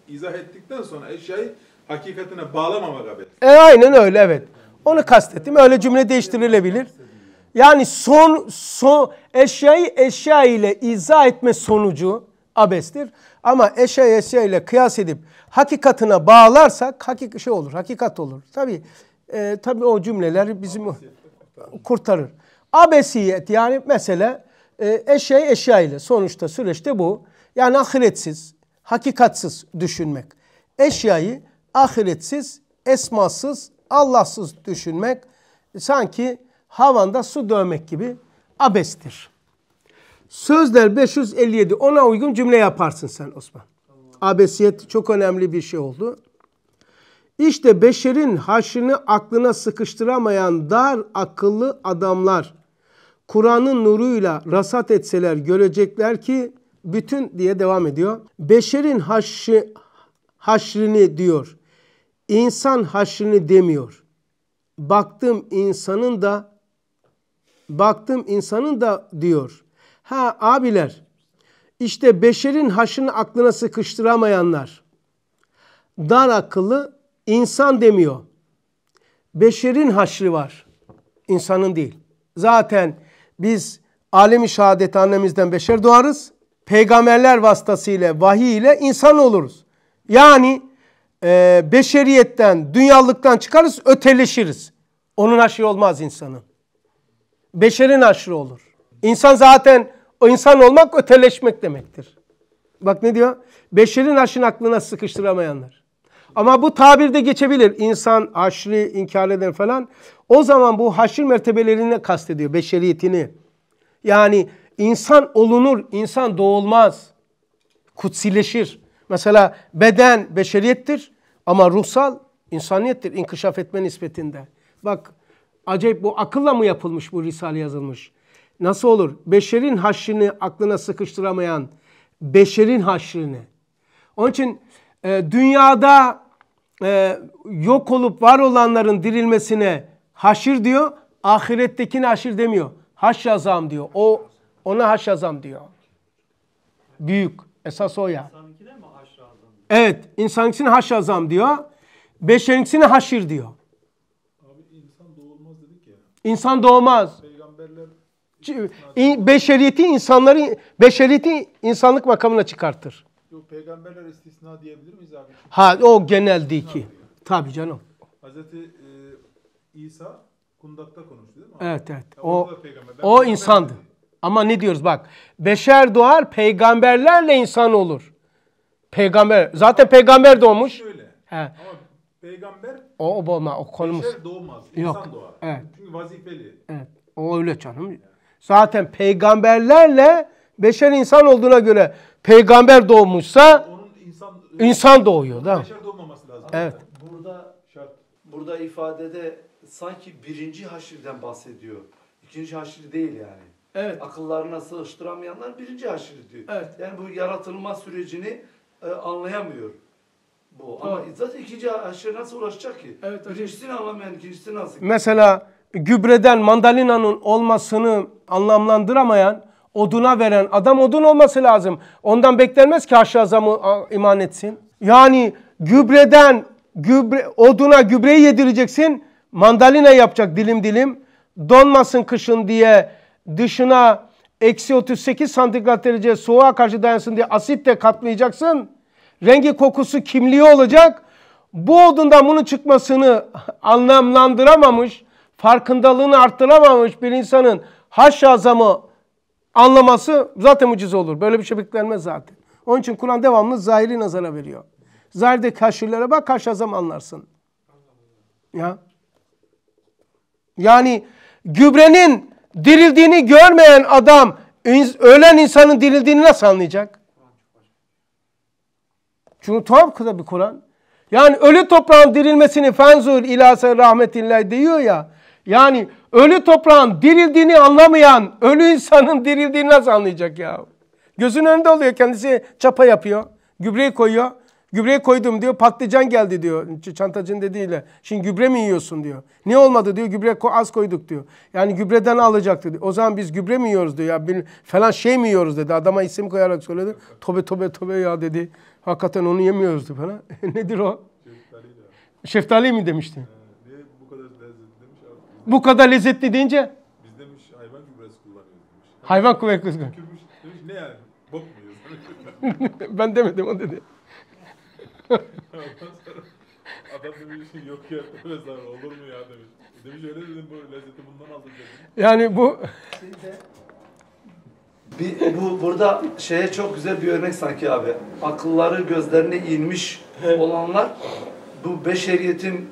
izah ettikten sonra eşyayı hakikatine bağlamamak abes. E, aynen öyle evet. Onu kastettim. Öyle cümle değiştirilebilir. Yani son, son eşyayı eşya ile izah etme sonucu abestir. Ama eşyayı eşya ile kıyas edip hakikatine bağlarsak hakik şey olur, hakikat olur. Tabii e, tabii o cümleler bizim kurtarır. Abesiyet yani mesela e, eşyayı eşya ile sonuçta süreçte bu. Yani ahiretsiz, hakikatsiz düşünmek. Eşyayı ahiretsiz, esmasız, Allahsız düşünmek sanki havanda su dövmek gibi abestir. Sözler 557 ona uygun cümle yaparsın sen Osman. Abesiyet çok önemli bir şey oldu. İşte beşerin haşını aklına sıkıştıramayan dar akıllı adamlar Kur'an'ın nuruyla rasat etseler görecekler ki bütün diye devam ediyor. Beşerin haşı haşrini diyor. İnsan haşrini demiyor. Baktım insanın da baktım insanın da diyor. Ha abiler işte beşerin haşını aklına sıkıştıramayanlar dar akıllı insan demiyor. Beşerin haşrı var. insanın değil. Zaten biz alemi şehadet annemizden beşer doğarız. Peygamberler vasıtasıyla, vahiy ile insan oluruz. Yani e, beşeriyetten, dünyalıktan çıkarız, öteleşiriz. Onun haşrı olmaz insanın. Beşerin haşrı olur. İnsan zaten, o insan olmak öteleşmek demektir. Bak ne diyor? Beşerin haşrını aklına sıkıştıramayanlar. Ama bu tabirde geçebilir. İnsan haşri inkar eder falan. O zaman bu haşir mertebelerini kastediyor. Beşeriyetini. Yani insan olunur, insan doğulmaz. Kutsileşir. Mesela beden beşeriyettir ama ruhsal insaniyettir inkişaf etme nispetinde. Bak acayip bu akılla mı yapılmış bu risale yazılmış? Nasıl olur? Beşerin haşrini aklına sıkıştıramayan beşerin haşrini. Onun için e, dünyada e, yok olup var olanların dirilmesine haşir diyor. Ahirettekine haşir demiyor. Haşyazam diyor. O ona haşyazam diyor. Büyük. Esas o ya. Azam? Evet. insankisine haşyazam diyor. Beşerinkisine haşir diyor. Abi insan doğulmaz dedik ya. İnsan doğmaz. Peygamberler Beşeriyeti insanları beşeriyeti insanlık makamına çıkartır. yok peygamberler istisna diyebilir miyiz abi? Ha o genel değil ki. Tabii canım. Hazreti e, İsa kundakta konuştu değil mi? abi? Evet evet. Ya O o insandı. Ama ne diyoruz bak. Beşer doğar peygamberlerle insan olur. Peygamber. Zaten peygamber doğmuş. Şöyle. He. Ama peygamber O, o olma o konumuz. beşer doğmaz. Yok. insan doğar. Evet. Çünkü vazifeli. Evet. O öyle canım. Zaten peygamberlerle beşer insan olduğuna göre peygamber doğmuşsa Onun insan insan doğuyor da. beşer doğmaması lazım. Evet. Burada Şart. burada ifadede sanki birinci haşirden bahsediyor. İkinci haşir değil yani. Evet. Akıllarına sığıştıramayanlar birinci haşir diyor. Evet. Yani bu yaratılma sürecini e, anlayamıyor. Bu. Ama Evet. zaten ikinci haşire nasıl ulaşacak ki? Evet. Birincisini anlamayan ikincisini nasıl? Mesela gübreden mandalinanın olmasını anlamlandıramayan, oduna veren adam odun olması lazım. Ondan beklenmez ki haşa azamı a, iman etsin. Yani gübreden gübre, oduna gübreyi yedireceksin, mandalina yapacak dilim dilim. Donmasın kışın diye dışına eksi 38 santigrat derece soğuğa karşı dayansın diye asitle katlayacaksın. Rengi kokusu kimliği olacak. Bu odundan bunun çıkmasını anlamlandıramamış, farkındalığını arttıramamış bir insanın haş azamı anlaması zaten mucize olur. Böyle bir şey beklenmez zaten. Onun için Kur'an devamlı zahiri nazara veriyor. Zahirdeki haşirlere bak haş azam anlarsın. Ya. Yani gübrenin dirildiğini görmeyen adam ölen insanın dirildiğini nasıl anlayacak? Çünkü tuhaf kısa bir Kur'an. Yani ölü toprağın dirilmesini fenzur ilase rahmetillah diyor ya. Yani ölü toprağın dirildiğini anlamayan ölü insanın dirildiğini nasıl anlayacak ya? Gözün önünde oluyor kendisi çapa yapıyor. Gübreyi koyuyor. Gübreyi koydum diyor patlıcan geldi diyor ç- çantacın dediğiyle. Şimdi gübre mi yiyorsun diyor. Ne olmadı diyor gübre az koyduk diyor. Yani gübreden alacaktı diyor. O zaman biz gübre mi yiyoruz diyor ya falan şey mi yiyoruz dedi. Adama isim koyarak söyledi. Tobe tobe tobe ya dedi. Hakikaten onu yemiyoruz dedi falan. Nedir o? Şeftali. Şeftali mi demişti? Niye bu kadar lezzetli demiş abi. Bu kadar lezzetli deyince Biz demiş hayvan gübresi kullanıyoruz demiş. hayvan kuvvet kızgın. Demiş, demiş ne yani? Bok mu yiyoruz? ben demedim o dedi. Adam demiş yok ya olur mu ya demiş. Demiş öyle dedim bu lezzeti bundan aldım dedim. Yani bu Bir, bu burada şeye çok güzel bir örnek sanki abi. Akılları gözlerine inmiş olanlar bu beşeriyetin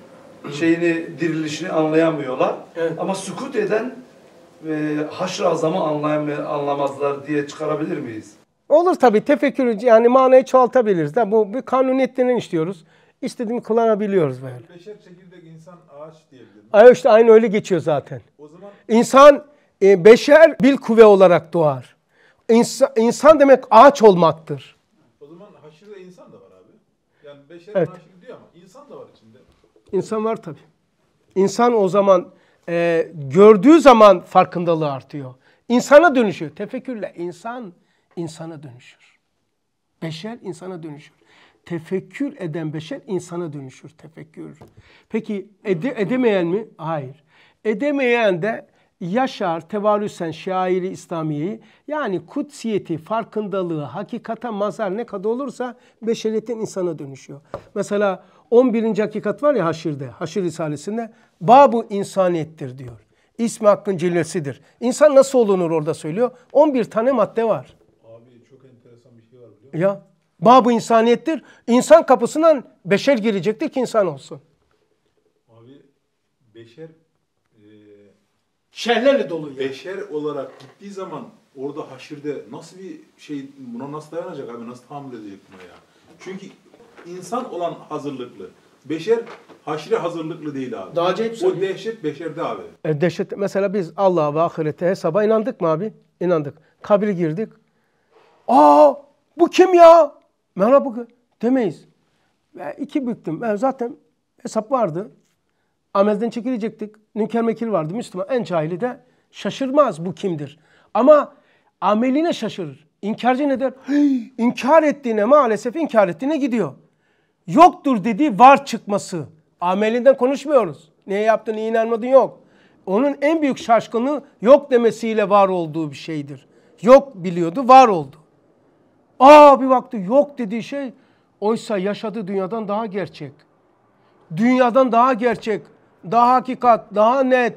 şeyini dirilişini anlayamıyorlar. Evet. Ama sükut eden e, haşr azamı anlamazlar diye çıkarabilir miyiz? olur tabii tefekkür yani manayı çoğaltabiliriz de bu bir kanuniyetten işliyoruz. İstediğimi kullanabiliyoruz böyle. Beşer çekirdek insan ağaç diyebilirim. Ay işte aynı öyle geçiyor zaten. O zaman İnsan e, beşer bil kuvve olarak doğar. İnsan, insan demek ağaç olmaktır. o zaman haşirde insan da var abi. Yani beşer Evet. naşir diyor ama insan da var içinde. İnsan var tabii. İnsan o zaman e, gördüğü zaman farkındalığı artıyor. İnsana dönüşüyor. Tefekkürle insan insana dönüşür. Beşer insana dönüşür. Tefekkür eden beşer insana dönüşür. Tefekkür. Peki ede, edemeyen mi? Hayır. Edemeyen de yaşar tevarüsen şairi İslamiyeyi yani kutsiyeti, farkındalığı, hakikate mazhar ne kadar olursa beşeriyetin insana dönüşüyor. Mesela 11. hakikat var ya Haşir'de, Haşir Risalesi'nde babu insaniyettir diyor. İsmi hakkın cillesidir. İnsan nasıl olunur orada söylüyor. 11 tane madde var. Abi çok enteresan bir şey var biliyor musun? Ya babu insaniyettir. İnsan kapısından beşer girecektir ki insan olsun. Abi beşer Şerlerle dolu ya. beşer olarak gittiği zaman orada haşirde nasıl bir şey buna nasıl dayanacak abi nasıl tahammül edecek buna ya? Çünkü insan olan hazırlıklı. Beşer haşire hazırlıklı değil abi. Daha acayip o dehşet beşerde abi. E, dehşet, mesela biz Allah'a ve ahirete hesaba inandık mı abi? İnandık. Kabire girdik. Aa bu kim ya? Merhaba demeyiz. Ve iki büktüm. Ben zaten hesap vardı. Amelden çekilecektik. Nünker mekir vardı. Müslüman en cahili de şaşırmaz bu kimdir. Ama ameline şaşırır. İnkarcı ne der? Hey, inkar ettiğine maalesef inkar ettiğine gidiyor. Yoktur dediği var çıkması. Amelinden konuşmuyoruz. Niye yaptın, niye inanmadın yok. Onun en büyük şaşkınlığı yok demesiyle var olduğu bir şeydir. Yok biliyordu, var oldu. Aa bir baktı yok dediği şey oysa yaşadığı dünyadan daha gerçek. Dünyadan daha gerçek, daha hakikat, daha net,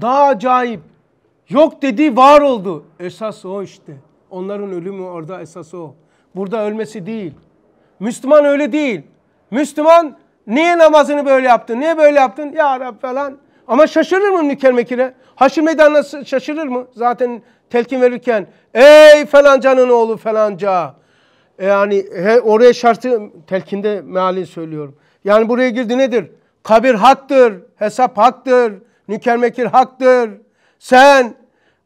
daha acayip. Yok dediği var oldu. Esas o işte. Onların ölümü orada esas o. Burada ölmesi değil. Müslüman öyle değil. Müslüman niye namazını böyle yaptın? Niye böyle yaptın? Ya Rab falan. Ama şaşırır mı Nüker Mekir'e? Haşir meydanına şaşırır mı? Zaten telkin verirken ey falancanın oğlu falanca. Yani he, oraya şartı telkinde mealini söylüyorum. Yani buraya girdi nedir? Kabir haktır, hesap haktır, Nüker Mekir haktır. Sen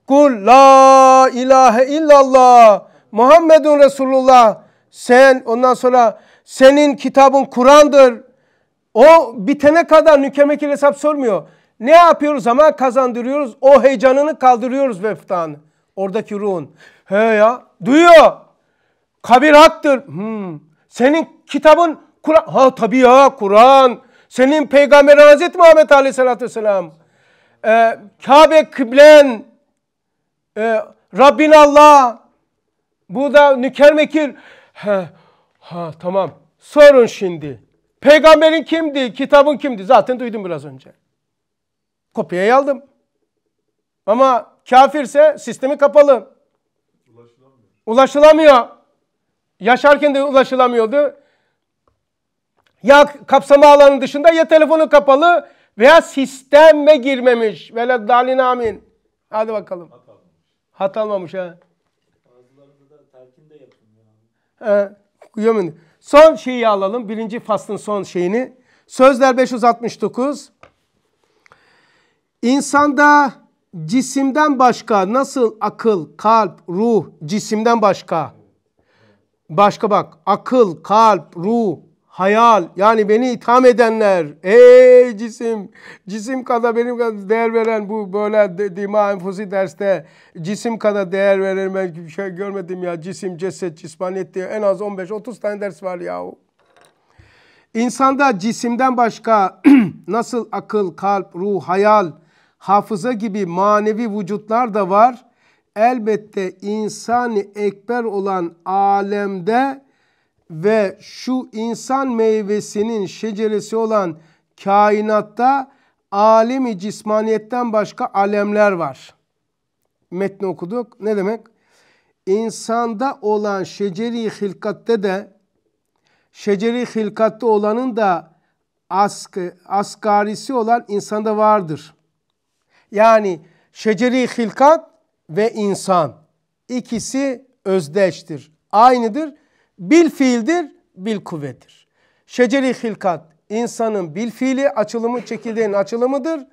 kul la ilahe illallah Muhammedun Resulullah. Sen ondan sonra senin kitabın Kur'an'dır. O bitene kadar nükemekil hesap sormuyor. Ne yapıyoruz? Zaman kazandırıyoruz. O heyecanını kaldırıyoruz veftanı. Oradaki ruhun. He ya. Duyuyor. Kabir haktır. Hmm. Senin kitabın Kur'an. Ha tabii ya Kur'an. Senin peygamber Hazreti Muhammed Aleyhisselatü Vesselam. Ee, Kabe kıblen. Ee, Rabbin Allah. Bu da nüker mekir. Ha, ha tamam. Sorun şimdi. Peygamberin kimdi? Kitabın kimdi? Zaten duydum biraz önce. Kopyayı aldım. Ama kafirse sistemi kapalı. Ulaşılamıyor. Yaşarken de ulaşılamıyordu. Ya kapsama alanının dışında ya telefonu kapalı veya sisteme girmemiş. Veled dalin amin. Hadi bakalım. Hat almamış ha. He, yemin. Son şeyi alalım. Birinci faslın son şeyini. Sözler 569. İnsanda cisimden başka nasıl akıl, kalp, ruh, cisimden başka. Başka bak. Akıl, kalp, ruh, hayal. Yani beni itham edenler. Ey cisim. Cisim kadar benim kadar değer veren bu böyle dima enfusi derste cisim kadar değer veren ben bir şey görmedim ya. Cisim, ceset, cismaniyet diye en az 15-30 tane ders var yahu. İnsanda cisimden başka nasıl akıl, kalp, ruh, hayal, hafıza gibi manevi vücutlar da var. Elbette insani ekber olan alemde ve şu insan meyvesinin şeceresi olan kainatta alemi cismaniyetten başka alemler var. Metni okuduk. Ne demek? İnsanda olan şeceri hilkatte de şeceri hilkatte olanın da ask, asgarisi olan insanda vardır. Yani şeceri hilkat ve insan ikisi özdeştir. Aynıdır. Bil fiildir, bil kuvvetir. Şeceri hilkat insanın bil fiili açılımı çekirdeğin açılımıdır.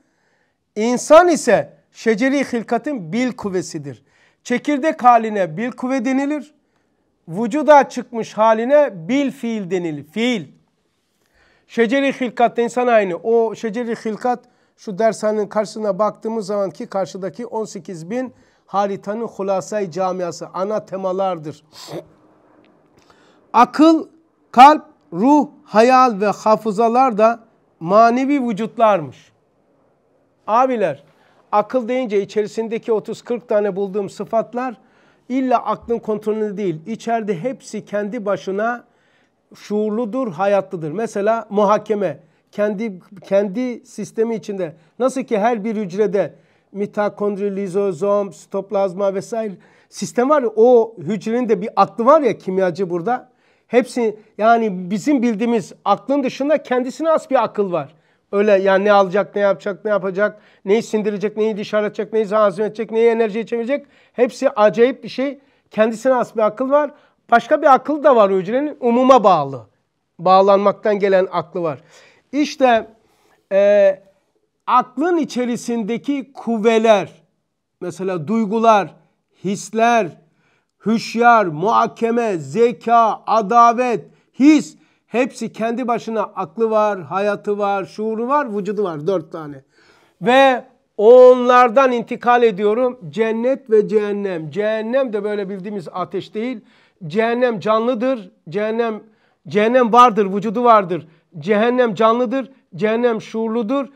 İnsan ise şeceri hilkatın bil kuvvesidir. Çekirdek haline bil kuvve denilir. vücuda çıkmış haline bil fiil denilir. Fiil. Şeceri hilkat insan aynı. O şeceri hilkat şu dershanenin karşısına baktığımız zaman ki karşıdaki 18 bin haritanın hulasay camiası ana temalardır. Akıl, kalp, ruh, hayal ve hafızalar da manevi vücutlarmış. Abiler, akıl deyince içerisindeki 30-40 tane bulduğum sıfatlar illa aklın kontrolünde değil. İçeride hepsi kendi başına şuurludur, hayatlıdır. Mesela muhakeme kendi kendi sistemi içinde nasıl ki her bir hücrede mitokondri, lizozom, sitoplazma vesaire sistem var ya o hücrenin de bir aklı var ya kimyacı burada. Hepsi yani bizim bildiğimiz aklın dışında kendisine az bir akıl var. Öyle yani ne alacak, ne yapacak, ne yapacak, neyi sindirecek, neyi dışarı atacak, neyi hazmedecek, neyi enerjiye çevirecek. Hepsi acayip bir şey. Kendisine az bir akıl var. Başka bir akıl da var hücrenin. Umuma bağlı. Bağlanmaktan gelen aklı var. İşte e, aklın içerisindeki kuvveler, mesela duygular, hisler, hüşyar, muhakeme, zeka, adavet, his hepsi kendi başına aklı var, hayatı var, şuuru var, vücudu var. Dört tane. Ve onlardan intikal ediyorum. Cennet ve cehennem. Cehennem de böyle bildiğimiz ateş değil. Cehennem canlıdır. Cehennem cehennem vardır, vücudu vardır. Cehennem canlıdır. Cehennem şuurludur.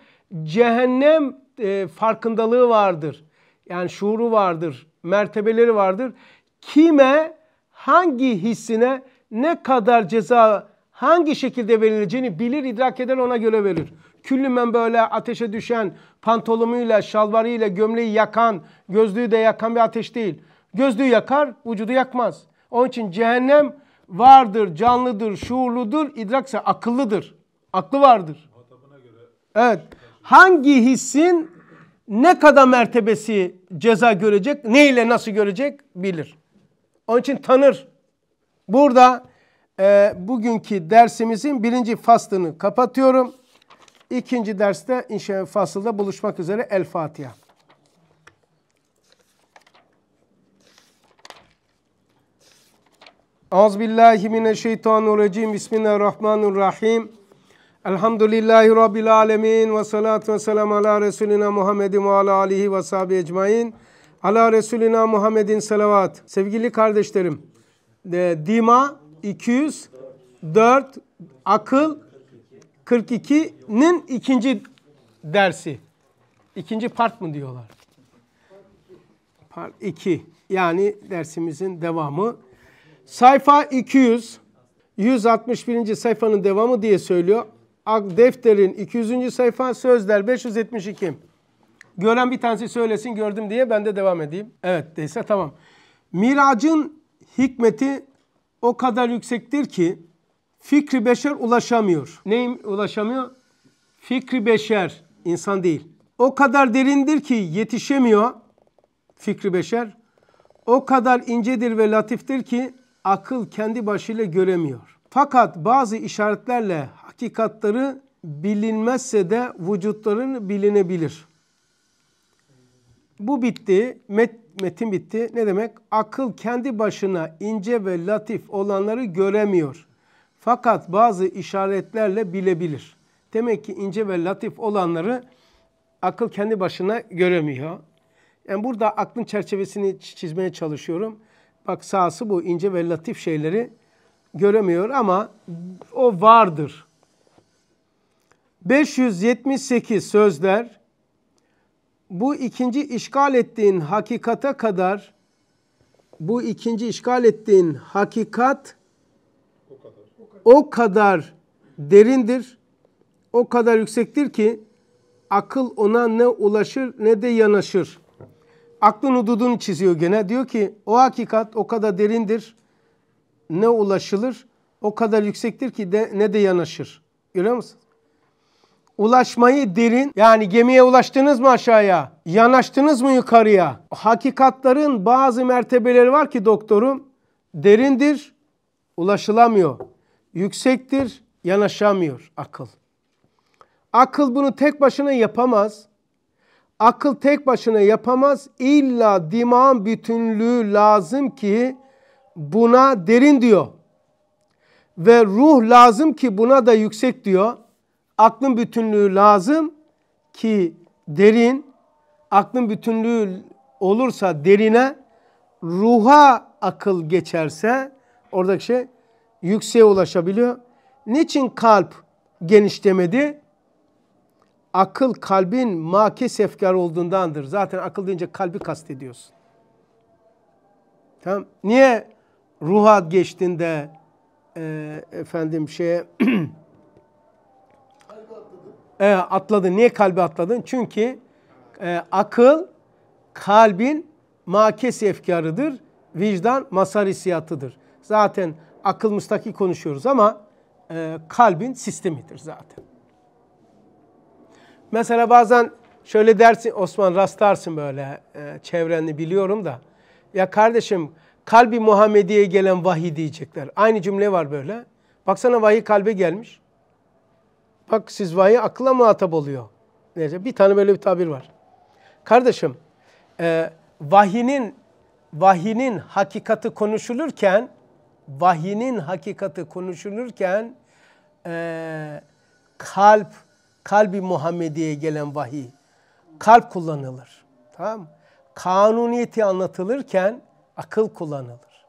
Cehennem e, farkındalığı vardır. Yani şuuru vardır, mertebeleri vardır. Kime, hangi hissine ne kadar ceza hangi şekilde verileceğini bilir, idrak eder ona göre verir. Küllümen böyle ateşe düşen, pantolonuyla, şalvarıyla gömleği yakan, gözlüğü de yakan bir ateş değil. Gözlüğü yakar, vücudu yakmaz. Onun için cehennem vardır, canlıdır, şuurludur, idrakse akıllıdır. Aklı vardır. Evet. Hangi hissin ne kadar mertebesi ceza görecek, ne ile nasıl görecek bilir. Onun için tanır. Burada e, bugünkü dersimizin birinci faslını kapatıyorum. İkinci derste inşallah fasılda buluşmak üzere. El Fatiha. Euzubillahimineşşeytanirracim. Bismillahirrahmanirrahim. Elhamdülillahi Rabbil alemin. Ve salatu ve selamu ala Resulina Muhammedin ve ala alihi ve sahibi ecmain. Ala Resulina Muhammedin salavat. Sevgili kardeşlerim, Dima 204, akıl 42'nin ikinci dersi. İkinci part mı diyorlar? Part 2. Yani dersimizin devamı. Sayfa 200, 161. sayfanın devamı diye söylüyor. Defterin 200. sayfa, sözler 572. Gören bir tanesi söylesin gördüm diye ben de devam edeyim. Evet değilse tamam. Miracın hikmeti o kadar yüksektir ki fikri beşer ulaşamıyor. Neyim ulaşamıyor? Fikri beşer, insan değil. O kadar derindir ki yetişemiyor fikri beşer. O kadar incedir ve latiftir ki akıl kendi başıyla göremiyor. Fakat bazı işaretlerle hakikatları bilinmezse de vücutların bilinebilir. Bu bitti. Met, metin bitti. Ne demek? Akıl kendi başına ince ve latif olanları göremiyor. Fakat bazı işaretlerle bilebilir. Demek ki ince ve latif olanları akıl kendi başına göremiyor. Yani burada aklın çerçevesini çizmeye çalışıyorum. Bak sahası bu ince ve latif şeyleri göremiyor ama o vardır. 578 sözler bu ikinci işgal ettiğin hakikate kadar bu ikinci işgal ettiğin hakikat o kadar, o kadar derindir, o kadar yüksektir ki akıl ona ne ulaşır ne de yanaşır. Aklın hududunu çiziyor gene. Diyor ki o hakikat o kadar derindir, ne ulaşılır, o kadar yüksektir ki de, ne de yanaşır. Görüyor musun? Ulaşmayı derin yani gemiye ulaştınız mı aşağıya? Yanaştınız mı yukarıya? Hakikatların bazı mertebeleri var ki doktorum derindir, ulaşılamıyor. Yüksektir, yanaşamıyor akıl. Akıl bunu tek başına yapamaz. Akıl tek başına yapamaz. İlla dimağın bütünlüğü lazım ki buna derin diyor. Ve ruh lazım ki buna da yüksek diyor. Aklın bütünlüğü lazım ki derin. Aklın bütünlüğü olursa derine, ruha akıl geçerse oradaki şey yükseğe ulaşabiliyor. Niçin kalp genişlemedi? Akıl kalbin makes efkar olduğundandır. Zaten akıl deyince kalbi kastediyorsun. Tamam. Niye ruha geçtiğinde e, efendim şeye e, atladı. Niye kalbi atladın? Çünkü e, akıl kalbin makes efkarıdır. Vicdan masar hissiyatıdır. Zaten akıl müstakil konuşuyoruz ama e, kalbin sistemidir zaten. Mesela bazen şöyle dersin Osman rastlarsın böyle e, çevreni biliyorum da. Ya kardeşim kalbi Muhammediye gelen vahiy diyecekler. Aynı cümle var böyle. Baksana vahiy kalbe gelmiş. Bak siz vahiy akılla muhatap oluyor. Neyse bir tane böyle bir tabir var. Kardeşim e, vahinin vahinin hakikati konuşulurken vahinin hakikati konuşulurken e, kalp kalbi Muhammediye gelen vahiy kalp kullanılır. Tamam? Kanuniyeti anlatılırken akıl kullanılır.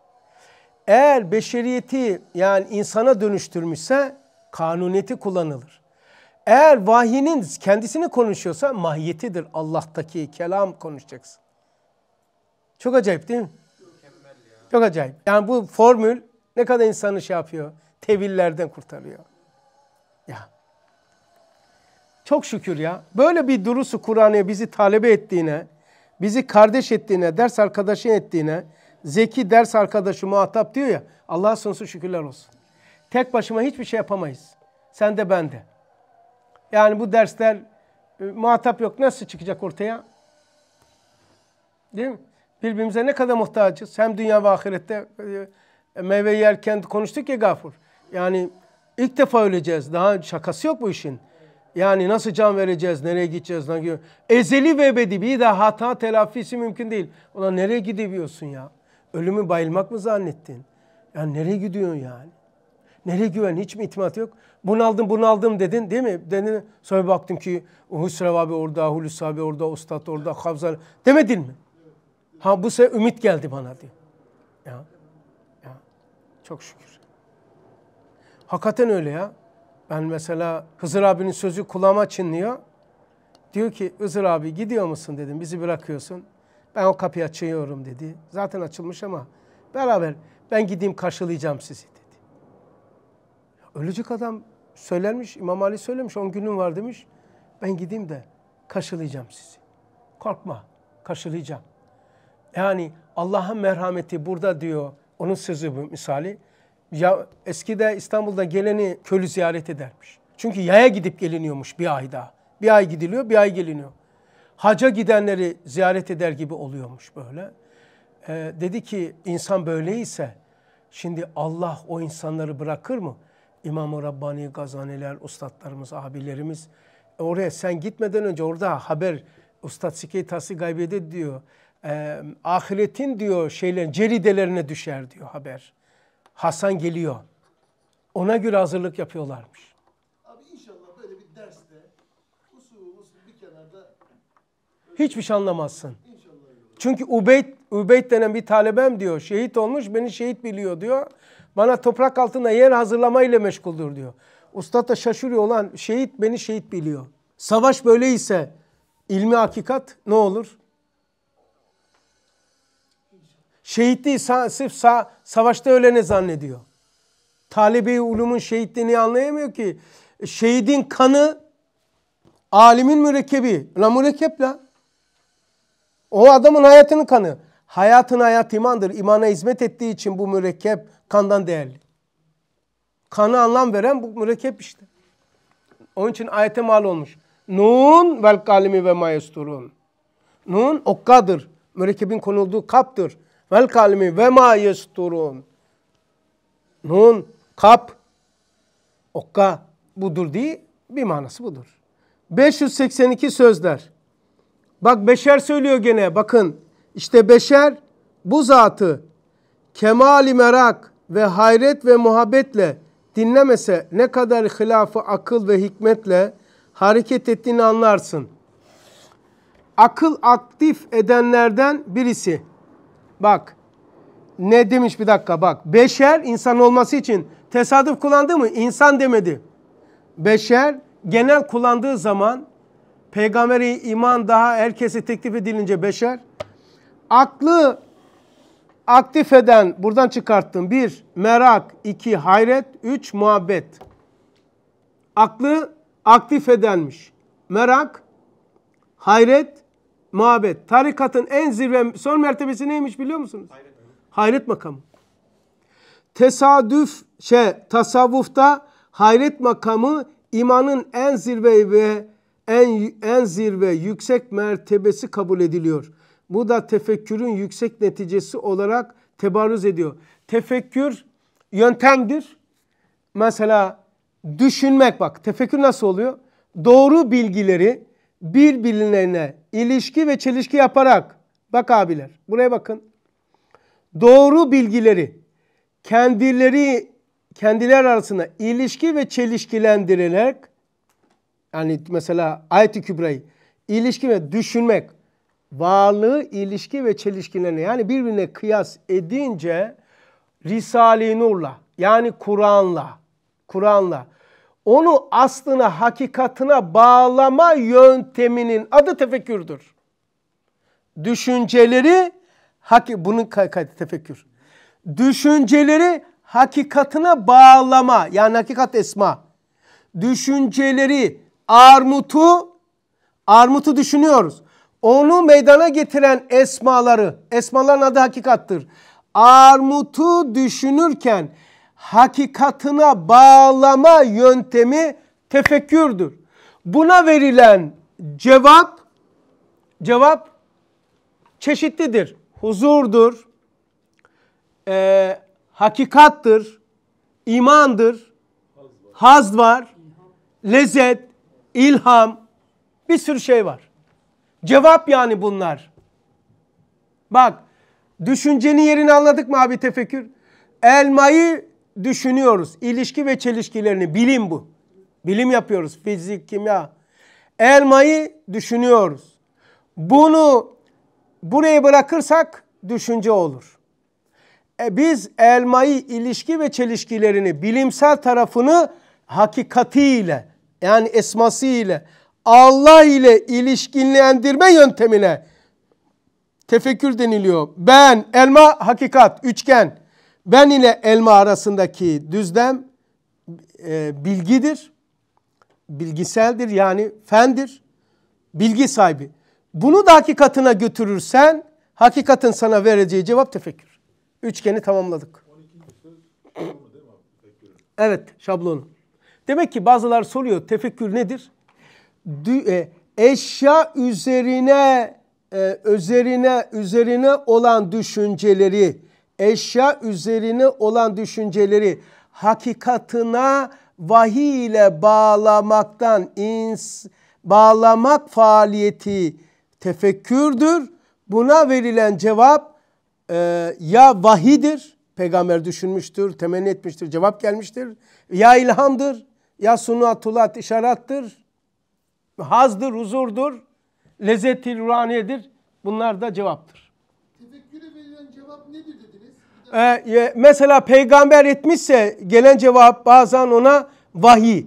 Eğer beşeriyeti yani insana dönüştürmüşse kanuniyeti kullanılır. Eğer vahyinin kendisini konuşuyorsa mahiyetidir. Allah'taki kelam konuşacaksın. Çok acayip değil mi? Çok acayip. Yani bu formül ne kadar insanı şey yapıyor? Tevillerden kurtarıyor. Ya. Çok şükür ya. Böyle bir durusu Kur'an'ı bizi talebe ettiğine, bizi kardeş ettiğine, ders arkadaşı ettiğine, zeki ders arkadaşı muhatap diyor ya. Allah'a sonsuz şükürler olsun. Tek başıma hiçbir şey yapamayız. Sen de ben de. Yani bu dersler e, muhatap yok. Nasıl çıkacak ortaya? Değil mi? Birbirimize ne kadar muhtacız. Hem dünya ve ahirette e, meyve yerken konuştuk ya Gafur. Yani ilk defa öleceğiz. Daha şakası yok bu işin. Yani nasıl can vereceğiz, nereye gideceğiz? Nasıl... Ezeli ve ebedi bir daha hata telafisi mümkün değil. Ulan nereye gidebiliyorsun ya? Ölümü bayılmak mı zannettin? Yani nereye gidiyorsun yani? Nereye güven? Hiç mi itimat yok? Bunaldım bunaldım dedin değil mi? Dedin, sonra baktım ki Hüsrev abi orada, Hulusi abi orada, Ustad orada, Havzal. Demedin mi? Ha bu sefer ümit geldi bana diyor. Ya, ya çok şükür. Hakikaten öyle ya. Ben mesela Hızır abinin sözü kulağıma çınlıyor. Diyor ki Hızır abi gidiyor musun dedim. Bizi bırakıyorsun. Ben o kapıyı açıyorum dedi. Zaten açılmış ama beraber ben gideyim karşılayacağım sizi. Ölecek adam söylenmiş. İmam Ali söylemiş. 10 günüm var demiş. Ben gideyim de karşılayacağım sizi. Korkma. Karşılayacağım. Yani Allah'ın merhameti burada diyor. Onun sözü bu misali. Ya eskide İstanbul'da geleni köylü ziyaret edermiş. Çünkü yaya gidip geliniyormuş bir ayda. Bir ay gidiliyor, bir ay geliniyor. Haca gidenleri ziyaret eder gibi oluyormuş böyle. Ee, dedi ki insan böyleyse şimdi Allah o insanları bırakır mı? İmam-ı Rabbani, Gazaniler, ustadlarımız, abilerimiz. E oraya sen gitmeden önce orada haber Ustad Sikey Tasi Gaybe'de diyor. E, ahiretin diyor şeylerin ceridelerine düşer diyor haber. Hasan geliyor. Ona göre hazırlık yapıyorlarmış. Abi inşallah böyle bir derste usul usul bir kenarda Hiçbir şey anlamazsın. Çünkü Ubeyd, Ubeyd denen bir talebem diyor. Şehit olmuş beni şehit biliyor diyor. Bana toprak altında yer hazırlamayla meşguldür diyor. Ustad da şaşırıyor olan şehit beni şehit biliyor. Savaş böyleyse ilmi hakikat ne olur? Şehitliği sa- sırf sa- savaşta ölene zannediyor. Talebe-i ulumun şehitliğini anlayamıyor ki. Şehidin kanı alimin mürekkebi. La mürekkep la. O adamın hayatının kanı. Hayatın hayat imandır. İmana hizmet ettiği için bu mürekkep kandan değerli. Kanı anlam veren bu mürekkep işte. Onun için ayete mal olmuş. Nun vel kalemi ve mayesturun. Nun okkadır. Mürekkebin konulduğu kaptır. Vel kalemi ve mayesturun. Nun kap okka budur diye bir manası budur. 582 sözler. Bak beşer söylüyor gene bakın. İşte beşer bu zatı kemali merak ve hayret ve muhabbetle dinlemese ne kadar hilafı akıl ve hikmetle hareket ettiğini anlarsın. Akıl aktif edenlerden birisi. Bak ne demiş bir dakika bak. Beşer insan olması için tesadüf kullandı mı? İnsan demedi. Beşer genel kullandığı zaman peygamberi iman daha herkese teklif edilince beşer aklı aktif eden buradan çıkarttım. Bir, merak. iki hayret. Üç, muhabbet. Aklı aktif edenmiş. Merak, hayret, muhabbet. Tarikatın en zirve son mertebesi neymiş biliyor musunuz? Hayret, hayret makamı. Tesadüf şey tasavvufta hayret makamı imanın en zirve ve en en zirve yüksek mertebesi kabul ediliyor. Bu da tefekkürün yüksek neticesi olarak tebarüz ediyor. Tefekkür yöntemdir. Mesela düşünmek bak tefekkür nasıl oluyor? Doğru bilgileri birbirlerine ilişki ve çelişki yaparak bak abiler buraya bakın. Doğru bilgileri kendileri kendiler arasında ilişki ve çelişkilendirerek yani mesela ayet-i kübrayı ilişki ve düşünmek varlığı ilişki ve çelişkilerini yani birbirine kıyas edince Risale-i Nur'la yani Kur'an'la Kur'an'la onu aslına hakikatına bağlama yönteminin adı tefekkürdür. Düşünceleri haki, bunun tefekkür. Düşünceleri hakikatına bağlama yani hakikat esma. Düşünceleri armutu armutu düşünüyoruz. Onu meydana getiren esmaları, esmaların adı hakikattır. Armutu düşünürken hakikatına bağlama yöntemi tefekkürdür. Buna verilen cevap, cevap çeşitlidir. Huzurdur, e, hakikattır, imandır, haz var, lezzet, ilham, bir sürü şey var. Cevap yani bunlar. Bak düşüncenin yerini anladık mı abi tefekkür? Elmayı düşünüyoruz. İlişki ve çelişkilerini bilim bu. Bilim yapıyoruz fizik, kimya. Elmayı düşünüyoruz. Bunu buraya bırakırsak düşünce olur. E biz elmayı ilişki ve çelişkilerini bilimsel tarafını hakikatiyle yani esması ile Allah ile ilişkilendirme yöntemine tefekkür deniliyor. Ben, elma, hakikat, üçgen. Ben ile elma arasındaki düzlem e, bilgidir. Bilgiseldir yani fendir. Bilgi sahibi. Bunu da hakikatına götürürsen hakikatin sana vereceği cevap tefekkür. Üçgeni tamamladık. Evet şablonu. Demek ki bazılar soruyor tefekkür nedir? E, eşya üzerine e, üzerine üzerine olan düşünceleri eşya üzerine olan düşünceleri hakikatına vahiy ile bağlamaktan ins, bağlamak faaliyeti tefekkürdür. Buna verilen cevap e, ya vahidir, peygamber düşünmüştür, temenni etmiştir, cevap gelmiştir. Ya ilhamdır, ya sunuatulat işarattır, hazdır, huzurdur, lezzetil ruhaniyedir. Bunlar da cevaptır. Tefekküre verilen cevap nedir dediniz? Ee, mesela peygamber etmişse gelen cevap bazen ona vahiy.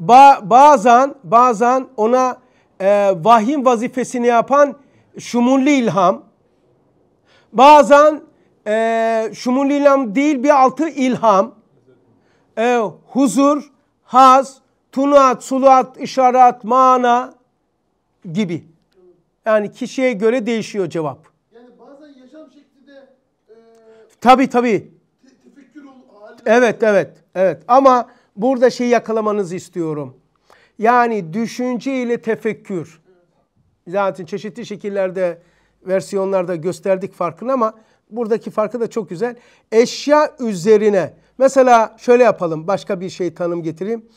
Ba bazen bazen ona e, vahyin vazifesini yapan şumulli ilham. Bazen e, şumulli ilham değil bir altı ilham. E, huzur, haz, tunuat, suluat, işaret, mana gibi. Yani kişiye göre değişiyor cevap. Yani bazen yaşam şeklinde e, Tabii tabii. te, tefekkür Evet evet evet ama burada şey yakalamanızı istiyorum. Yani düşünce ile tefekkür. Zaten çeşitli şekillerde versiyonlarda gösterdik farkını ama buradaki farkı da çok güzel. Eşya üzerine mesela şöyle yapalım başka bir şey tanım getireyim.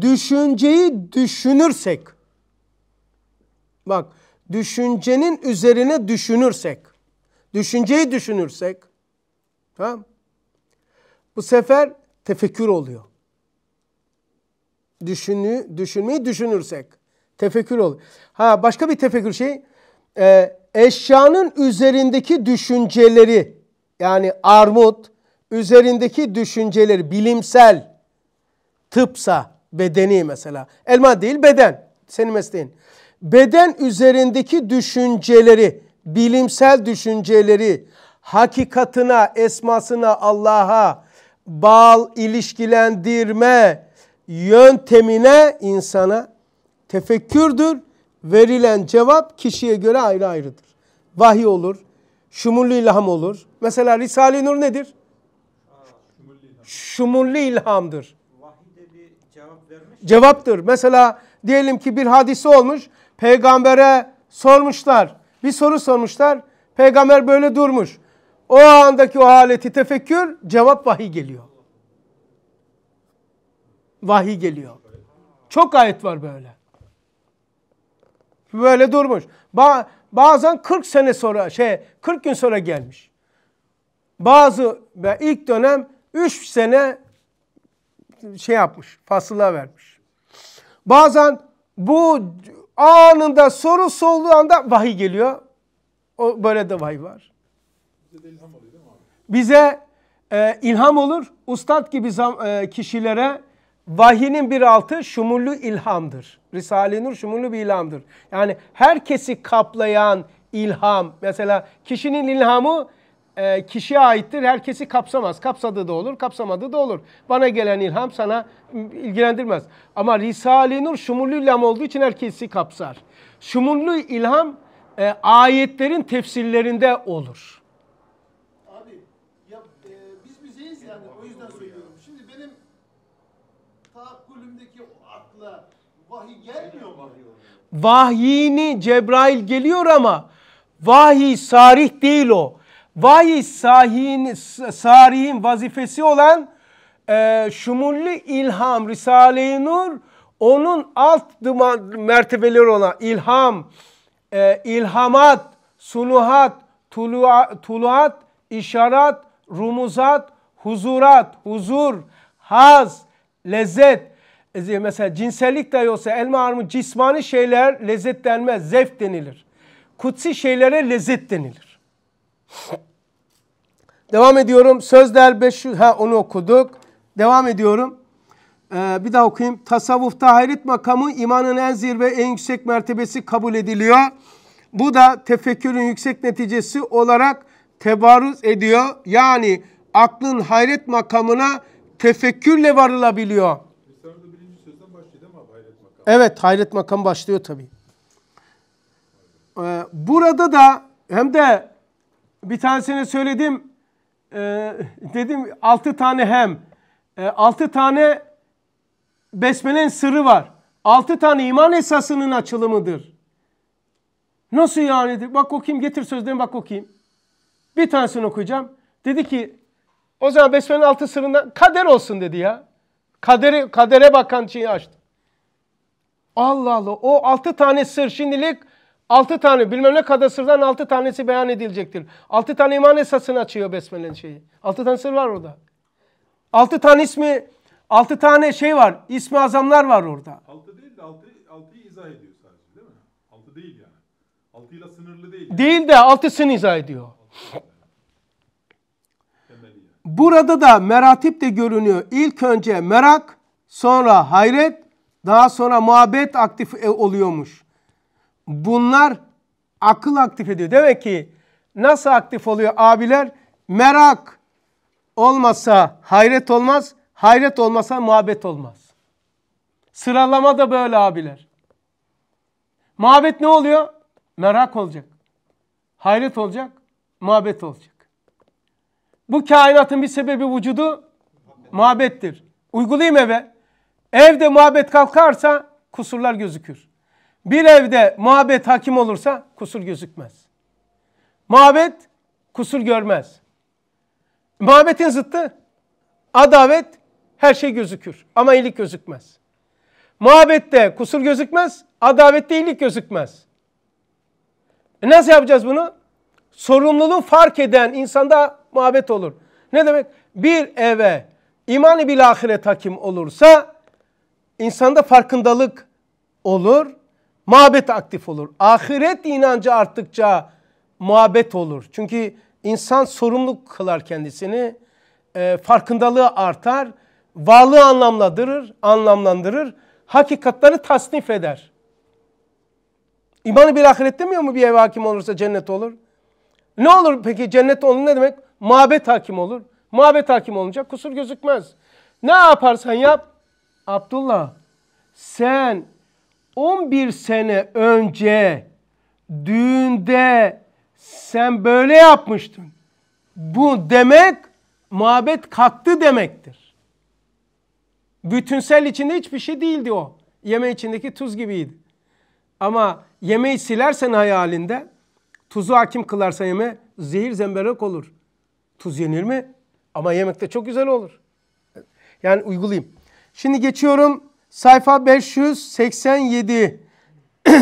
Düşünceyi düşünürsek bak düşüncenin üzerine düşünürsek düşünceyi düşünürsek Tamam Bu sefer tefekkür oluyor. Düşünü, düşünmeyi düşünürsek tefekkür oluyor. Ha başka bir tefekkür şey e, eşyanın üzerindeki düşünceleri yani armut üzerindeki düşünceleri bilimsel tıpsa bedeni mesela elma değil beden senin mesleğin beden üzerindeki düşünceleri bilimsel düşünceleri hakikatına esmasına Allah'a bağ ilişkilendirme yöntemine insana tefekkürdür. Verilen cevap kişiye göre ayrı ayrıdır. Vahiy olur, şumullu ilham olur. Mesela Risale-i Nur nedir? Şumullu ilhamdır. Vahide bir cevap vermiş. Cevaptır. Mesela diyelim ki bir hadise olmuş. Peygambere sormuşlar. Bir soru sormuşlar. Peygamber böyle durmuş. O andaki o haleti tefekkür cevap vahiy geliyor. Vahiy geliyor. Çok ayet var böyle. Böyle durmuş. Ba bazen 40 sene sonra şey 40 gün sonra gelmiş. Bazı ve ilk dönem 3 sene şey yapmış, fasıla vermiş. Bazen bu anında soru sorduğu anda vahiy geliyor. O böyle de vahiy var. Bize e, ilham olur. Ustad gibi zam, e, kişilere vahinin bir altı şumullu ilhamdır. Risale-i Nur şumullu bir ilhamdır. Yani herkesi kaplayan ilham. Mesela kişinin ilhamı e, kişiye aittir. Herkesi kapsamaz. Kapsadığı da olur, kapsamadığı da olur. Bana gelen ilham sana ilgilendirmez. Ama Risale-i Nur şumullu ilham olduğu için herkesi kapsar. Şumullu ilham e, ayetlerin tefsirlerinde olur. Abi ya e, biz bizeyiz yani o yüzden söylüyorum. Şimdi benim tahakkülümdeki o akla vahiy gelmiyor mu? Vahyini Cebrail geliyor ama vahiy sarih değil o. Vahiy sahin, sarihin vazifesi olan e, şumullu ilham, Risale-i Nur onun alt mertebeleri olan ilham, e, ilhamat, sunuhat, tuluat, tuluat, işaret, rumuzat, huzurat, huzur, haz, lezzet. E, mesela cinsellik dahi olsa elma armut cismani şeyler lezzet denmez, zevk denilir. Kutsi şeylere lezzet denilir. Devam ediyorum. Sözler 500, ha onu okuduk. Devam ediyorum. Ee, bir daha okuyayım. Tasavvufta hayret makamı imanın en zirve, en yüksek mertebesi kabul ediliyor. Bu da tefekkürün yüksek neticesi olarak tebarruz ediyor. Yani aklın hayret makamına tefekkürle varılabiliyor. Evet hayret makamı başlıyor tabii. Ee, burada da hem de bir tanesini söyledim. Ee, dedim altı tane hem. Ee, altı tane besmelenin sırrı var. Altı tane iman esasının açılımıdır. Nasıl yani? Bak okuyayım getir sözlerini bak okuyayım. Bir tanesini okuyacağım. Dedi ki o zaman besmelenin altı sırrından kader olsun dedi ya. Kadere, kadere bakan şeyi açtı. Allah Allah o altı tane sır şimdilik altı tane bilmem ne kadar sırdan altı tanesi beyan edilecektir. Altı tane iman esasını açıyor Besmele'nin şeyi. Altı tane sır var orada. Altı tane ismi, altı tane şey var. İsmi azamlar var orada. Altı değil de altı, altıyı izah ediyor sadece değil mi? Altı değil yani. Altıyla sınırlı değil. Değil de altısını izah ediyor. Yani. Burada da meratip de görünüyor. İlk önce merak, sonra hayret, daha sonra muhabbet aktif e, oluyormuş. Bunlar akıl aktif ediyor. Demek ki nasıl aktif oluyor abiler? Merak olmasa hayret olmaz, hayret olmasa muhabbet olmaz. Sıralama da böyle abiler. Muhabbet ne oluyor? Merak olacak. Hayret olacak, muhabbet olacak. Bu kainatın bir sebebi vücudu muhabbettir. Uygulayayım eve. Evde muhabbet kalkarsa kusurlar gözükür. Bir evde muhabbet hakim olursa kusur gözükmez. Muhabbet kusur görmez. Muhabbetin zıttı adavet her şey gözükür ama iyilik gözükmez. Muhabbette kusur gözükmez, adavette iyilik gözükmez. E nasıl yapacağız bunu? Sorumluluğu fark eden insanda muhabbet olur. Ne demek? Bir eve imanı bil ahiret hakim olursa insanda farkındalık olur, muhabbet aktif olur. Ahiret inancı arttıkça muhabbet olur. Çünkü insan sorumluluk kılar kendisini, e, farkındalığı artar, varlığı anlamlandırır, anlamlandırır, hakikatları tasnif eder. İmanı bir ahiret demiyor mu bir ev hakim olursa cennet olur? Ne olur peki cennet olur ne demek? Muhabbet hakim olur. Muhabbet hakim olunca kusur gözükmez. Ne yaparsan yap. Abdullah sen 11 sene önce düğünde sen böyle yapmıştın. Bu demek muhabbet kalktı demektir. Bütünsel içinde hiçbir şey değildi o. Yeme içindeki tuz gibiydi. Ama yemeği silersen hayalinde, tuzu hakim kılarsa yeme, zehir zemberek olur. Tuz yenir mi? Ama yemekte çok güzel olur. Yani uygulayayım. Şimdi geçiyorum sayfa 587.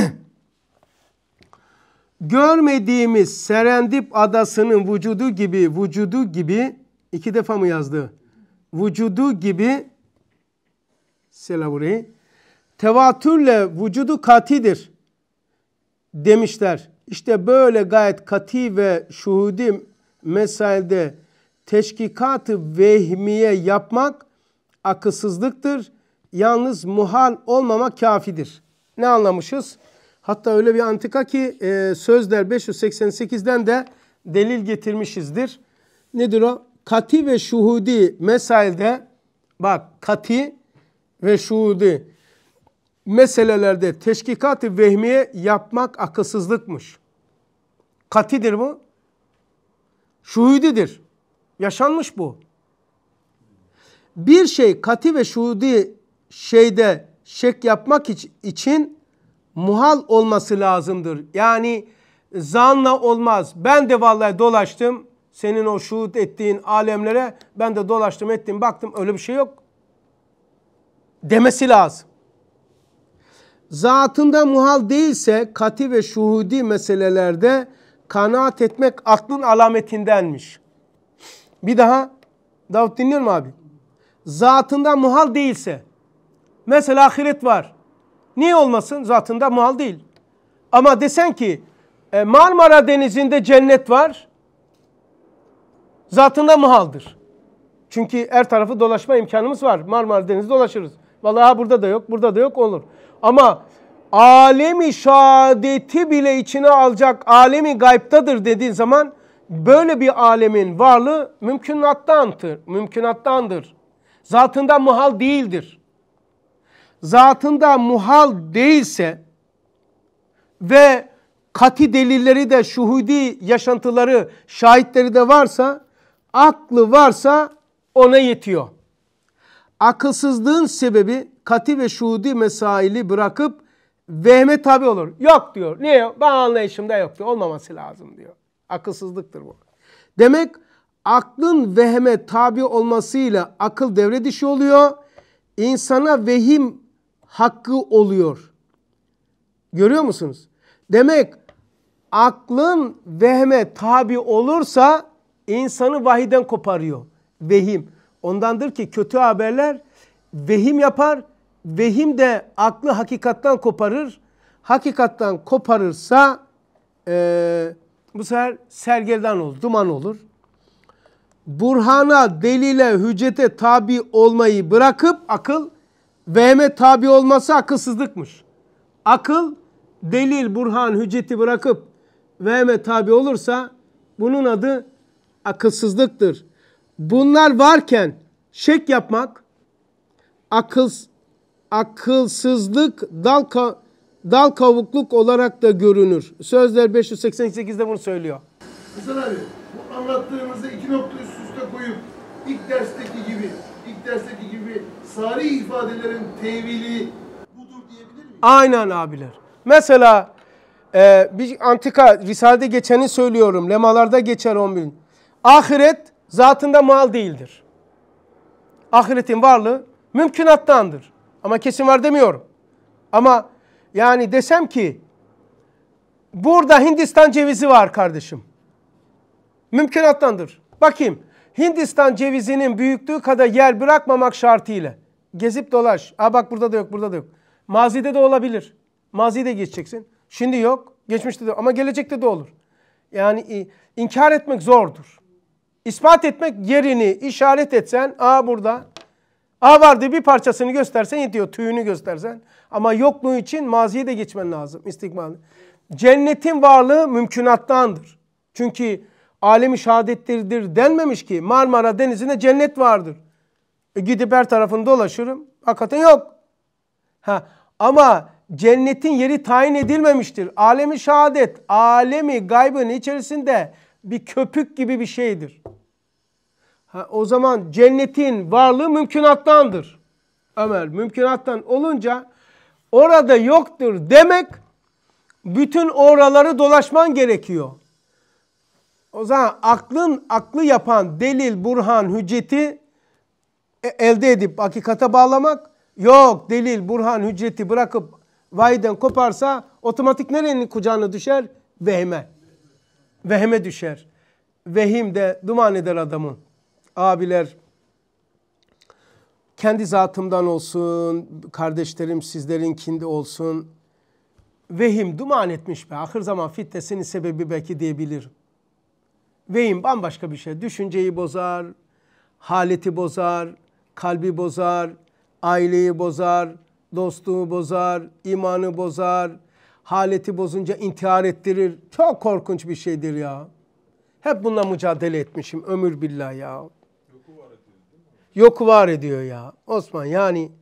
Görmediğimiz Serendip adasının vücudu gibi, vücudu gibi, iki defa mı yazdı? Vücudu gibi, sela burayı, tevatürle vücudu katidir demişler. İşte böyle gayet kati ve şuhudi mesailde teşkikatı vehmiye yapmak akılsızlıktır. Yalnız muhal olmamak kafidir. Ne anlamışız? Hatta öyle bir antika ki e, Sözler 588'den de delil getirmişizdir. Nedir o? Kati ve şuhudi mesailde bak kati ve şuhudi meselelerde teşkikat-ı vehmiye yapmak akılsızlıkmış. Katidir bu. Şuhudidir. Yaşanmış bu. Bir şey kati ve şuhudi şeyde şek yapmak için muhal olması lazımdır. Yani zanla olmaz. Ben de vallahi dolaştım. Senin o şuhud ettiğin alemlere ben de dolaştım ettim baktım öyle bir şey yok. Demesi lazım. Zatında muhal değilse kati ve şuhudi meselelerde kanaat etmek aklın alametindenmiş. Bir daha Davut dinliyor mu abi? Zatında muhal değilse mesela ahiret var. Niye olmasın? Zatında muhal değil. Ama desen ki e, Marmara Denizi'nde cennet var. Zatında muhaldır. Çünkü her tarafı dolaşma imkanımız var. Marmara Denizi dolaşırız. Vallahi burada da yok, burada da yok olur. Ama alemi şehadeti bile içine alacak alemi gaybtadır dediğin zaman böyle bir alemin varlığı mümkünattandır. Mümkünattandır. Zatında muhal değildir. Zatında muhal değilse ve kati delilleri de şuhudi yaşantıları, şahitleri de varsa, aklı varsa ona yetiyor. Akılsızlığın sebebi kati ve şuhudi mesaili bırakıp vehme tabi olur. Yok diyor. Niye yok? Ben anlayışımda yok diyor. Olmaması lazım diyor. Akılsızlıktır bu. Demek aklın vehme tabi olmasıyla akıl devre dışı oluyor. İnsana vehim hakkı oluyor. Görüyor musunuz? Demek aklın vehme tabi olursa insanı vahiden koparıyor. Vehim. Ondandır ki kötü haberler vehim yapar. Vehim de aklı hakikattan koparır. Hakikattan koparırsa e, bu sefer sergerdan olur, duman olur. Burhana, delile, hüccete tabi olmayı bırakıp akıl vehme tabi olması akılsızlıkmış. Akıl, delil, burhan, hücceti bırakıp vehme tabi olursa bunun adı akılsızlıktır. Bunlar varken şek yapmak akıl akılsızlık dal dal kavukluk olarak da görünür. Sözler 588'de bunu söylüyor. Hasan abi bu anlattığınızı iki nokta üst üste koyup ilk dersteki gibi ilk dersteki gibi sari ifadelerin tevili budur diyebilir miyiz? Aynen abiler. Mesela e, bir antika Risale'de geçeni söylüyorum. Lemalarda geçer 11. Ahiret zatında mal değildir. Ahiretin varlığı mümkünattandır. Ama kesin var demiyorum. Ama yani desem ki burada Hindistan cevizi var kardeşim. Mümkünattandır. Bakayım Hindistan cevizinin büyüklüğü kadar yer bırakmamak şartıyla. Gezip dolaş. Aa bak burada da yok, burada da yok. Mazide de olabilir. Mazide geçeceksin. Şimdi yok, geçmişte de ama gelecekte de olur. Yani inkar etmek zordur. İspat etmek yerini işaret etsen, aa burada. Aa vardı bir parçasını göstersen yetiyor, tüyünü göstersen. Ama yokluğu için maziye de geçmen lazım, istikbal. Cennetin varlığı mümkünattandır. Çünkü alemi şehadettirdir denmemiş ki Marmara Denizi'nde cennet vardır. E gidip her tarafını dolaşırım. Hakikaten yok. Ha, ama cennetin yeri tayin edilmemiştir. Alemi şehadet, alemi gaybın içerisinde bir köpük gibi bir şeydir. Ha, o zaman cennetin varlığı mümkünattandır. Ömer mümkünattan olunca orada yoktur demek bütün oraları dolaşman gerekiyor. O zaman aklın aklı yapan delil, burhan, hücceti elde edip hakikate bağlamak yok. Delil, burhan, hücceti bırakıp vahiden koparsa otomatik nerenin kucağına düşer? Vehme. Vehme düşer. Vehim de duman eder adamı. Abiler kendi zatımdan olsun, kardeşlerim sizlerinkinde olsun. Vehim duman etmiş be. Ahir zaman fitnesinin sebebi belki diyebilirim. Vehim bambaşka bir şey. Düşünceyi bozar, haleti bozar, kalbi bozar, aileyi bozar, dostluğu bozar, imanı bozar, haleti bozunca intihar ettirir. Çok korkunç bir şeydir ya. Hep bununla mücadele etmişim ömür billah ya. Yok var ediyor ya. Osman yani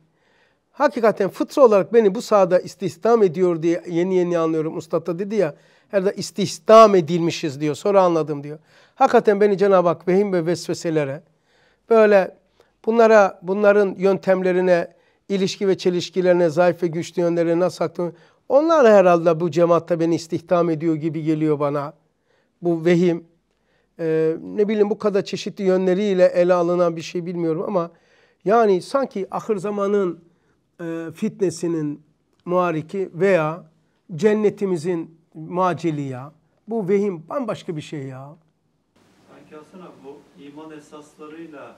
hakikaten fıtra olarak beni bu sahada istihdam ediyor diye yeni yeni anlıyorum. Ustad da dedi ya her de istihdam edilmişiz diyor. Sonra anladım diyor. Hakikaten beni Cenab-ı Hak vehim ve vesveselere böyle bunlara bunların yöntemlerine ilişki ve çelişkilerine, zayıf ve güçlü yönlerine nasıl aklım. Onlar herhalde bu cemaatte beni istihdam ediyor gibi geliyor bana. Bu vehim, e, ne bileyim bu kadar çeşitli yönleriyle ele alınan bir şey bilmiyorum ama yani sanki ahir zamanın e, fitnesinin muhariki veya cennetimizin maceli ya. Bu vehim bambaşka bir şey ya. Sanki Hasan bu iman esaslarıyla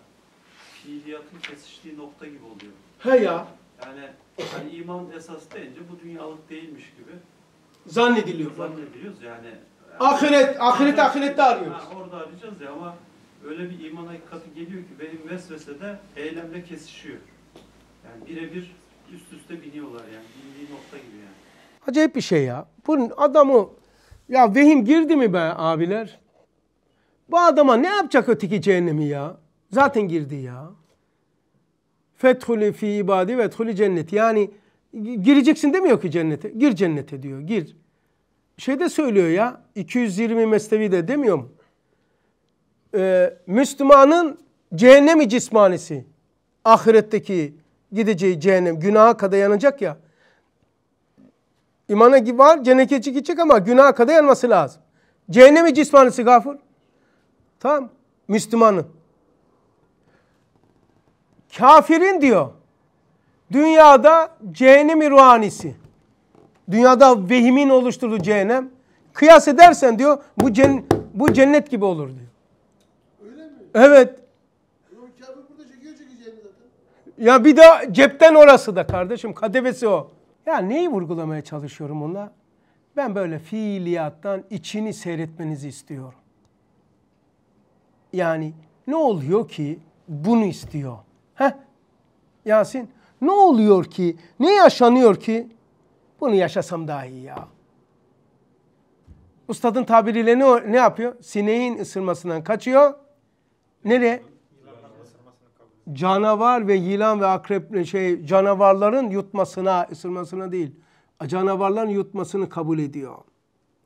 fiiliyatın kesiştiği nokta gibi oluyor. He ya. Yani hani iman esas deyince bu dünyalık değilmiş gibi Zannediliyor. zannediyoruz yani. Ahiret, ahiret ahirette arıyoruz. Ha, orada arayacağız ya ama öyle bir iman hakikati geliyor ki benim vesvesede eylemle kesişiyor. Yani birebir üst üste biniyorlar yani. Bindiği nokta gibi yani. Acayip bir şey ya. Bunun adamı ya vehim girdi mi be abiler? Bu adama ne yapacak öteki cehennemi ya? Zaten girdi ya. Fethulü fi ibadi ve ethulü cennet. Yani gireceksin demiyor ki cennete. Gir cennete diyor. Gir. Şeyde söylüyor ya. 220 mesnevi de demiyor mu? Ee, Müslümanın cehennemi cismanisi. Ahiretteki gideceği cehennem. Günaha kadar yanacak ya. İmana var, cennete gidecek ama günaha kadar yanması lazım. Cehennemi cismanisi gafur. Tamam. Müslümanın. Kafirin diyor. Dünyada cehennemi ruhanisi. Dünyada vehimin oluşturduğu cehennem. Kıyas edersen diyor bu, cen bu cennet gibi olur diyor. Öyle mi? Evet. Ya bir de cepten orası da kardeşim. Kadevesi o. Ya neyi vurgulamaya çalışıyorum onunla? Ben böyle fiiliyattan içini seyretmenizi istiyorum. Yani ne oluyor ki bunu istiyor? Heh. Yasin ne oluyor ki? Ne yaşanıyor ki? Bunu yaşasam daha iyi ya. Ustadın tabiriyle ne, ne yapıyor? Sineğin ısırmasından kaçıyor. Nereye? Canavar ve yılan ve akrep şey canavarların yutmasına, ısırmasına değil. Canavarların yutmasını kabul ediyor.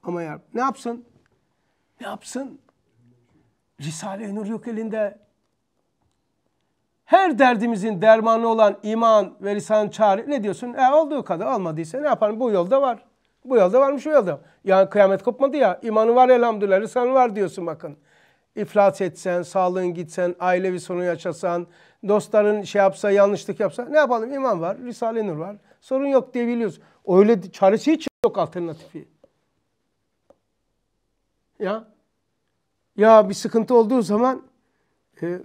Ama ya ne yapsın? Ne yapsın? Risale-i Nur yok elinde. Her derdimizin dermanı olan iman ve lisan çare ne diyorsun? E olduğu kadar olmadıysa ne yapalım? Bu yolda var. Bu yolda varmış o yolda. Yani kıyamet kopmadı ya. İmanı var elhamdülillah. Lisanı var diyorsun bakın. İflas etsen, sağlığın gitsen, ailevi sorun yaşasan, dostların şey yapsa, yanlışlık yapsa ne yapalım? İman var, Risale-i Nur var. Sorun yok diyebiliyoruz. Öyle çaresi hiç yok alternatifi. Ya. Ya bir sıkıntı olduğu zaman e,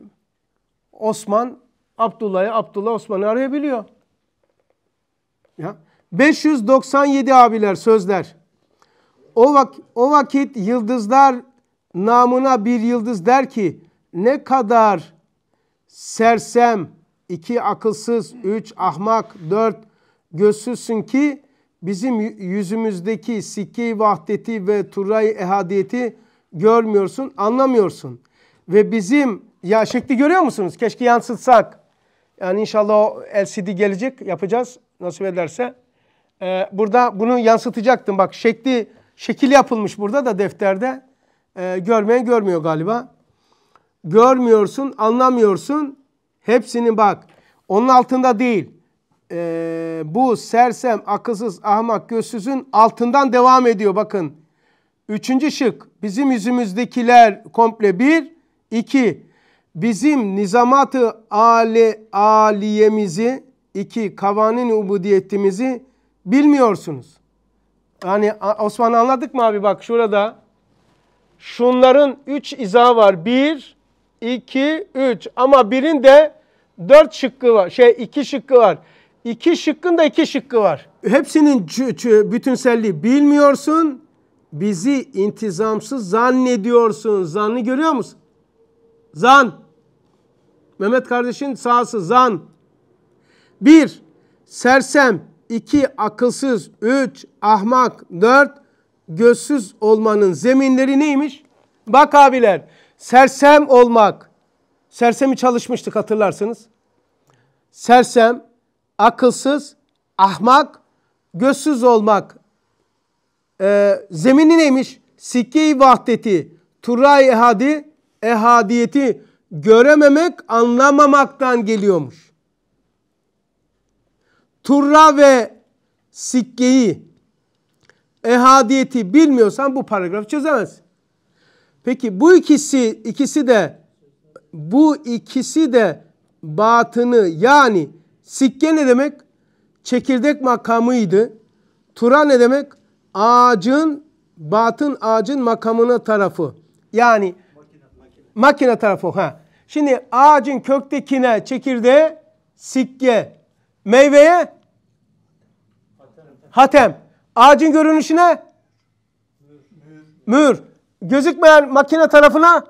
Osman Abdullah'ı, Abdullah Osman'ı arayabiliyor. Ya 597 abiler sözler. O, vak o vakit yıldızlar namına bir yıldız der ki ne kadar sersem, iki akılsız, üç ahmak, dört gözsüzsün ki bizim yüzümüzdeki sikke vahdeti ve turay ehadiyeti görmüyorsun, anlamıyorsun. Ve bizim ya şekli görüyor musunuz? Keşke yansıtsak. Yani inşallah o LCD gelecek, yapacağız nasip ederse. Ee, burada bunu yansıtacaktım. Bak şekli şekil yapılmış burada da defterde. Ee, görmeyen görmüyor galiba. Görmüyorsun, anlamıyorsun. Hepsini bak. Onun altında değil. Ee, bu sersem, akılsız, ahmak, gözsüzün altından devam ediyor bakın. Üçüncü şık. Bizim yüzümüzdekiler komple bir. iki. Bizim nizamatı ali, aliyemizi, iki kavanin ubudiyetimizi bilmiyorsunuz. Hani Osman anladık mı abi bak şurada. Şunların üç izahı var. Bir, iki, üç. Ama birinde dört şıkkı var. Şey iki şıkkı var. İki şıkkın da iki şıkkı var. Hepsinin bütünselliği bilmiyorsun. Bizi intizamsız zannediyorsun. Zannı görüyor musun? Zan. Mehmet kardeşin sağsı zan. Bir, sersem. iki akılsız. Üç, ahmak. Dört, gözsüz olmanın zeminleri neymiş? Bak abiler, sersem olmak. Sersemi çalışmıştık hatırlarsınız. Sersem, akılsız, ahmak, gözsüz olmak. Ee, zemini neymiş? Sikke-i vahdeti, turay ehadi, ehadiyeti görememek, anlamamaktan geliyormuş. Turra ve sikkeyi, ehadiyeti bilmiyorsan bu paragrafı çözemez. Peki bu ikisi ikisi de bu ikisi de batını yani sikke ne demek? Çekirdek makamıydı. Tura ne demek? Ağacın batın ağacın makamına tarafı. Yani makine tarafı. Ha. Şimdi ağacın köktekine çekirdeğe sikke, meyveye hatem. Ağacın görünüşüne mühür. Gözükmeyen makine tarafına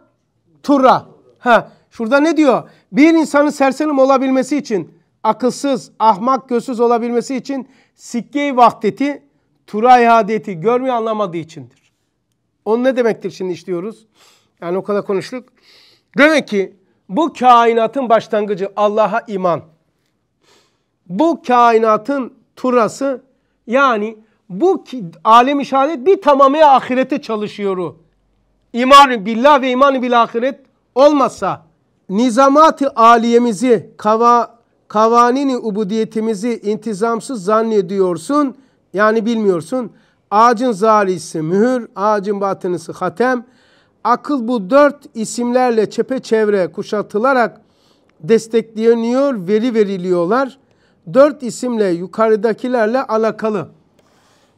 turra. Ha, şurada ne diyor? Bir insanın serselim olabilmesi için, akılsız, ahmak, gözsüz olabilmesi için sikke-i vahdeti, tura ihadeti görmüyor anlamadığı içindir. Onun ne demektir şimdi işliyoruz? Yani o kadar konuştuk. Demek ki bu kainatın başlangıcı Allah'a iman. Bu kainatın turası yani bu alem şehadet bir tamamıyla ahirete çalışıyor. İman billah ve iman bil ahiret olmazsa nizamat-ı aliyemizi, kava, kavanini ubudiyetimizi intizamsız zannediyorsun. Yani bilmiyorsun. Ağacın zalisi mühür, ağacın batınısı hatem. Akıl bu dört isimlerle çepeçevre kuşatılarak destekleniyor, veri veriliyorlar. Dört isimle yukarıdakilerle alakalı.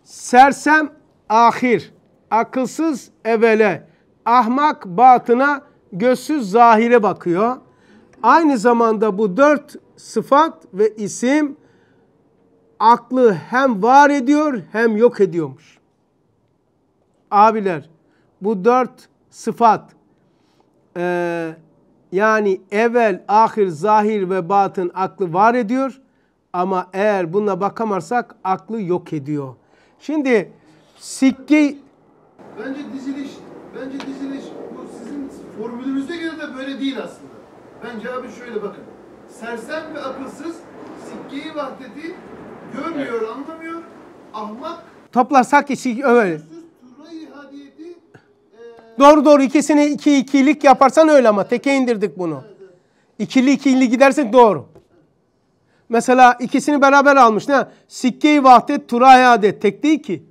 Sersem ahir, akılsız evele, ahmak batına, gözsüz zahire bakıyor. Aynı zamanda bu dört sıfat ve isim aklı hem var ediyor hem yok ediyormuş. Abiler bu dört sıfat e, yani evvel, ahir, zahir ve batın aklı var ediyor. Ama eğer buna bakamazsak aklı yok ediyor. Şimdi sikke... Bence diziliş, bence diziliş bu sizin formülünüzde göre de böyle değil aslında. Bence abi şöyle bakın. Sersem ve akılsız sikkeyi vahdeti görmüyor, anlamıyor. Ahmak Toplarsak işi öyle. Doğru doğru ikisini iki ikilik yaparsan öyle ama teke indirdik bunu. İkili ikili gidersek doğru. Mesela ikisini beraber almış. Ne? Sikke-i vahdet, turayı adet. Tek değil ki.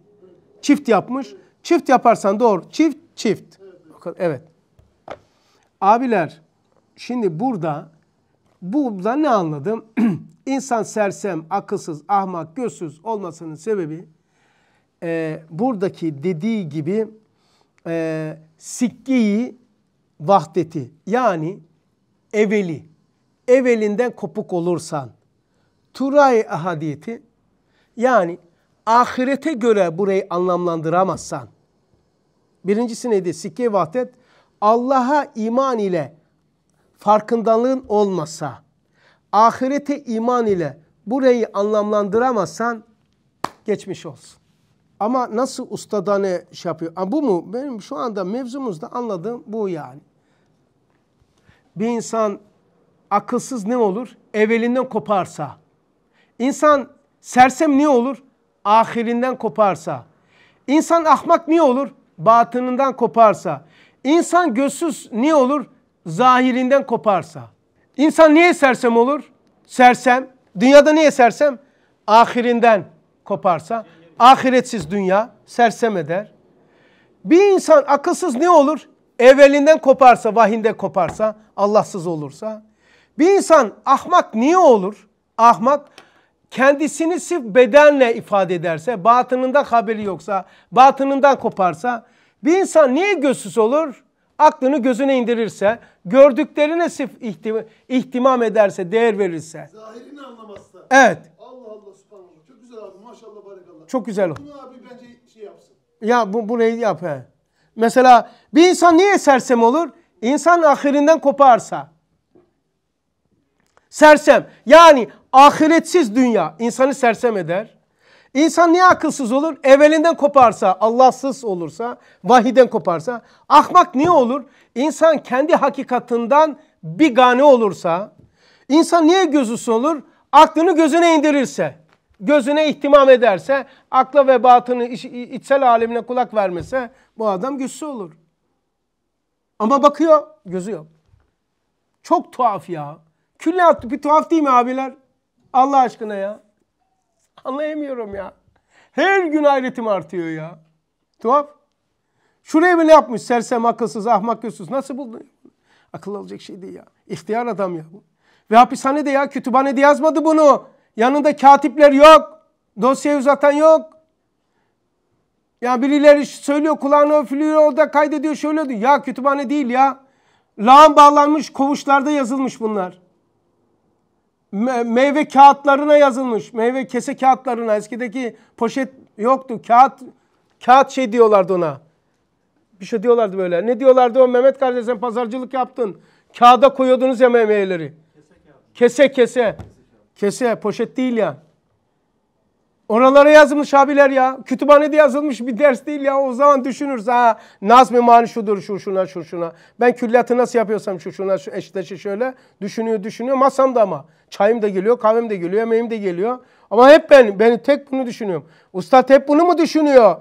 Çift yapmış. Çift yaparsan doğru. Çift, çift. Evet. Abiler, şimdi burada burada ne anladım? İnsan sersem, akılsız, ahmak, gözsüz olmasının sebebi e, buradaki dediği gibi e, sikkeyi vahdeti yani eveli, evelinden kopuk olursan, turay ahadiyeti yani ahirete göre burayı anlamlandıramazsan. Birincisi neydi? Sikke vahdet. Allah'a iman ile farkındalığın olmasa, ahirete iman ile burayı anlamlandıramazsan geçmiş olsun. Ama nasıl ustada ne şey yapıyor? Ha, bu mu? Benim şu anda mevzumuzda anladığım bu yani. Bir insan akılsız ne olur? Evvelinden koparsa. İnsan sersem ne olur? Ahirinden koparsa. İnsan ahmak ne olur? Batınından koparsa. İnsan gözsüz ne olur? Zahirinden koparsa. İnsan niye sersem olur? Sersem. Dünyada niye sersem? Ahirinden koparsa. Ahiretsiz dünya sersem eder. Bir insan akılsız ne olur? Evvelinden koparsa, vahinde koparsa, Allahsız olursa. Bir insan ahmak niye olur? Ahmak kendisini sırf bedenle ifade ederse, batınından haberi yoksa, batınından koparsa, bir insan niye gözsüz olur? Aklını gözüne indirirse, gördüklerine sırf ihtim ihtimam ederse, değer verirse. Zahirini anlamazsa. Evet, Allah Allah abi maşallah barakallah. çok güzel. Bunu abi bence şey yapsın. Ya bu burayı yap he. Mesela bir insan niye sersem olur? İnsan ahirinden koparsa. Sersem. Yani ahiretsiz dünya insanı sersem eder. İnsan niye akılsız olur? Evvelinden koparsa, Allahsız olursa, vahiden koparsa. Ahmak niye olur? İnsan kendi hakikatinden bir gane olursa. İnsan niye gözüsü olur? Aklını gözüne indirirse, gözüne ihtimam ederse, akla ve batını, iç- içsel alemine kulak vermese bu adam gözsüz olur. Ama bakıyor, gözü yok. Çok tuhaf ya. Külliyat bir tuhaf değil mi abiler? Allah aşkına ya. Anlayamıyorum ya. Her gün hayretim artıyor ya. Tuhaf. Şuraya bile yapmış sersem, akılsız, ahmak, gözsüz. Nasıl buldun? Akıl alacak şey değil ya. İhtiyar adam ya bu. Ve hapishanede ya kütüphanede yazmadı bunu. Yanında katipler yok. Dosyayı uzatan yok. Ya birileri söylüyor kulağına üflüyor o da kaydediyor şöyle diyor. Ya kütüphane değil ya. Lağım bağlanmış koğuşlarda yazılmış bunlar. Me- meyve kağıtlarına yazılmış. Meyve kese kağıtlarına. Eskideki poşet yoktu. Kağıt kağıt şey diyorlardı ona. Bir şey diyorlardı böyle. Ne diyorlardı o Mehmet kardeş sen pazarcılık yaptın. Kağıda koyuyordunuz ya meyveleri. Kese kese. Kese poşet değil ya. Oralara yazılmış abiler ya. Kütüphanede yazılmış bir ders değil ya. O zaman düşünürüz ha. Nazmi mani şudur şu şuna şu şuna. Ben külliyatı nasıl yapıyorsam şu şuna şu eşleşi şöyle. Düşünüyor düşünüyor. Masamda ama. Çayım da geliyor, kahvem de geliyor, yemeğim de geliyor. Ama hep ben, ben tek bunu düşünüyorum. Ustad hep bunu mu düşünüyor?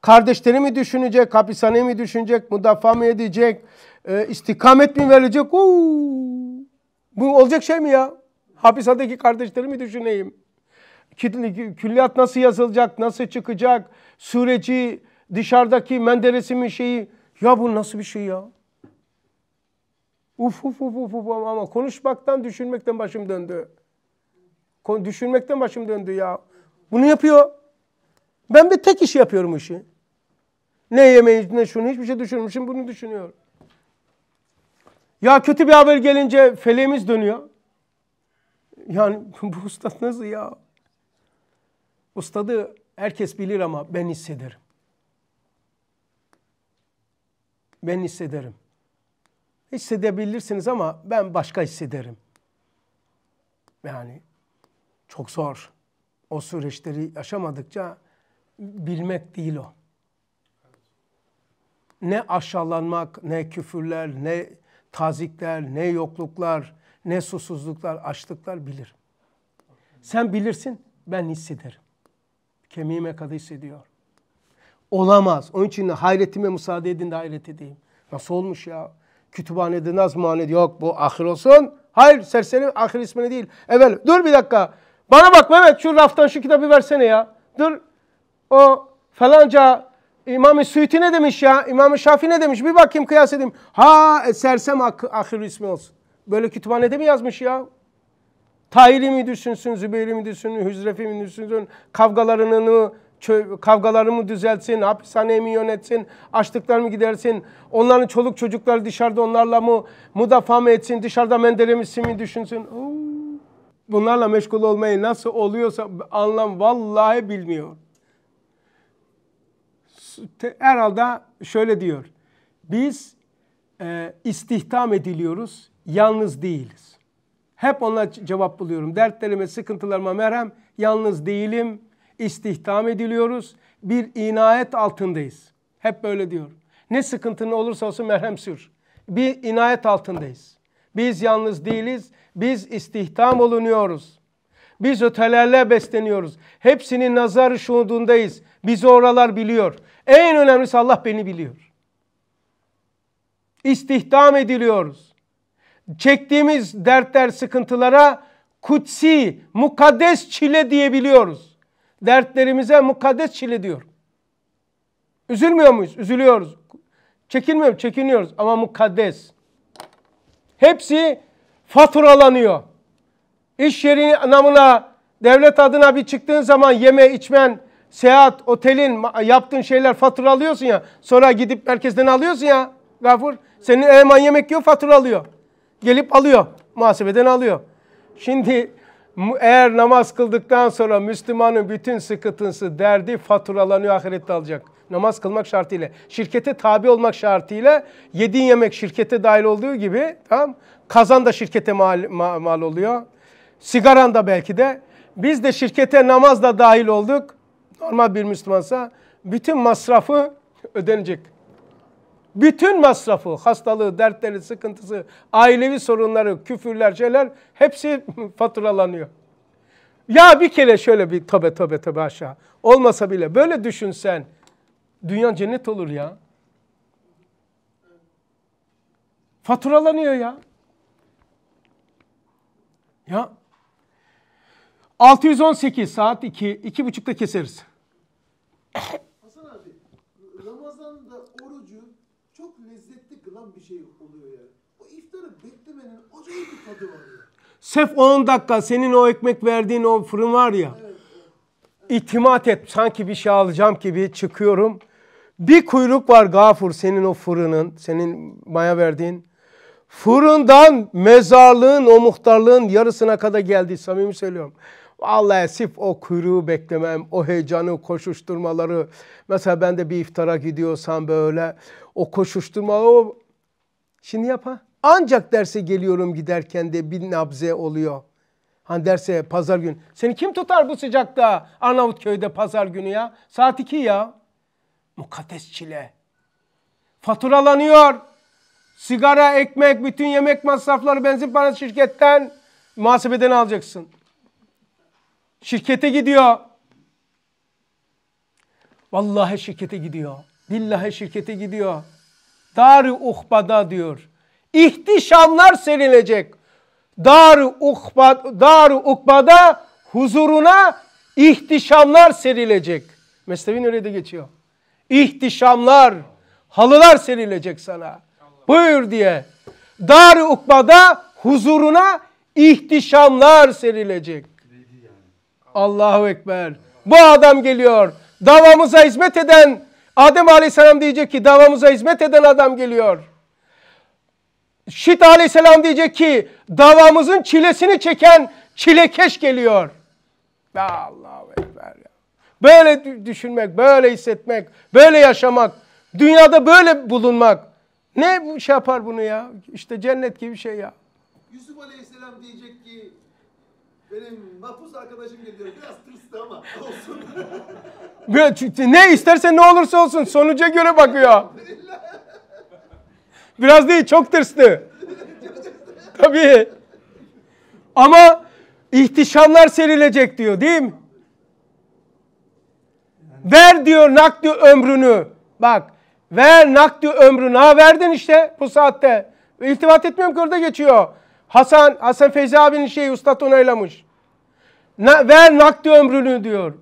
Kardeşleri mi düşünecek, hapishaneyi mi düşünecek, müdafaa mı edecek, e, istikamet mi verecek? Uuu. Bu olacak şey mi ya? Hapishanedeki kardeşlerimi düşüneyim. Kü- Külliyat nasıl yazılacak, nasıl çıkacak, süreci, dışarıdaki menderesi mi şeyi. Ya bu nasıl bir şey ya? Uf uf uf uf, uf ama konuşmaktan, düşünmekten başım döndü. Düşünmekten başım döndü ya. Bunu yapıyor. Ben bir tek iş yapıyorum işi. Ne yemeği, ne şunu, hiçbir şey düşünmüşüm, bunu düşünüyorum. Ya kötü bir haber gelince feleğimiz dönüyor. Yani bu ustad nasıl ya? Ustadı herkes bilir ama ben hissederim. Ben hissederim. Hissedebilirsiniz ama ben başka hissederim. Yani çok zor. O süreçleri yaşamadıkça bilmek değil o. Ne aşağılanmak, ne küfürler, ne tazikler, ne yokluklar, ne susuzluklar, açlıklar bilir. Sen bilirsin, ben hissederim. Kemiğime kadar hissediyor. Olamaz. Onun için hayretime müsaade edin de hayret edeyim. Nasıl olmuş ya? Kütüphanede nazmane yok bu ahir olsun. Hayır serseri ahir ismini değil. Evet dur bir dakika. Bana bak Mehmet şu raftan şu kitabı versene ya. Dur. O falanca İmam-ı Suyuti ne demiş ya? İmam-ı Şafii ne demiş? Bir bakayım kıyas edeyim. Ha e, sersem ah- ahir ismi olsun. Böyle kütüphanede mi yazmış ya? Tahir'i mi düşünsün, Zübeyir'i mi düşünsün, Hüzref'i mi düşünsün, kavgalarını kavgalarını mı düzeltsin, hapishaneyi mi yönetsin, açlıklarını mı gidersin, onların çoluk çocukları dışarıda onlarla mı müdafaa mı etsin, dışarıda menderemişsin mi düşünsün. Bunlarla meşgul olmayı nasıl oluyorsa anlam vallahi bilmiyor. Herhalde şöyle diyor. Biz e, istihdam ediliyoruz, yalnız değiliz. Hep ona cevap buluyorum. Dertlerime, sıkıntılarıma merhem, yalnız değilim, istihdam ediliyoruz, bir inayet altındayız. Hep böyle diyor. Ne sıkıntın olursa olsun merhem sür. Bir inayet altındayız. Biz yalnız değiliz, biz istihdam olunuyoruz. Biz ötelerle besleniyoruz. Hepsinin nazarı şuhudundayız. Bizi oralar biliyor. En önemlisi Allah beni biliyor. İstihdam ediliyoruz. Çektiğimiz dertler, sıkıntılara kutsi, mukaddes çile diyebiliyoruz. Dertlerimize mukaddes çile diyor. Üzülmüyor muyuz? Üzülüyoruz. Çekinmiyor, çekiniyoruz ama mukaddes. Hepsi faturalanıyor. İş yeri namına, devlet adına bir çıktığın zaman yeme, içmen, seyahat, otelin, yaptığın şeyler fatura alıyorsun ya. Sonra gidip merkezden alıyorsun ya Gafur. Senin eleman yemek yiyor, fatura alıyor. Gelip alıyor, muhasebeden alıyor. Şimdi eğer namaz kıldıktan sonra Müslümanın bütün sıkıntısı, derdi faturalanıyor, ahirette alacak. Namaz kılmak şartıyla. Şirkete tabi olmak şartıyla yediğin yemek şirkete dahil olduğu gibi tamam kazan da şirkete mal, mal, oluyor. Sigaran da belki de. Biz de şirkete namaz da dahil olduk. Normal bir Müslümansa bütün masrafı ödenecek. Bütün masrafı, hastalığı, dertleri, sıkıntısı, ailevi sorunları, küfürler, şeyler hepsi faturalanıyor. Ya bir kere şöyle bir tobe tobe tobe aşağı. Olmasa bile böyle düşünsen dünya cennet olur ya. Faturalanıyor ya. Ya 618 saat 2, iki buçukta keseriz. Hasan abi, Ramazan'da orucu çok lezzetli kılan bir şey oluyor yani. O iftarı beklemenin acayip bir tadı var ya. Sef 10 dakika senin o ekmek verdiğin o fırın var ya. İtimat et. Sanki bir şey alacağım gibi çıkıyorum. Bir kuyruk var Gafur senin o fırının, senin maya verdiğin. Fırından mezarlığın, o muhtarlığın yarısına kadar geldi. Samimi söylüyorum. Vallahi sif o kuyruğu beklemem, o heyecanı, koşuşturmaları. Mesela ben de bir iftara gidiyorsam böyle o koşuşturma, o... Şimdi yap ha. Ancak derse geliyorum giderken de bir nabze oluyor. Hani derse pazar günü. Seni kim tutar bu sıcakta Arnavutköy'de pazar günü ya? Saat 2 ya. Mukaddes çile. Faturalanıyor. Sigara, ekmek, bütün yemek masrafları, benzin parası şirketten muhasebeden alacaksın. Şirkete gidiyor. Vallahi şirkete gidiyor. Billahi şirkete gidiyor. Dar-ı uhbada diyor. İhtişamlar serilecek. Dar-ı uhbada, dar ukbada huzuruna ihtişamlar serilecek. Mesnevi nerede geçiyor? İhtişamlar, halılar serilecek sana. Buyur diye. Dar-ı ukbada huzuruna ihtişamlar serilecek. Allahu Ekber. Bu adam geliyor. Davamıza hizmet eden Adem Aleyhisselam diyecek ki davamıza hizmet eden adam geliyor. Şit Aleyhisselam diyecek ki davamızın çilesini çeken çilekeş geliyor. Ya Allahu Ekber ya. Böyle düşünmek, böyle hissetmek, böyle yaşamak, dünyada böyle bulunmak. Ne şey yapar bunu ya? İşte cennet gibi şey ya. Yusuf Aleyhisselam diyecek ki benim mahpus arkadaşım geliyor. Biraz tırstı ama olsun. Ne isterse ne olursa olsun sonuca göre bakıyor. Biraz değil çok tırstı. Tabii. Ama ihtişamlar serilecek diyor değil mi? Ver diyor nakdi ömrünü. Bak ver nakdi ömrünü. Ha verdin işte bu saatte. İltifat etmiyorum ki orada geçiyor. Hasan, Hasan Feyzi abinin şeyi ustad onaylamış. Na, ver nakdi ömrünü diyor.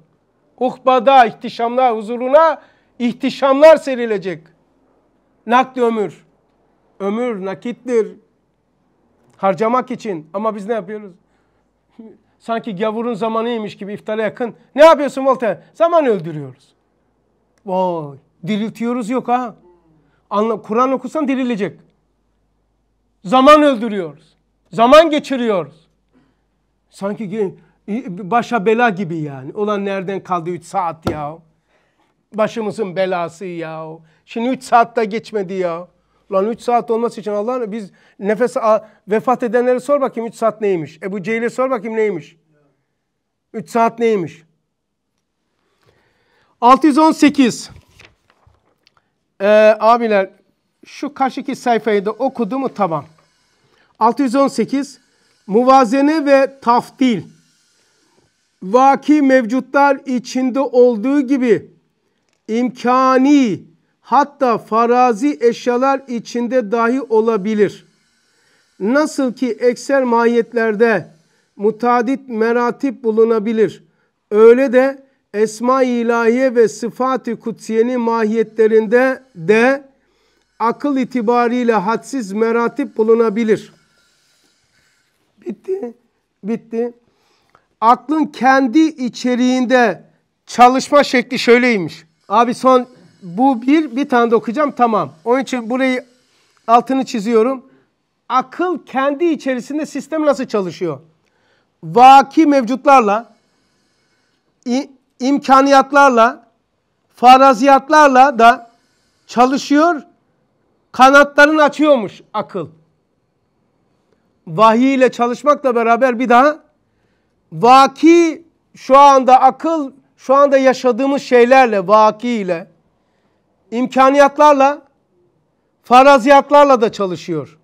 Uhbada, ihtişamlar, huzuruna ihtişamlar serilecek. Nakdi ömür. Ömür nakittir. Harcamak için. Ama biz ne yapıyoruz? Sanki gavurun zamanıymış gibi iftara yakın. Ne yapıyorsun Voltaire? Zaman öldürüyoruz. Vay. Diriltiyoruz yok ha. Kur'an okusan dirilecek. Zaman öldürüyoruz. Zaman geçiriyoruz. Sanki başa bela gibi yani. Ulan nereden kaldı 3 saat ya? Başımızın belası ya. Şimdi 3 saat de geçmedi ya. Lan 3 saat olması için Allah biz nefes vefat edenleri sor bakayım 3 saat neymiş? Ebu Cehil'e sor bakayım neymiş? 3 saat neymiş? 618 ee, abiler şu karşıki sayfayı da okudu mu tamam. 618 muvazene ve taftil vaki mevcutlar içinde olduğu gibi imkani hatta farazi eşyalar içinde dahi olabilir. Nasıl ki ekser mahiyetlerde mutadit meratip bulunabilir. Öyle de esma-i ilahiye ve sıfat-ı kutsiyenin mahiyetlerinde de akıl itibariyle hadsiz meratip bulunabilir. Bitti. Bitti. Aklın kendi içeriğinde çalışma şekli şöyleymiş. Abi son bu bir, bir tane de okuyacağım tamam. Onun için burayı altını çiziyorum. Akıl kendi içerisinde sistem nasıl çalışıyor? Vaki mevcutlarla, imkaniyatlarla, faraziyatlarla da çalışıyor. Kanatlarını açıyormuş akıl. Vahiy ile çalışmakla beraber bir daha vaki şu anda akıl şu anda yaşadığımız şeylerle vaki ile imkaniyatlarla faraziyatlarla da çalışıyor.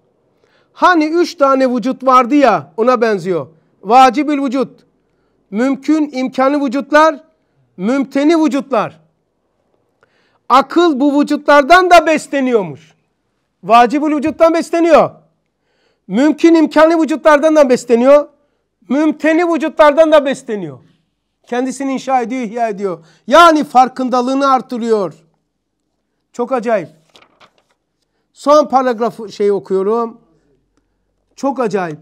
Hani üç tane vücut vardı ya ona benziyor. Vacibül vücut, mümkün imkanı vücutlar, mümteni vücutlar. Akıl bu vücutlardan da besleniyormuş. Vacibül vücuttan besleniyor. Mümkün imkanı vücutlardan da besleniyor. Mümteni vücutlardan da besleniyor. Kendisini inşa ediyor, ihya ediyor. Yani farkındalığını artırıyor. Çok acayip. Son paragrafı şey okuyorum. Çok acayip.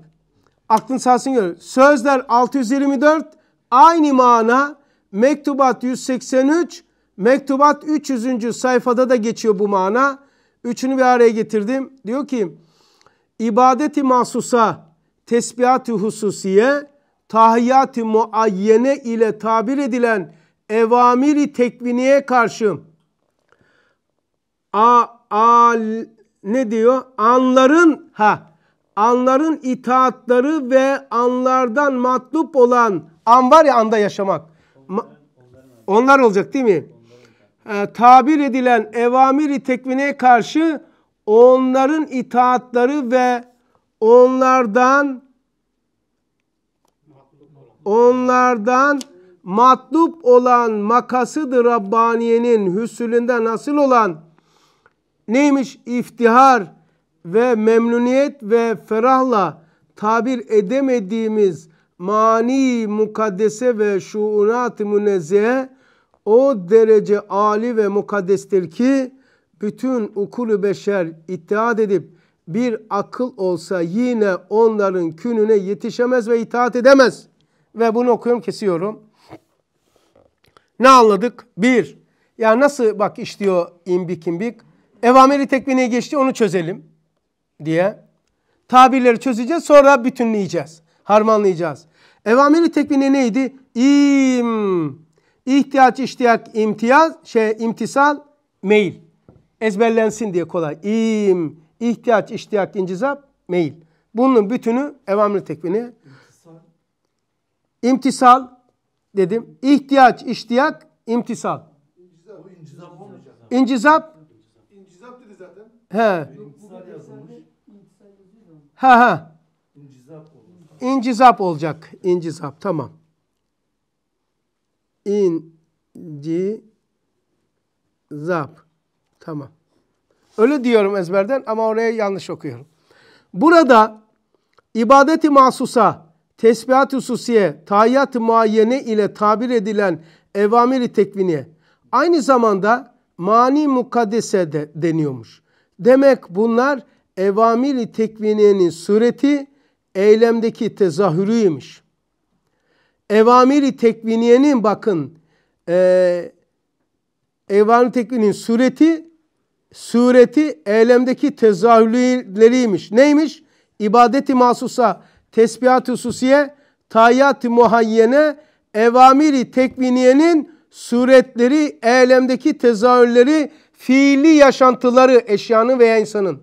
Aklın sahasını gör. Sözler 624 aynı mana mektubat 183 mektubat 300. sayfada da geçiyor bu mana. Üçünü bir araya getirdim. Diyor ki ibadeti mahsusa tesbihat-ı hususiye tahiyyat-ı muayyene ile tabir edilen evamiri tekviniye karşı a, a ne diyor? Anların ha anların itaatları ve anlardan matlup olan an var ya anda yaşamak. Ma, onlar olacak değil mi? E, tabir edilen evamiri tekvine karşı onların itaatları ve onlardan onlardan matlup olan makasıdır Rabbaniye'nin hüsülünde nasıl olan neymiş? İftihar ve memnuniyet ve ferahla tabir edemediğimiz mani mukaddese ve şuunat-ı o derece ali ve mukaddestir ki bütün ukulu beşer ittihat edip bir akıl olsa yine onların kününe yetişemez ve itaat edemez. Ve bunu okuyorum kesiyorum. Ne anladık? Bir, ya nasıl bak işliyor imbik imbik. Evameri tekvine geçti onu çözelim diye. Tabirleri çözeceğiz sonra bütünleyeceğiz. Harmanlayacağız. Evameri tekvine neydi? İm, ihtiyaç, iştiyak, imtiyaz, şey, imtisal, meyil. Ezberlensin diye kolay. İm, ihtiyaç, iştiyak, incizap, meyil. Bunun bütünü evameri tekvini. İmtisal dedim. İhtiyaç, iştiyak, imtisal. İncizap. İncizap dedi zaten. He. Ha ha. İncizap olacak. İncizap tamam. İncizap. Tamam. Öyle diyorum ezberden ama oraya yanlış okuyorum. Burada ibadeti mahsusa, tesbihat hususiye, tahiyyat-ı muayyene ile tabir edilen evamiri tekviniye aynı zamanda mani mukaddese de deniyormuş. Demek bunlar evamiri tekviniyenin sureti eylemdeki tezahürüymüş. evamiri tekviniyenin bakın e, evamiri tekvinin sureti sureti eylemdeki tezahürleriymiş. Neymiş? İbadeti mahsusa, tesbihat-ı hususiye, tayyat-ı muhayyene, evamiri tekviniyenin suretleri, eylemdeki tezahürleri, fiili yaşantıları eşyanın veya insanın.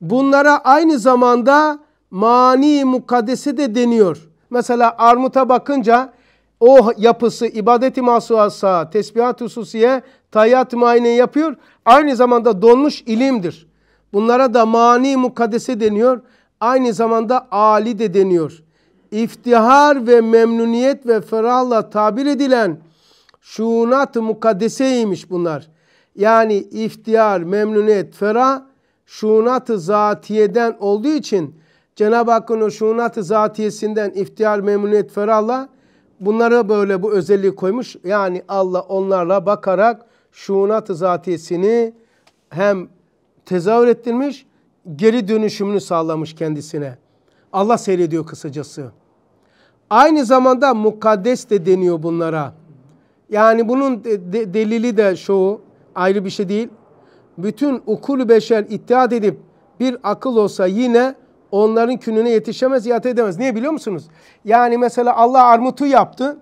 Bunlara aynı zamanda mani mukaddesi de deniyor. Mesela armuta bakınca o yapısı ibadeti masuasa, tesbihat hususiye, tayyat muayene yapıyor. Aynı zamanda donmuş ilimdir. Bunlara da mani mukaddese deniyor. Aynı zamanda ali de deniyor. İftihar ve memnuniyet ve ferahla tabir edilen şuunat-ı mukaddeseymiş bunlar. Yani iftihar, memnuniyet, ferah şuunat-ı zatiyeden olduğu için Cenab-ı Hakk'ın o şuunat-ı zatiyesinden iftihar, memnuniyet, ferahla bunlara böyle bu özelliği koymuş. Yani Allah onlarla bakarak şuunat-ı hem tezahür ettirmiş, geri dönüşümünü sağlamış kendisine. Allah seyrediyor kısacası. Aynı zamanda mukaddes de deniyor bunlara. Yani bunun de, de, delili de şu ayrı bir şey değil. Bütün ukul beşer ittihat edip bir akıl olsa yine onların kününe yetişemez, iat edemez. Niye biliyor musunuz? Yani mesela Allah armutu yaptı.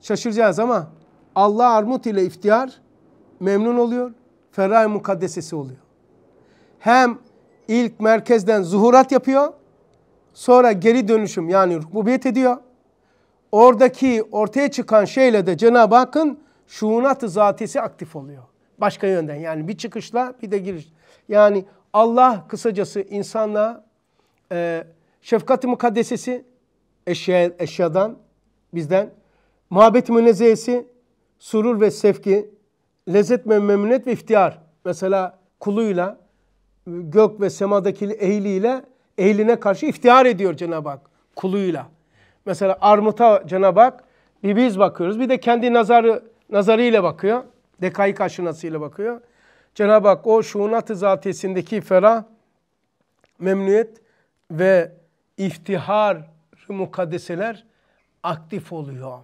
Şaşıracağız ama Allah armut ile iftihar memnun oluyor. Ferrah mukaddesesi oluyor. Hem ilk merkezden zuhurat yapıyor. Sonra geri dönüşüm yani rububiyet ediyor. Oradaki ortaya çıkan şeyle de Cenab-ı Hakk'ın şuunat-ı zatisi aktif oluyor. Başka yönden yani bir çıkışla bir de giriş. Yani Allah kısacası insanla e, şefkat-i mukaddesesi eşya, eşyadan bizden muhabbet-i münezzehesi surur ve sevki lezzet ve memnuniyet ve ihtiyar. Mesela kuluyla gök ve semadaki ehliyle ehline karşı iftihar ediyor Cenab-ı Hak kuluyla. Mesela armuta Cenab-ı Hak bir biz bakıyoruz bir de kendi nazarı nazarıyla bakıyor. Dekaik aşınasıyla bakıyor. Cenab-ı Hak o şuunat-ı zatiyesindeki ferah, memnuniyet ve iftihar mukaddeseler aktif oluyor.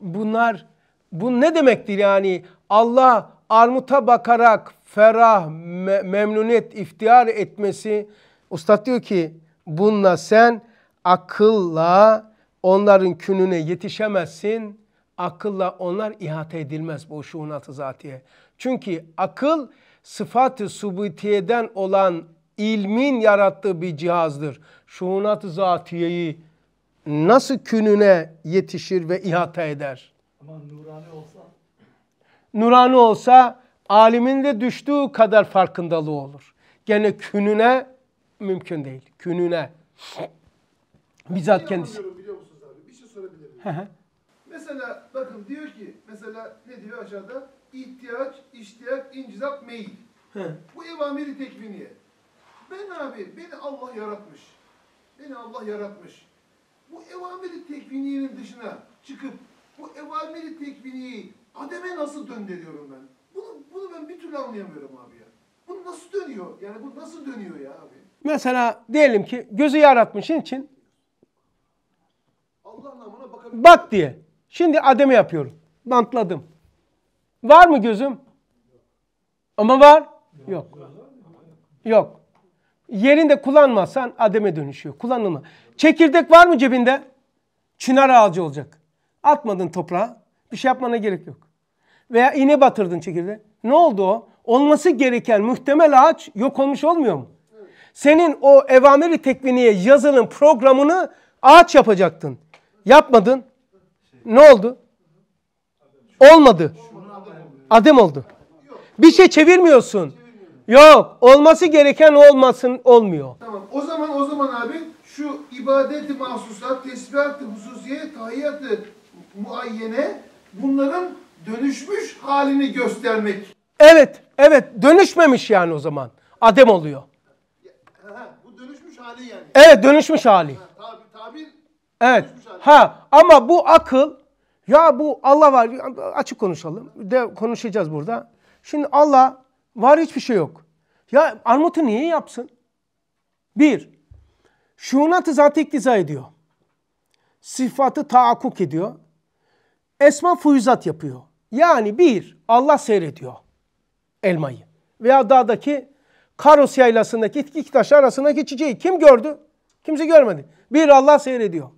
Bunlar bu ne demektir yani? Allah armuta bakarak ferah, me memnuniyet, iftihar etmesi. Ustad diyor ki bununla sen akılla onların kününe yetişemezsin. Akılla onlar ihate edilmez bu şuunat-ı zatiye. Çünkü akıl sıfat-ı subutiyeden olan ilmin yarattığı bir cihazdır. Şuunat-ı zatiyeyi nasıl kününe yetişir ve ihata eder? Ama nurani olsa Nurani olsa alimin de düştüğü kadar farkındalığı olur. Gene kününe mümkün değil. Kününe. Bizzat Neyi kendisi. biliyor musunuz abi? Bir şey sorabilir miyim? Mesela bakın diyor ki mesela ne diyor aşağıda? İhtiyaç, iştiyak, incizap, meyil. Bu evamiri tekviniye. Ben abi, beni Allah yaratmış. Beni Allah yaratmış. Bu evamiri tekviniyenin dışına çıkıp bu evamiri tekviniyeyi ademe nasıl döndürüyorum ben? Bunu, bunu ben bir türlü anlayamıyorum abi ya. Bu nasıl dönüyor? Yani bu nasıl dönüyor ya abi? Mesela diyelim ki gözü yaratmışın için Allah namına bakabilir. bak diye. Şimdi ademe yapıyorum. Bantladım. Var mı gözüm? Ama var. Yok. Yok. Yerinde kullanmazsan ademe dönüşüyor. Kullanılma. Çekirdek var mı cebinde? Çınar ağacı olacak. Atmadın toprağa. Bir şey yapmana gerek yok. Veya iğne batırdın çekirdeğe. Ne oldu o? Olması gereken muhtemel ağaç yok olmuş olmuyor mu? Senin o evamiri tekviniye yazılım programını ağaç yapacaktın. Yapmadın. Ne oldu? Olmadı. Adem oldu. Bir şey çevirmiyorsun. Yok. Olması gereken olmasın olmuyor. Tamam. O zaman o zaman abi şu ibadet-i mahsusat, tesbihat-ı hususiye, tahiyyat-ı muayyene bunların dönüşmüş halini göstermek. Evet. Evet. Dönüşmemiş yani o zaman. Adem oluyor. Ha, bu dönüşmüş hali yani. Evet. Dönüşmüş hali. Tabi, tabir Evet. Ha ama bu akıl ya bu Allah var açık konuşalım. De konuşacağız burada. Şimdi Allah var hiçbir şey yok. Ya armutu niye yapsın? Bir, şuunat-ı zatı iktiza ediyor. sıfatı tahakkuk ediyor. Esma fuyuzat yapıyor. Yani bir, Allah seyrediyor elmayı. Veya dağdaki Karos yaylasındaki iki taş arasındaki çiçeği kim gördü? Kimse görmedi. Bir, Allah seyrediyor.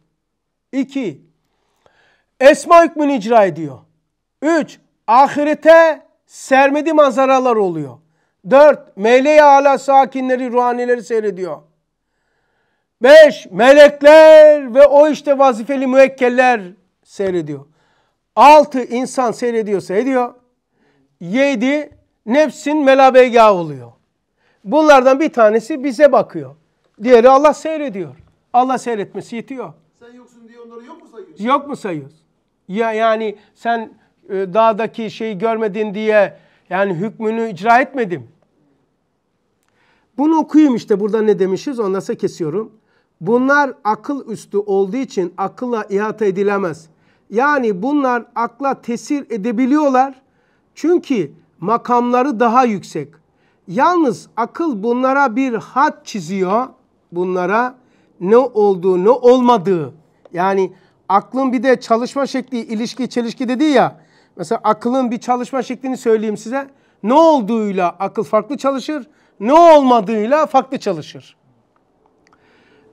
İki, esma hükmünü icra ediyor. Üç, ahirete sermedi manzaralar oluyor. Dört, meleği ala sakinleri, ruhanileri seyrediyor. Beş, melekler ve o işte vazifeli müekkeller seyrediyor. Altı, insan seyrediyorsa ediyor. Yedi, nefsin melabegahı oluyor. Bunlardan bir tanesi bize bakıyor. Diğeri Allah seyrediyor. Allah seyretmesi yetiyor. Sen yoksun diye onları yok mu sayıyorsun? Yok mu sayıyoruz? Ya yani sen e, dağdaki şeyi görmedin diye yani hükmünü icra etmedim. Bunu okuyayım işte burada ne demişiz ondan sonra kesiyorum. Bunlar akıl üstü olduğu için akılla ihata edilemez. Yani bunlar akla tesir edebiliyorlar. Çünkü makamları daha yüksek. Yalnız akıl bunlara bir hat çiziyor. Bunlara ne olduğu, ne olmadığı. Yani aklın bir de çalışma şekli, ilişki, çelişki dedi ya. Mesela akılın bir çalışma şeklini söyleyeyim size. Ne olduğuyla akıl farklı çalışır, ne olmadığıyla farklı çalışır.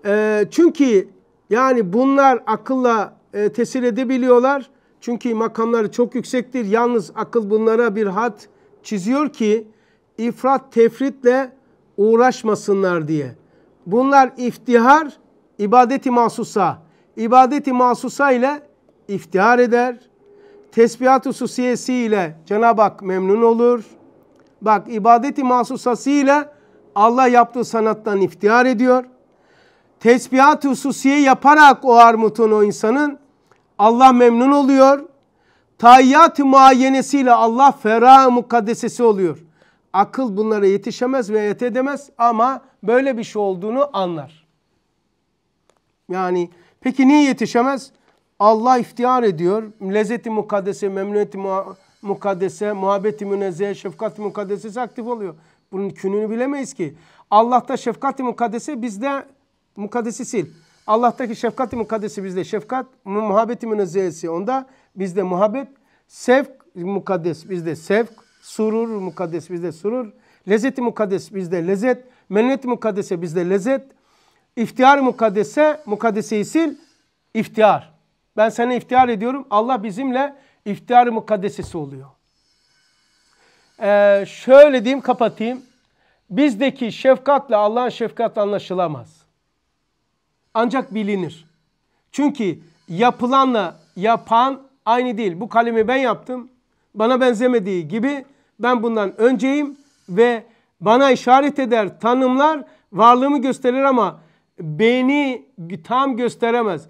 Ee, çünkü yani bunlar akılla e, tesir edebiliyorlar. Çünkü makamları çok yüksektir. Yalnız akıl bunlara bir hat çiziyor ki ifrat tefritle uğraşmasınlar diye. Bunlar iftihar, ibadeti mahsusa. İbadeti mahsusa ile iftihar eder. Tesbihat hususiyesi ile Cenab-ı Hak memnun olur. Bak ibadeti mahsusası ile Allah yaptığı sanattan iftihar ediyor. Tesbihat hususiye yaparak o armutun o insanın Allah memnun oluyor. Tayyat-ı muayyenesiyle Allah ferah mukaddesesi oluyor. Akıl bunlara yetişemez ve yet edemez ama böyle bir şey olduğunu anlar. Yani peki niye yetişemez? Allah iftihar ediyor. Lezzeti mukaddese, memnuniyeti mukaddese, muhabbeti münezzehe, şefkati mukaddesesi aktif oluyor. Bunun kününü bilemeyiz ki. Allah'ta şefkati mukaddese bizde mukaddesi sil. Allah'taki şefkati mukaddesi bizde şefkat, muhabbeti münezzehesi onda bizde muhabbet, sevk mukaddes bizde sevk, surur mukaddes bizde surur, lezzeti mukaddes bizde lezzet, mennet mukaddese bizde lezzet, iftihar mukaddese, mukaddeseyi sil, iftihar. Ben sana iftihar ediyorum. Allah bizimle iftihar mukaddesesi oluyor. Ee, şöyle diyeyim kapatayım. Bizdeki şefkatle Allah'ın şefkat anlaşılamaz. Ancak bilinir. Çünkü yapılanla yapan aynı değil. Bu kalemi ben yaptım. Bana benzemediği gibi ben bundan önceyim ve bana işaret eder, tanımlar, varlığımı gösterir ama beni tam gösteremez.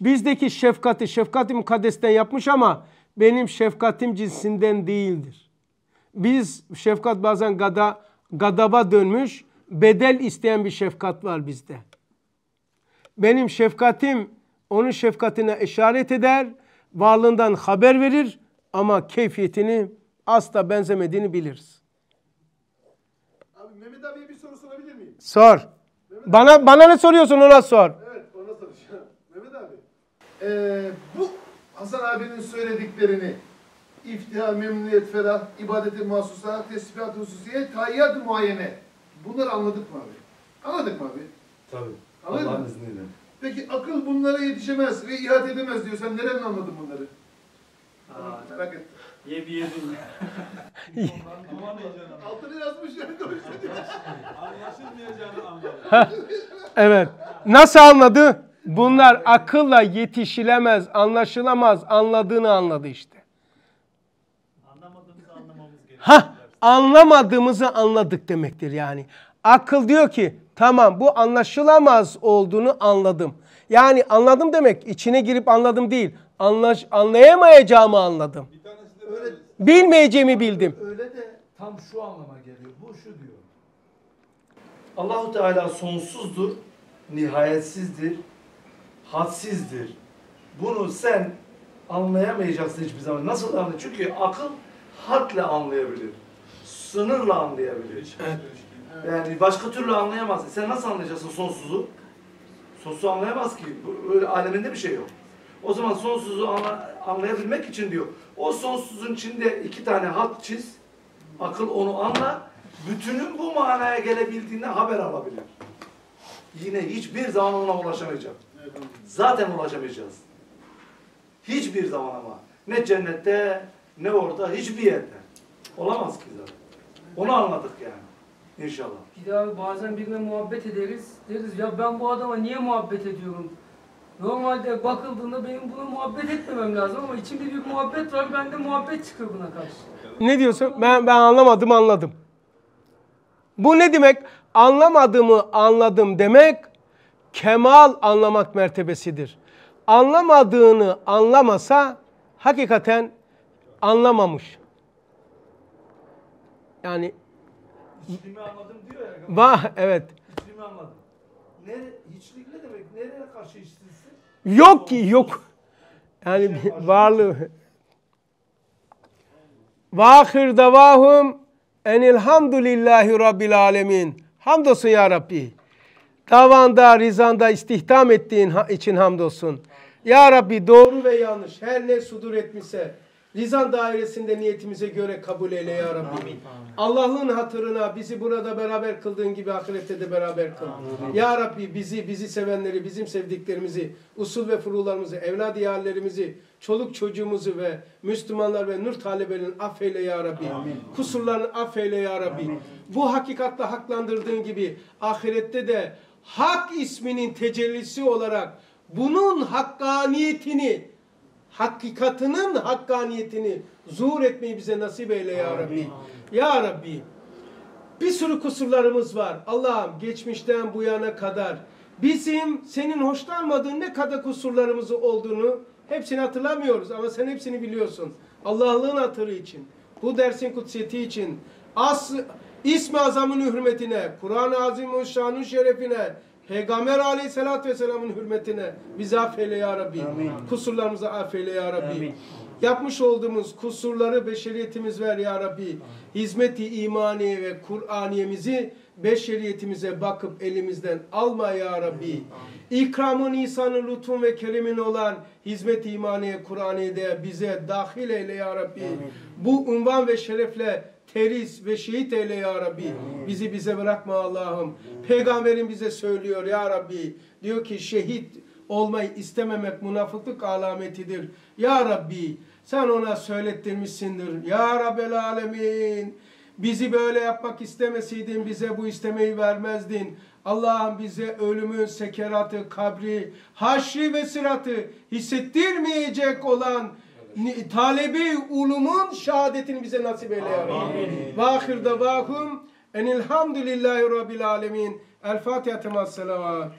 Bizdeki şefkati, şefkati mukaddesten yapmış ama benim şefkatim cinsinden değildir. Biz şefkat bazen gada, gadaba dönmüş, bedel isteyen bir şefkat var bizde. Benim şefkatim onun şefkatine işaret eder, varlığından haber verir ama keyfiyetini asla benzemediğini biliriz. Abi Mehmet abiye bir soru sorabilir miyim? Sor. Bana bana ne soruyorsun ona sor. Evet ona soracağım. Mehmet abi. Ee, bu Hasan abinin söylediklerini iftihar, memnuniyet, ferah, ibadeti mahsusa, tesbihat hususiye, tayyat muayene. Bunları anladık mı abi? Anladık mı abi? Tabii. Anladın Allah'ın mı? izniyle. Peki akıl bunlara yetişemez ve ihate edemez diyor. Sen nereden anladın bunları? Aa, Merak ettim. ye bir yedin. Altını yazmış yani doğrusu diyor. Anlaşılmayacağını anladım. Evet. Nasıl anladı? Bunlar akılla yetişilemez, anlaşılamaz anladığını anladı işte. Anlamadığımızı anlamamız gerekiyor. Ha, anlamadığımızı anladık demektir yani. Akıl diyor ki tamam bu anlaşılamaz olduğunu anladım. Yani anladım demek içine girip anladım değil. Anlaş, anlayamayacağımı anladım. Bir tanesi de Öyle, Bilmeyeceğimi bildim. öyle de Tam şu anlama geliyor. Bu şu diyor. Allahu Teala sonsuzdur, nihayetsizdir, hadsizdir. Bunu sen anlayamayacaksın hiçbir zaman. Nasıl anlayacaksın? Çünkü akıl hadle anlayabilir. Sınırla anlayabilir. Yani başka türlü anlayamazsın. Sen nasıl anlayacaksın sonsuzu? Sonsuzu anlayamaz ki. Öyle aleminde bir şey yok. O zaman sonsuzu anla- anlayabilmek için diyor. O sonsuzun içinde iki tane hat çiz. Akıl onu anla. Bütünün bu manaya gelebildiğinden haber alabilir. Yine hiçbir zaman ona ulaşamayacak. Zaten ulaşamayacağız. Hiçbir zaman ama. Ne cennette ne orada hiçbir yerde. Olamaz ki zaten. Onu anladık yani. İnşallah. Bir daha bazen birine muhabbet ederiz. Deriz ya ben bu adama niye muhabbet ediyorum? Normalde bakıldığında benim buna muhabbet etmemem lazım ama içimde bir muhabbet var. Bende muhabbet çıkıyor buna karşı. Ne diyorsun? Ben ben anlamadım anladım. Bu ne demek? Anlamadığımı anladım demek kemal anlamak mertebesidir. Anlamadığını anlamasa hakikaten anlamamış. Yani İçliğimi anladım diyor ya. va evet. İçliğimi anladım. Nere, hiçlik ne demek? Nereye karşı içlisin? Yok ki yok. Yani bir varlığı. Vahir davahum enilhamdülillahi rabbil alemin. Hamdolsun ya Rabbi. Davanda, rizanda istihdam ettiğin için hamdolsun. Ya Rabbi doğru ve yanlış her ne sudur etmişse rizan dairesinde niyetimize göre kabul eyle ya Rabbi. Allah'ın hatırına bizi burada beraber kıldığın gibi ahirette de beraber kıl. Ya Rabbi bizi, bizi sevenleri, bizim sevdiklerimizi, usul ve furularımızı, evlad yerlerimizi, çoluk çocuğumuzu ve Müslümanlar ve nur talebelerini affeyle ya Rabbi. Kusurlarını affeyle ya Rabbi. Bu hakikatle haklandırdığın gibi ahirette de hak isminin tecellisi olarak bunun hakkaniyetini, hakikatının hakkaniyetini zuhur etmeyi bize nasip eyle ya Rabbi. Ya Rabbi bir sürü kusurlarımız var. Allah'ım geçmişten bu yana kadar bizim senin hoşlanmadığın ne kadar kusurlarımız olduğunu hepsini hatırlamıyoruz ama sen hepsini biliyorsun. Allah'lığın hatırı için, bu dersin kutsiyeti için, as, İsmi Azam'ın hürmetine, Kur'an-ı Azim'in şanı şerefine, Peygamber aleyhissalatü vesselamın hürmetine bizi affeyle ya Rabbi. Kusurlarımızı affeyle ya Rabbi. Yapmış olduğumuz kusurları beşeriyetimiz ver ya Rabbi. Hizmeti imaniye ve Kur'aniyemizi beşeriyetimize bakıp elimizden alma ya Rabbi. İkramın, ihsanın, lütfun ve kerimin olan hizmet-i imaniye, Kur'aniye'de bize dahil eyle ya Rabbi. Bu unvan ve şerefle teriz ve şehit eyle ya Rabbi. Bizi bize bırakma Allah'ım. Peygamberin bize söylüyor ya Rabbi. Diyor ki şehit olmayı istememek münafıklık alametidir. Ya Rabbi sen ona söylettirmişsindir. Ya Rabbel Alemin. Bizi böyle yapmak istemeseydin bize bu istemeyi vermezdin. Allah'ım bize ölümün sekeratı, kabri, haşri ve sıratı hissettirmeyecek olan talebi ulumun şehadetini bize nasip eyle ya Rabbi. Ve ahir davahum enilhamdülillahi rabbil alemin. El Fatiha temas selavat.